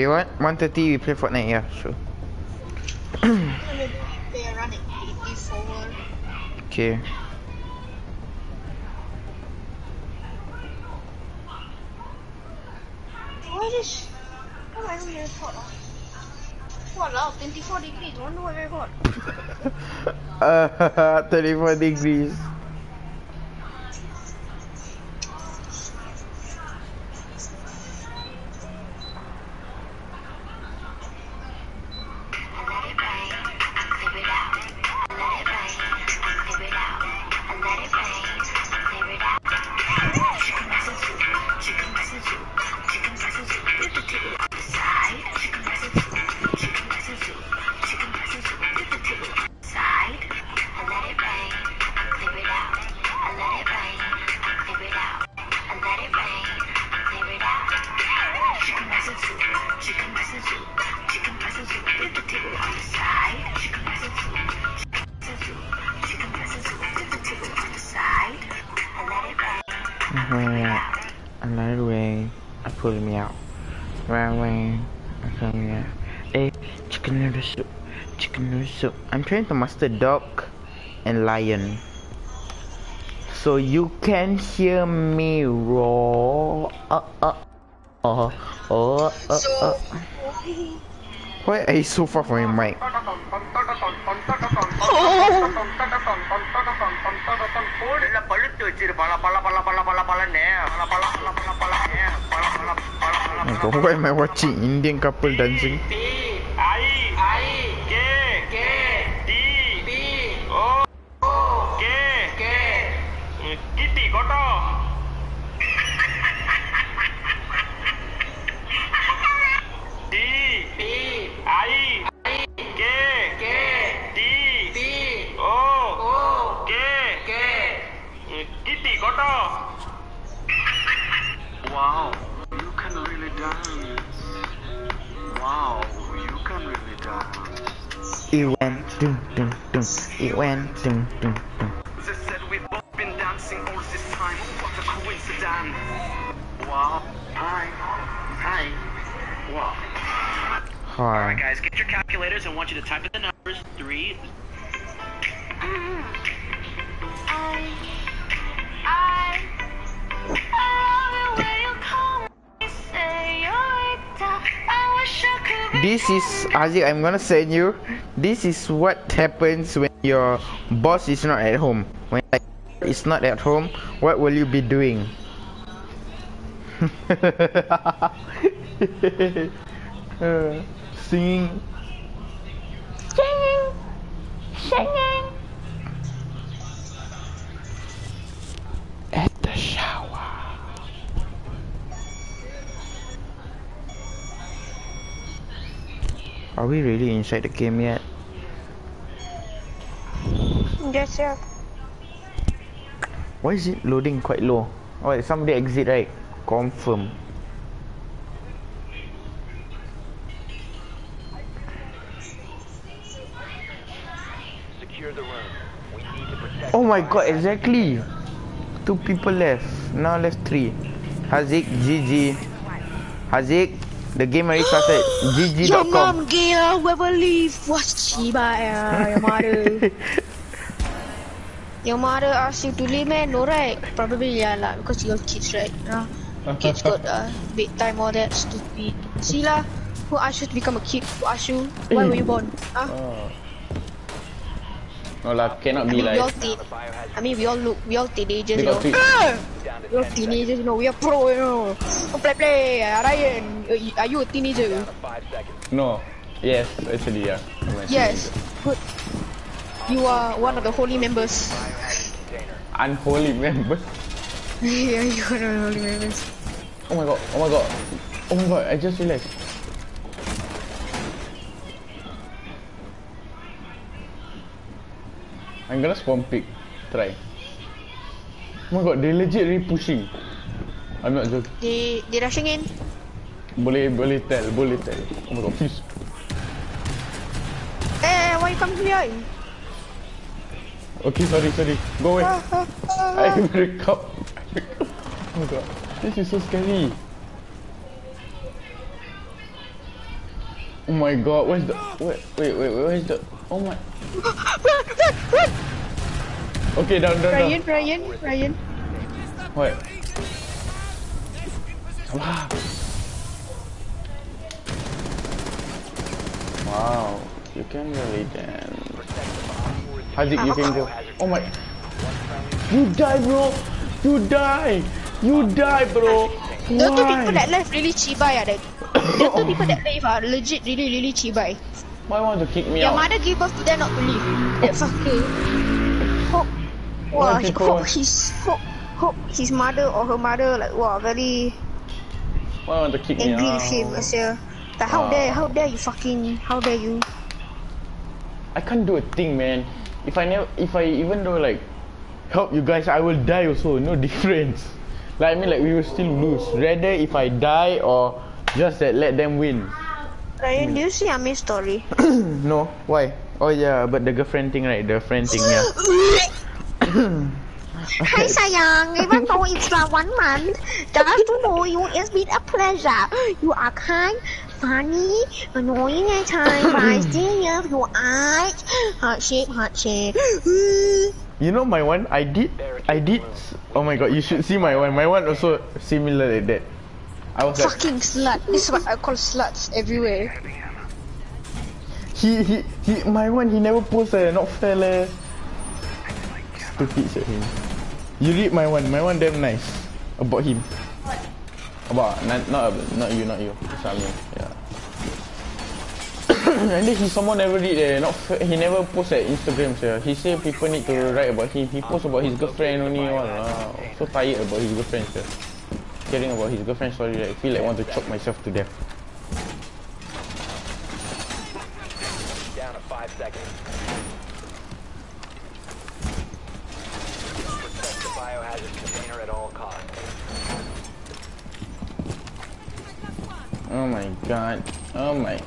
Wait, what? 130 we play Fortnite, yeah, sure. They are running 84. Okay. What is... Oh, I don't very hot. Walao, 24 degrees. Wonder why very hot. Uh, (laughs) 34 degrees. trying to master dog and lion. So you can hear me roar. Uh, uh, uh, uh, uh, uh. Why are you so far from your mic? Oh, why am I watching Indian couple dancing? Aziz. I'm gonna send you. This is what happens when your boss is not at home. When it's not at home, what will you be doing? (laughs) Uh, singing. Singing. Singing. Are we really inside the game yet? Yes, sir. Why is it loading quite low? Oh, wait, somebody exit right? Confirm. Secure the room. We need to protect. Oh my god, exactly. Two people left. Now left three. Haziq, GG. Haziq, the game already started. Your GG.com. mom gila whoever leave ya, your mother. (laughs) your mother asked you to leave man, no right? Probably yeah lah, because you have kids right? Uh, kids got uh, bedtime all that stupid. See lah, who asked you to become a kid? Who asked you? Why were you born? Huh? No lah, cannot I be mean, we all like. teen. I mean, we all look, we all teenagers, They you know. Ah! We all teenagers, you know. We are pro, you know. Don't play, play. Ryan, are you a teenager? No. Yes, actually yeah. Yes. Good. You are one of the holy members. Unholy member. (laughs) yeah, you are one of the holy members. Oh my god, oh my god. Oh my god, I just realized. I'm gonna spawn pick. Try. Oh my god, they legit really pushing. I'm not joking. They they rushing in. Boleh boleh tell, boleh tell. Oh my god, please. Eh, why you come here? Okay, sorry, sorry. Go away. (laughs) I break up. (laughs) oh my god, this is so scary. Oh my god, where's the wait wait wait where's the oh my run, run, run! Okay down down Ryan, down Ryan, Ryan. Ryan. What? Wow. Wow, you can really dance. Haziq, you can go. Oh my. You die, bro. You die. You die, bro. The two people that left really chibai ah. That the two people that left are legit really really chibai. Why want to kick me Your out? mother gave birth to them not to leave. That fucker. Hope, Why wow, he, hope his hope, hope his mother or her mother like wow very Why want to kick me angry out? with him. As a, like how Wow. dare how dare you fucking how dare you? I can't do a thing, man. If I never, if I even though like help you guys, I will die also. No (laughs) difference. Like I mean, like we will still lose. Rather if I die or just that let them win. Ryan, hmm. do you see Amir's story? (coughs) no, why? Oh yeah, but the girlfriend thing, right? The friend thing, yeah. (coughs) Hi sayang, even though it's like one month, just to know you it's been a pleasure. You are kind, funny, annoying at times, (coughs) but I still love your eyes. Heart shape, heart shape. You know my one, I did, I did. Oh my god, you should see my one. My one also similar like that. I was like, Fucking slut. This is what I call sluts everywhere. he, he, he, my one, he never post eh, not fair leh. Stupid shit him. You read my one, my one damn nice. About him. About, not, not, not you, not you. Sami, yeah. (coughs) and then he someone never read eh, not fair, he never post at Instagram sir. He say people need to write about him. He post about his girlfriend only. Wow, so tired about his girlfriend sir. Caring about his girlfriend story, I feel like I want to choke myself to death. Down to five seconds. Protect the biohazard container at all costs. Oh my god. Oh my.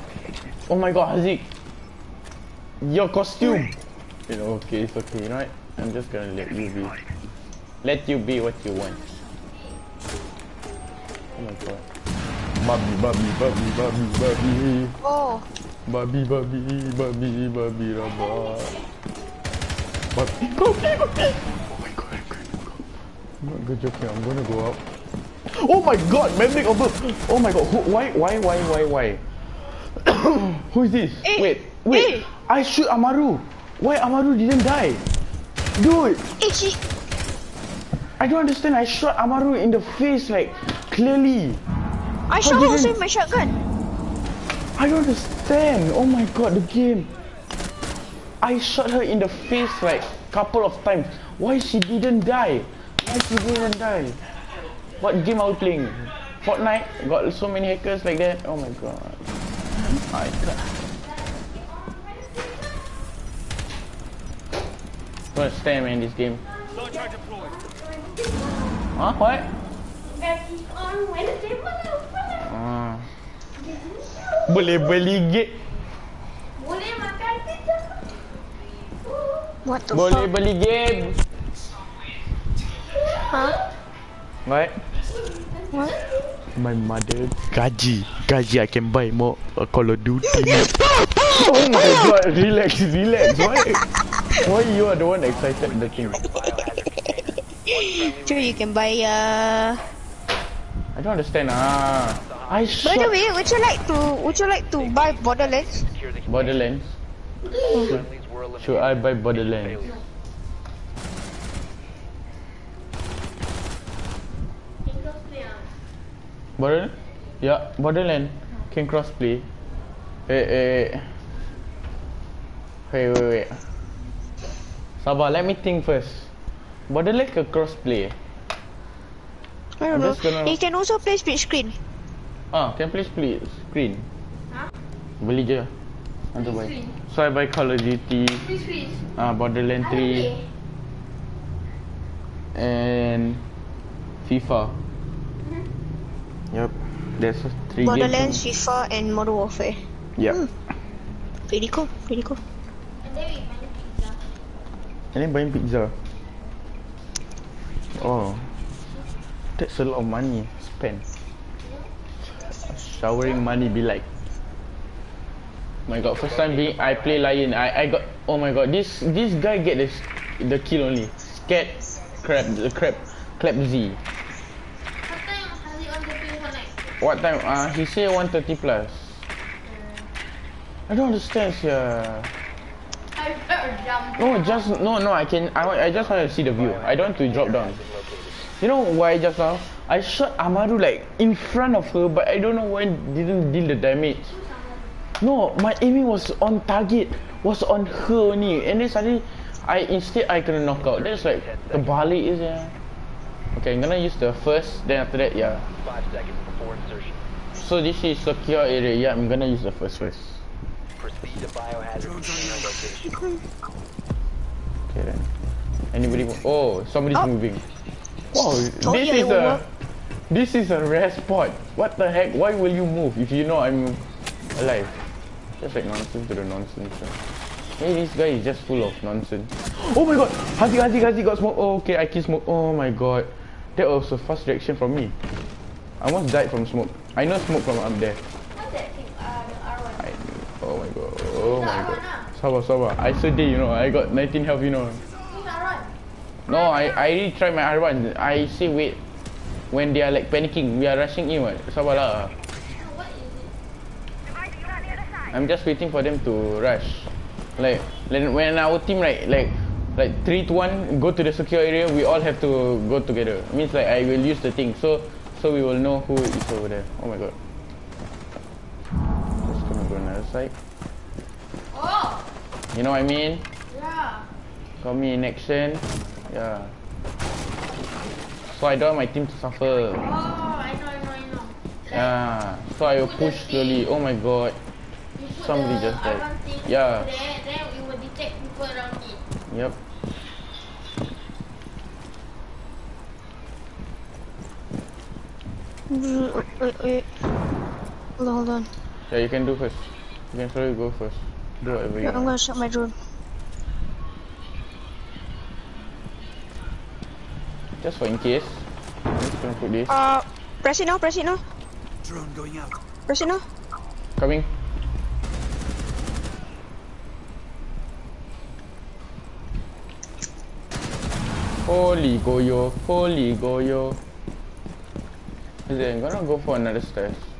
Oh my god, Haziq! Your costume. You know, okay, it's okay, you know what? I'm just gonna let you be. Let you be what you want. Oh my god. Bobby, Bobby, Bobby, Bobby, Bobby. Oh. Bobby, Bobby, Bobby, Bobby, Rabba. Bobby, Bobby, Bobby. Oh my god, I'm gonna go. I'm not good joking, I'm gonna go up. Oh my god, Maverick over. Oh my god, who, why, why, why, why, why? (coughs) Who is this? Eh, wait, wait. eh. I shoot Amaru. Why Amaru didn't die? Dude, Eh, she... I don't understand. I shot Amaru in the face like clearly. I shot her with my shotgun. I don't understand. Oh my god, the game. I shot her in the face like couple of times. Why she didn't die? Why she didn't die? What game I was playing? Fortnite? Got so many hackers like that. Oh my god. My god. Don't understand man this game. Huh? What? On Wednesday malam. Ah. Boleh beli gate. Boleh makan pizza. What the Boleh fuck? beli game. Huh? What? What? My mother gaji gaji I can buy more uh, Call of Duty Oh my god relax relax why why you are the one excited the thing Sure, you can buy uh I don't understand ah. I By the way, would you like to would you like to buy Borderlands? Borderlands? Should, should I buy Borderlands? Borderland yeah Borderland can crossplay eh eh. Wait wait wait. Sabar let me think first. Borderland ke crossplay I don't I'm know. just gonna- You can also play split screen. Ah, can play split screen. Beli je. Want buy. So I buy Call of Duty, Free screen. ah Borderlands 3 and FIFA. Yup. There's three Borderlands, games. FIFA, and Modern Warfare. Yep. Pretty cool. Pretty cool. And then we makan pizza. And then buying pizza. Oh. That's a lot of money spent. Showering money be like. My god, first time being I play lion. I I got oh my god, this this guy get the the kill only. Scared crap the crab clap Z. What time Haziq on the play Fortnite? What time? Uh he say 130 plus. I don't understand yeah. I felt jump. No, just no, no. I can. I, I just want to see the view. I don't want to drop down. You know why just now? I shot Amaru like in front of her, but I don't know why didn't deal the damage. No, my aiming was on target, was on her only, and then suddenly, I instead I kena knock out. That's like the Bali is yeah. Okay, I'm gonna use the first, then after that, yeah. Five seconds before insertion. So this is secure area. Yeah, I'm gonna use the first first. Proceed to biohazard container location. Okay then. Anybody? Oh, somebody's Oh. moving. Wow, this is a this is a rare spot. What the heck? Why will you move if you know I'm alive? Just like nonsense to the nonsense. Hey, this guy is just full of nonsense. Oh my god! Hazi, Hazi, Hazi got smoke. Oh, okay, I kill smoke. Oh my god. That was a fast reaction from me. I almost died from smoke. I know smoke from up there. What's that thing? Uh, the R1. I, oh my god. Oh my god. Sabar, sabar. I sedih, you know. I got 19 health, you know. Who's R1? No, I I already tried my R1. I say wait. when they are like panicking, we are rushing in. What? Sabarlah. I'm just waiting for them to rush. Like when when our team right like like three to one go to the secure area, we all have to go together. Means like I will use the thing, so so we will know who is over there. Oh my god. Just gonna go another side. Oh, You know what I mean? yeah. Got me in action. Yeah. So I don't want my team to suffer. Oh, I know, I know, I know. Yeah. So I will push slowly. Oh my god. You Somebody just died. Yeah. there, then it will detect people around it. Yep. Wait, wait, wait. Hold on, hold on. Yeah, you can do first. You can slowly go first. Do whatever you Yeah, I'm want. gonna shut my drone. Just for in case. I'm just gonna put this. Uh, press it now, press it now. Drone going out. Press it now. Coming. Holy Goyo, holy Goyo. Is it? I'm gonna go for another stairs.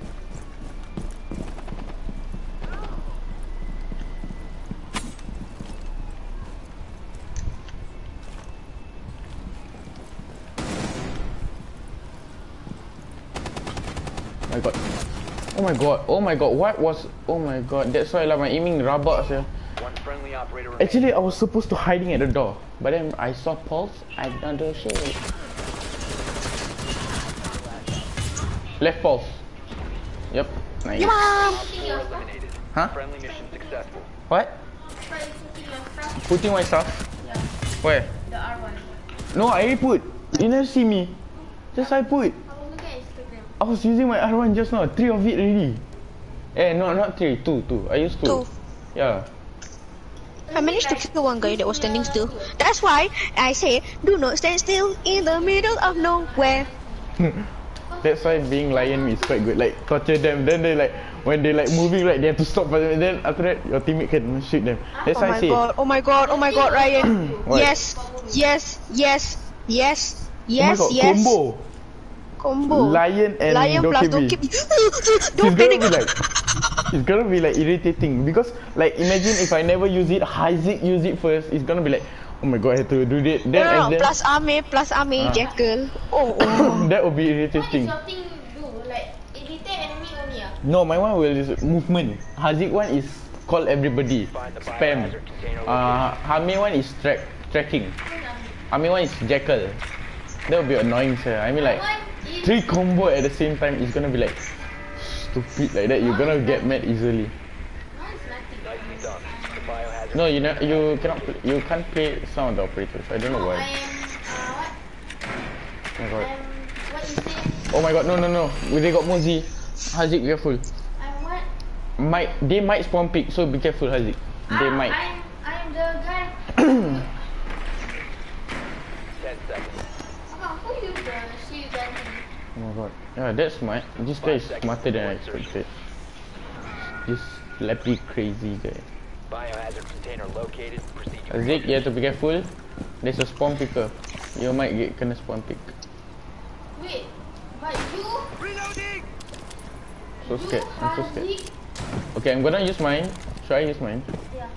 My god. Oh my god. Oh my god. What was Oh my god. That's why lah my aiming rabak sah. One friendly operator remaining. Actually I was supposed to hiding at the door. But then I saw Pulse. I don't do shit. Left Pulse. Yep. Nice. Yeah, mom. Putting your stuff. Huh? Friendly mission successful. What? Putting your. Putting my stuff? Yeah, Where? the R1. No, I already put. You never see me. Just I put. I was using my R1 just now. Three of it already. Eh, no, not three. Two, two. I used two. Two. Yeah. I managed to kill one guy that was standing still. That's why I say, do not stand still in the middle of nowhere. (laughs) That's why being lion is quite good. Like torture them, then they like when they like moving right, they have to stop. and Then after that, your teammate can shoot them. That's oh why I my say. god, oh my god, oh my god, Ryan. (coughs) What? yes, yes, yes, yes, oh my yes, god, yes. combo. Combo. Lion and Lion plus Dokkaebi. Dokkaebi. (laughs) It's Don't gonna panic. be like it's gonna be like irritating because like imagine if I never use it, Haziq use it first, it's gonna be like oh my god I have to do that. No, Then no, and no, then plus Ame, plus Ame, Ah. Jackal. Oh, oh. (coughs) that would be What is irritating. your thing do? Like, it enemy only ah? No, my one will is movement. Haziq one is call everybody. Spam. Uh, Hami one is track tracking. Hami one is jackal. That would be annoying, sir. I mean like three combo at the same time is gonna be like stupid like that. You're gonna get mad easily. Nicely done. The No, you know you cannot you can't play some of the operators. I don't know why. Oh my god. I'm, what you say? Oh my god, no no no. They got Mozzie. Haziq, be careful. Might they might spawn pick, so be careful Haziq. They might. I'm, I'm the guy. (clears throat) ten seconds. Ah, who use the shield gun thing? Oh my god. Yeah, that's smart. This guy is smarter than I expected. This lappy crazy guy. Biohazard container located. Proceed to you have to be careful. There's a spawn picker. You might get kena spawn pick. Wait, but you, Reloading. So scared. I'm so scared. Okay, I'm gonna use mine. Should I use mine? yeah.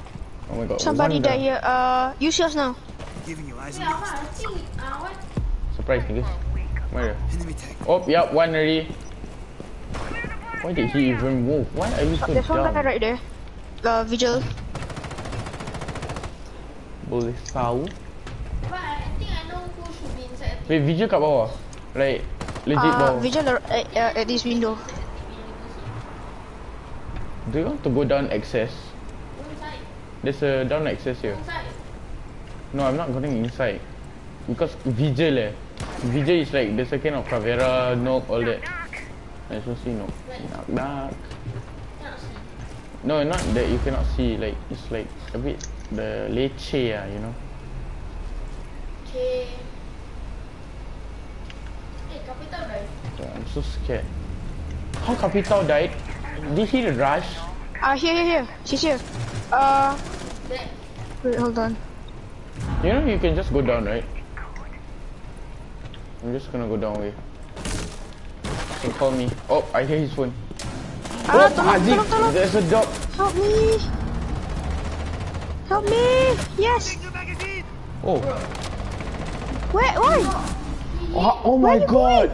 Oh my god. Somebody died here. Uh, use yours now. Giving you eyes Wait, on Ahmad, I think, uh, what? Surprise niggas. Where? Oh, yup, one already. Why did he even move? Why are you so There's one guy right there. Uh, Vigil. Boleh tahu? But I think I know who should be inside. Wait, Vijay kat bawah. Like, legit Uh, bawah. Vigil at, uh, at this window. Do you want to go down access? There's a down access here. No, I'm not going inside. Because Vigil eh. Vigil is like the second of Caveira, Nøkk, all that. I also see Nøkk. Knock knock. No, not that you cannot see. Like, it's like a bit the leceh ah, you know. Okay. Eh, Capital died. Yeah, I'm so scared. How Capital died? Did he the rush? Uh, here, here, here. She's here. Uh, wait, hold on. You know you can just go down, right? I'm just gonna go down way. can call me. Oh, I hear his phone. Ah, oh, tolong, Haziq, tolong, tolong. there's a dog. Help me! Help me! Yes! Oh. Where? Why? Oh, oh my god!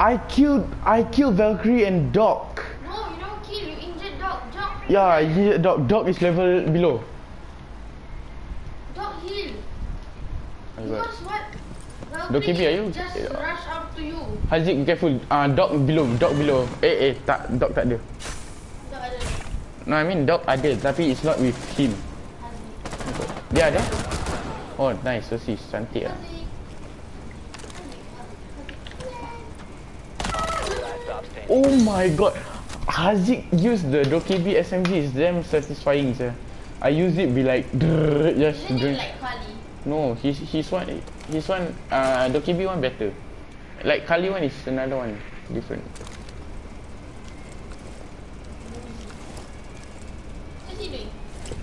I killed I killed Valkyrie and Doc. No, you don't kill, you injured Doc. Doc Yeah, he, Doc Doc is level below. Doc heal. Because what? Dog KB, are you- Just rush up to you. Haziq, be careful. Ah, uh, Doc below, Doc below. Eh, eh, tak, Doc tak ada. Dog ada. No, I mean Doc ada, tapi it's not with him. Dia ada? Oh, nice, sosis, cantik lah. Oh my god, Haziq use the Dokebi SMG is damn satisfying, sir. I use it be like, drrrr, (laughs) just doing. like. No, his his one his one uh Dokkaebi one better. Like Kali one is another one different. What's he doing?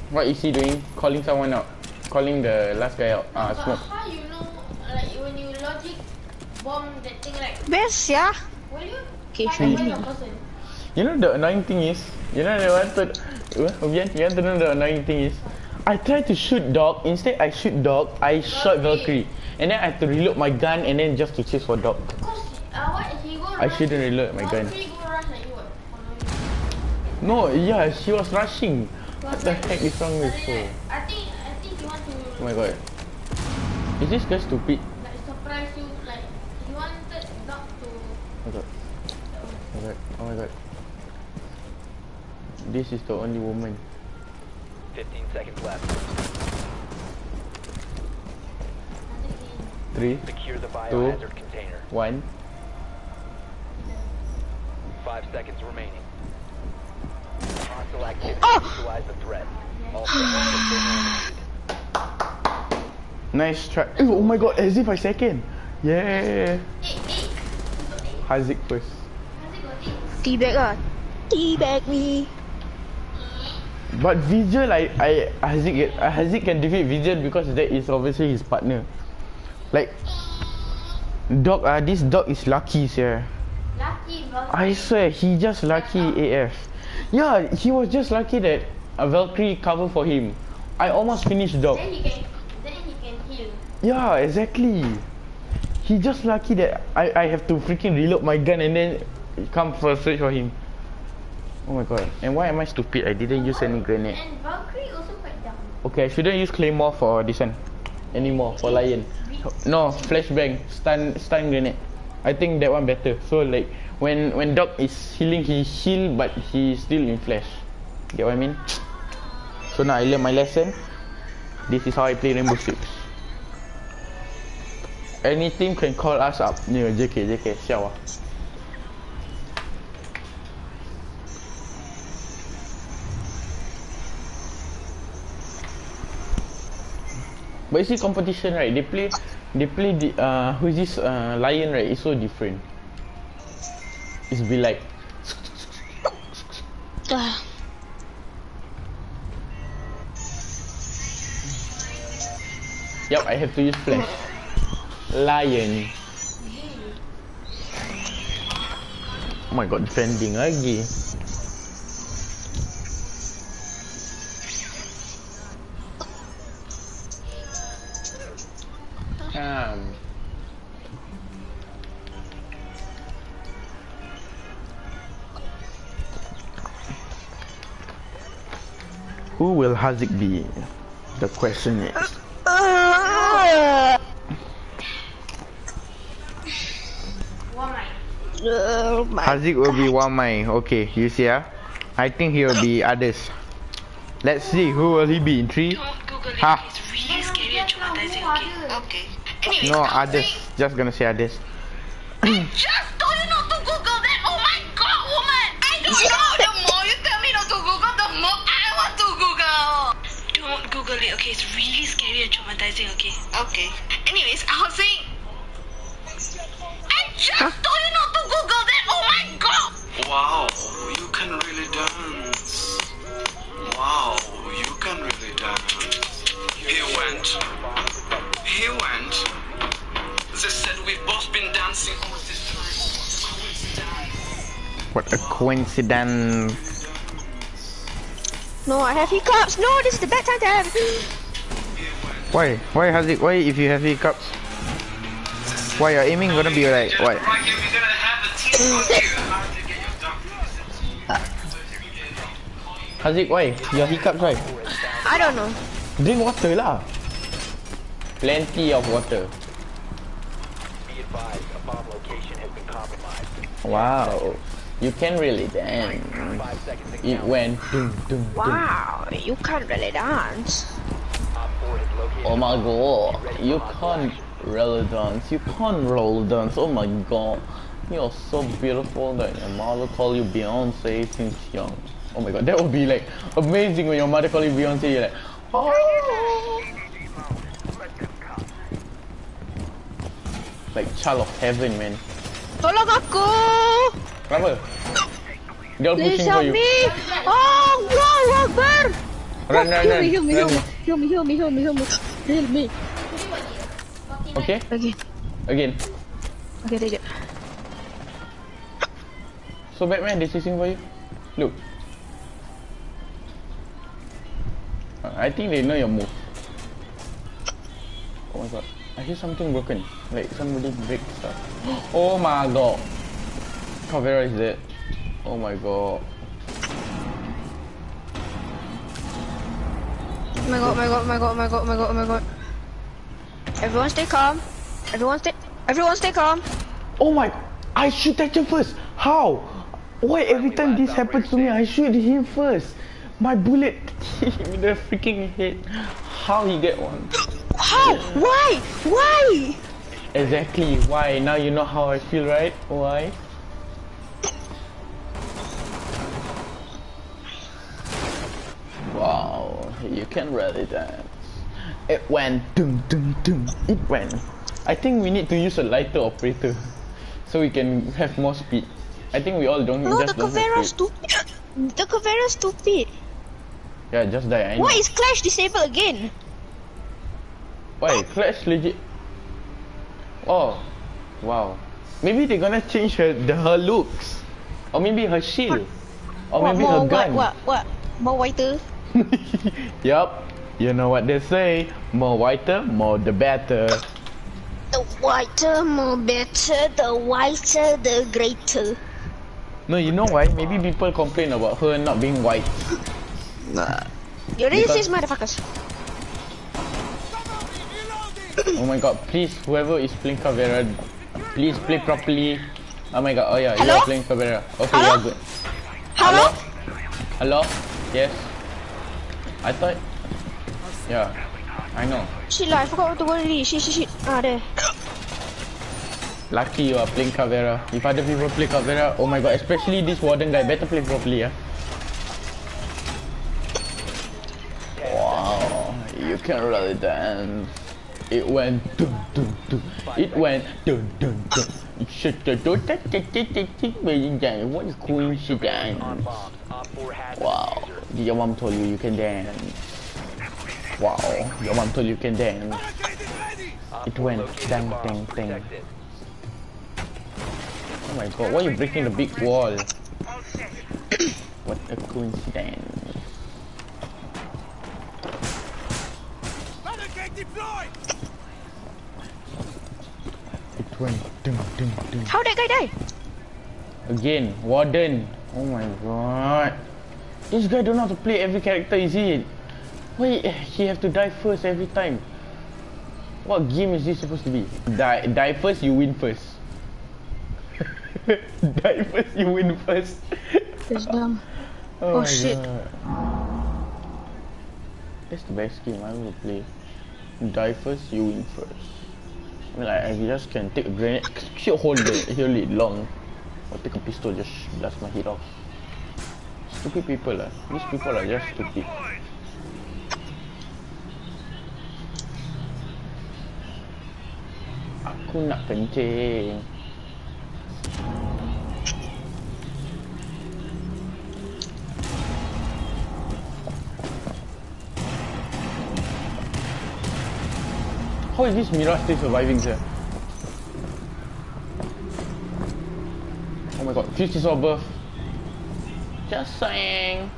What is he doing? Calling someone out. Calling the last guy out. Ah, But smoke. how you know, like when you logic bomb that thing like, Best, yeah? will you Okay, find sure. the person? You know the annoying thing is, you know the one to, uh, Obian, you want to know the annoying thing is, I tried to shoot dog. Instead, I shoot dog. I shot Valkyrie, and then I had to reload my gun and then just to chase for dog. Uh, what, he go I shouldn't reload my gun. Valkyrie go rush at you what? No, yeah, she was rushing. What the heck is wrong with her? I think, I think he want to Oh my god. Is this guy stupid? like surprise you, like, he wanted dog to, Oh my god. Oh my god. Oh my god. This is the only woman. 15 seconds left. Three, Secure the two, biohazard container. one. Five seconds remaining. Hostile activity. Ah! Oh! Neutralize the threat. (sighs) All friendlies have been eliminated. Nice try. Ew, oh my god, as if I second. Yeah. Haziq first. Teabag lah. Teabag me. But Visual, I, I, Haziq, uh, Haziq can defeat Visual because that is obviously his partner. Like, dog, uh, this dog is lucky, sir. lucky I swear, he just lucky AF. Yeah, he was just lucky that a Valkyrie cover for him. I almost finished dog. Then he can, then he can heal. Yeah, exactly. He just lucky that I, I have to freaking reload my gun and then come for a search for him. Oh my god. And why am I stupid? I didn't use any grenade. And Valkyrie also quite dumb. Okay, I shouldn't use claymore for this one anymore for lion. No, flashbang, stun stun grenade. I think that one better. So like when when dog is healing, he heal but he still in flash. Get what I mean? So now I learn my lesson. This is how I play Rainbow Six. Any team can call us up. Ni JK JK siao But you see competition right? They play, they play the uh who is this uh lion right? It's so different. It's be like. (sighs) Yup, I have to use flash. Lion. Oh my god, defending lagi. Um. Who will Haziq be? The question is. Oh my. Haziq will be one my okay, you see ah. I think he will be others. Let's see who will he be in three. Ha. Really scary and traumatizing, okay? Okay. No I Just just gonna say I Just just told you not to Google that. Oh my god, woman! I don't know. The more you tell me not to Google, the more I want to Google. Don't Google it, okay? It's really scary and traumatizing, okay? Okay. Anyways, I was saying. I just told you not to Google that. Oh my god! Wow, you can really dance. Wow, you can really dance. He went. He went. They said we've both been dancing all this time. What a coincidence. No, I have hiccups. No, this is the bad time to have. Why? Why has it? Why if you have hiccups? Why your aiming gonna be like what? Haziq, why? Your hiccups why? I don't know. Drink water lah. Plenty of water. Be advised, a bomb location has been compromised. Wow. You can really dance. It went dum dum dum. Wow, you can't really dance. Oh my god. You can't really dance. You can't roll dance. Oh my god. You're so beautiful that your mother call you Beyonce since young. Oh my god, that would be like amazing when your mother call you Beyonce. You're like, oh. Like child of heaven, man. Tolong aku! Kenapa? Dia all Please pushing for you. me! Oh, Allahu Akbar! Run, run, run. heal me, heal me, heal me, heal me, heal me, heal me. Okay? Okay, Again. okay, take it. So Batman, they chasing for you. Look. I think they know your move. Oh my god. I hear something broken. Like somebody break stuff. Oh my god. Caveira is dead. Oh my god. Oh my god, oh my god, oh my god, oh my god, oh my god, oh my god. Everyone stay calm. Everyone stay, everyone stay calm. Oh my, I shoot at him first. How? Why every time this happens to me, I shoot him first? My bullet (laughs) in the freaking head. How he get one? How? Why? Why? Exactly. Why? Now you know how I feel, right? Why? Wow, you can really dance. It went dum dum dum. It went. I think we need to use a lighter operator, so we can have more speed. I think we all don't No, the just don't Caveira's stupid. (laughs) The Caveira's stupid. Yeah, just die. Know. Why is Clash disabled again? Why? Clash legit. Oh, wow. Maybe they're gonna change her the, her looks, or maybe her shield, or what, maybe more, her gun. What, what, what? More whiter? (laughs) Yup. You know what they say? More whiter, more the better. The whiter, more better. The whiter, the greater. No, you know why? Maybe people complain about her not being white. (laughs) You already Because- motherfuckers. Oh my god, please, whoever is playing Caveira, please play properly. Oh my god, oh yeah, you are playing Caveira. Okay, Hello? you're good. Hello? Hello? Yes? I thought... Yeah, I know. Shit lah, I forgot what to go already. Shit, shit, shit. Ah, there. Lucky you are playing Caveira. If other people play Caveira, oh my god, especially this warden guy, better play properly, yeah? Wow, you can really dance. It went dum dum dum. It went dum dum dum. Shut the door. What a coincidence. Wow, your mom told you you can dance. Wow, your mom told you you can dance. It went dang dang dang. Oh my god, why are you breaking the big wall? what a coincidence. How that guy die? Again, Warden. Oh my god. This guy don't know how to play every character, is it? Why eh, he have to die first every time? What game is this supposed to be? Die, die first, you win first. (laughs) die first, you win first. That's dumb. Oh, Oh, shit. God. That's the best game I will play. Die first, you win first. I mean, like, I just can take a grenade, shoot, hold it, hold it long, or take a pistol, just blast my head off. Stupid people lah. These people are just stupid. Aku nak kencing. How is this Mira still surviving here? Oh my god, Fuze is above. Just saying.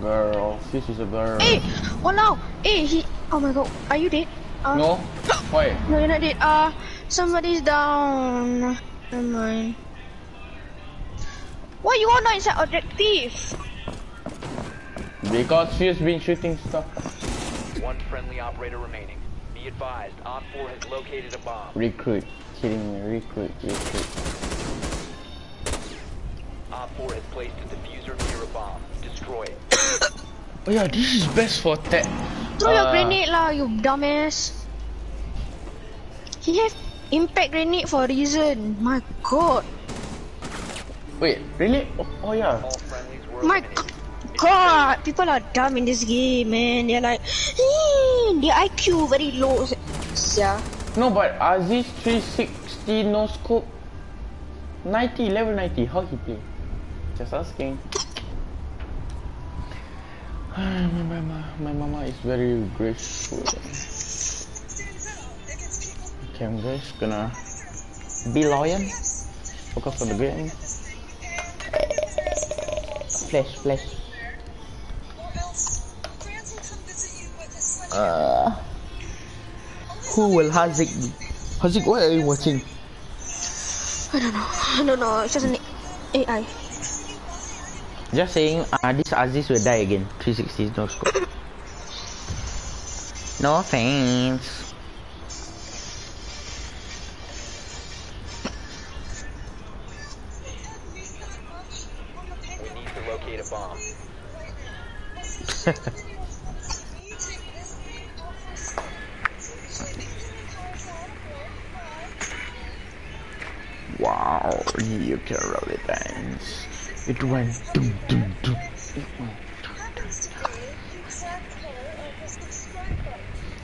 Girl, this is a girl. Eh, walao. Eh, he. Oh my god, are you dead? Uh, No? (gasps) Why? No, you're not dead. Uh, somebody's down. Never mind. Why you are not inside objective? Because she's been shooting stuff. One friendly operator remaining. Be advised, Op 4 has located a bomb. Recruit. Kidding me, recruit, recruit. Op 4 has placed a defuser near a bomb. Destroy it. (coughs) Oh yeah, this is best for tech. Throw your Uh, grenade lah, you dumbass. He have impact grenade for a reason. My god. Wait, really? Oh, oh yeah. My g- god. People are dumb in this game, man. They're like, "Eh, their IQ very low. Yeah. No, but Aziz 360 no scope. 90, level 90. How he play? Just asking. (sighs) my, mama, my mama is very graceful. Okay, I'm just gonna be loyal. Focus on the game. Flash, flash. Uh, who will Haziq be? Haziq, what are you watching? I don't know. I don't know. It's just an AI. Just saying, uh, this Aziz will die again. 360 no scope. no offense. We need to locate a bomb. (laughs) you can really dance. It went doom doom doom. It went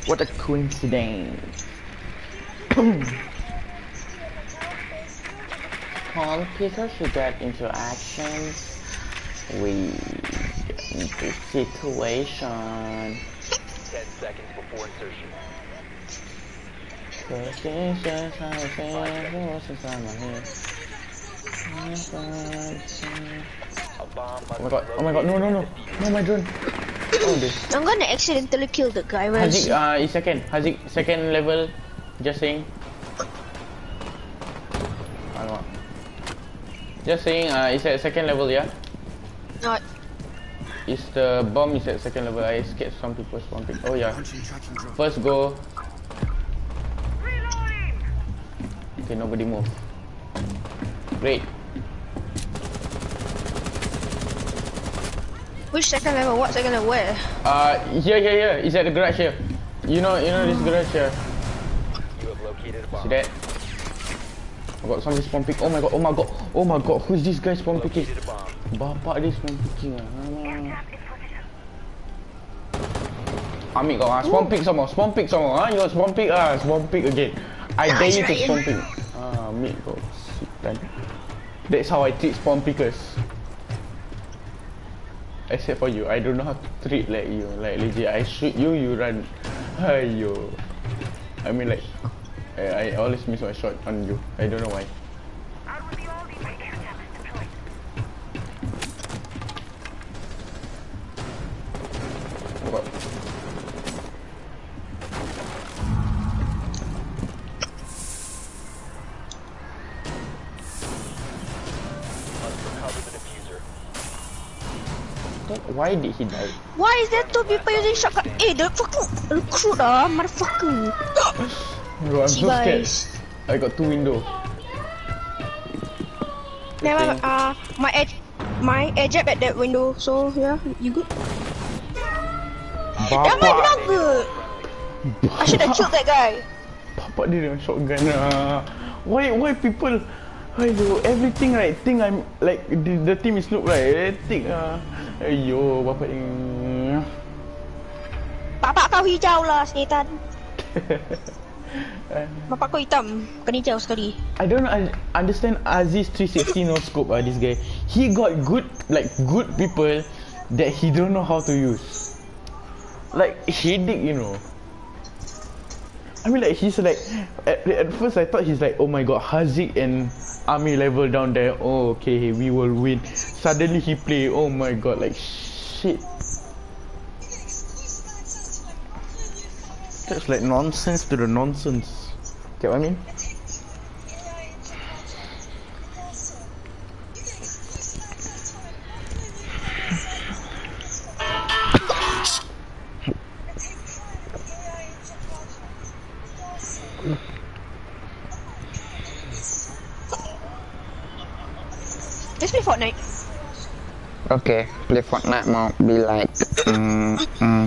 What a coincidence. Computer should get into action. We into situation. 10 seconds before insertion. A bomb must Oh my god, oh my god, no, no, no. No, my drone. Oh, this. I'm gonna accidentally kill the guy. Where Haziq, uh, is second. Haziq, second level. Just saying. Alamak. Just saying, uh, it's at second level, yeah? Not. Is the bomb is at second level. I scared some people spawn pick. Oh yeah. First go. Okay, nobody move. Great. Which second level? What second level? Where? Uh, here, here, here. It's at the garage here. You know, you know this garage here. You have located a bomb. See that? I got somebody spawn pick. Oh my god, oh my god, oh my god. Who's this guy spawn picking? Located a bomb. Bapak dia spawn picking ah. Alamak. Ambil kau ah, spawn pick sama, spawn pick sama ah. You spawn pick ah, spawn pick again. I dare you to spawn pick. Ah, ambil kau. Sitan. That's how I treat spawn pickers. Except for you, I don't know how to treat like you. Like legit, I shoot you, you run. Ayo. I mean like, I, I always miss my shot on you. I don't know why. Why did he die? Why is there two people using shotgun? Eh, the fucking recruit ah, motherfucker. (laughs) Bro, I'm so scared. I got two window. Never. Uh, my edge, my edge at that window. So yeah, you good? That might not good. I should have killed that guy. Bapak dia dengan shotgun ah. Why why people Ayo, everything right think I'm like the, the team is look right. Think ah. Ayo, bapak ni. Bapak kau hijau lah, setan. (laughs) Bapak kau hitam, bukan hijau sekali. I don't un- understand Aziz 360 no scope ah this guy. He got good like good people that he don't know how to use. Like headache, you know. I mean like he's like at, at first I thought he's like oh my god Haziq and Army level down there oh okay we will win suddenly he play. Oh my god, like shit. That's like nonsense to the nonsense. Get what I mean? Fortnite. Okay, play Fortnite mau be like mm, mm,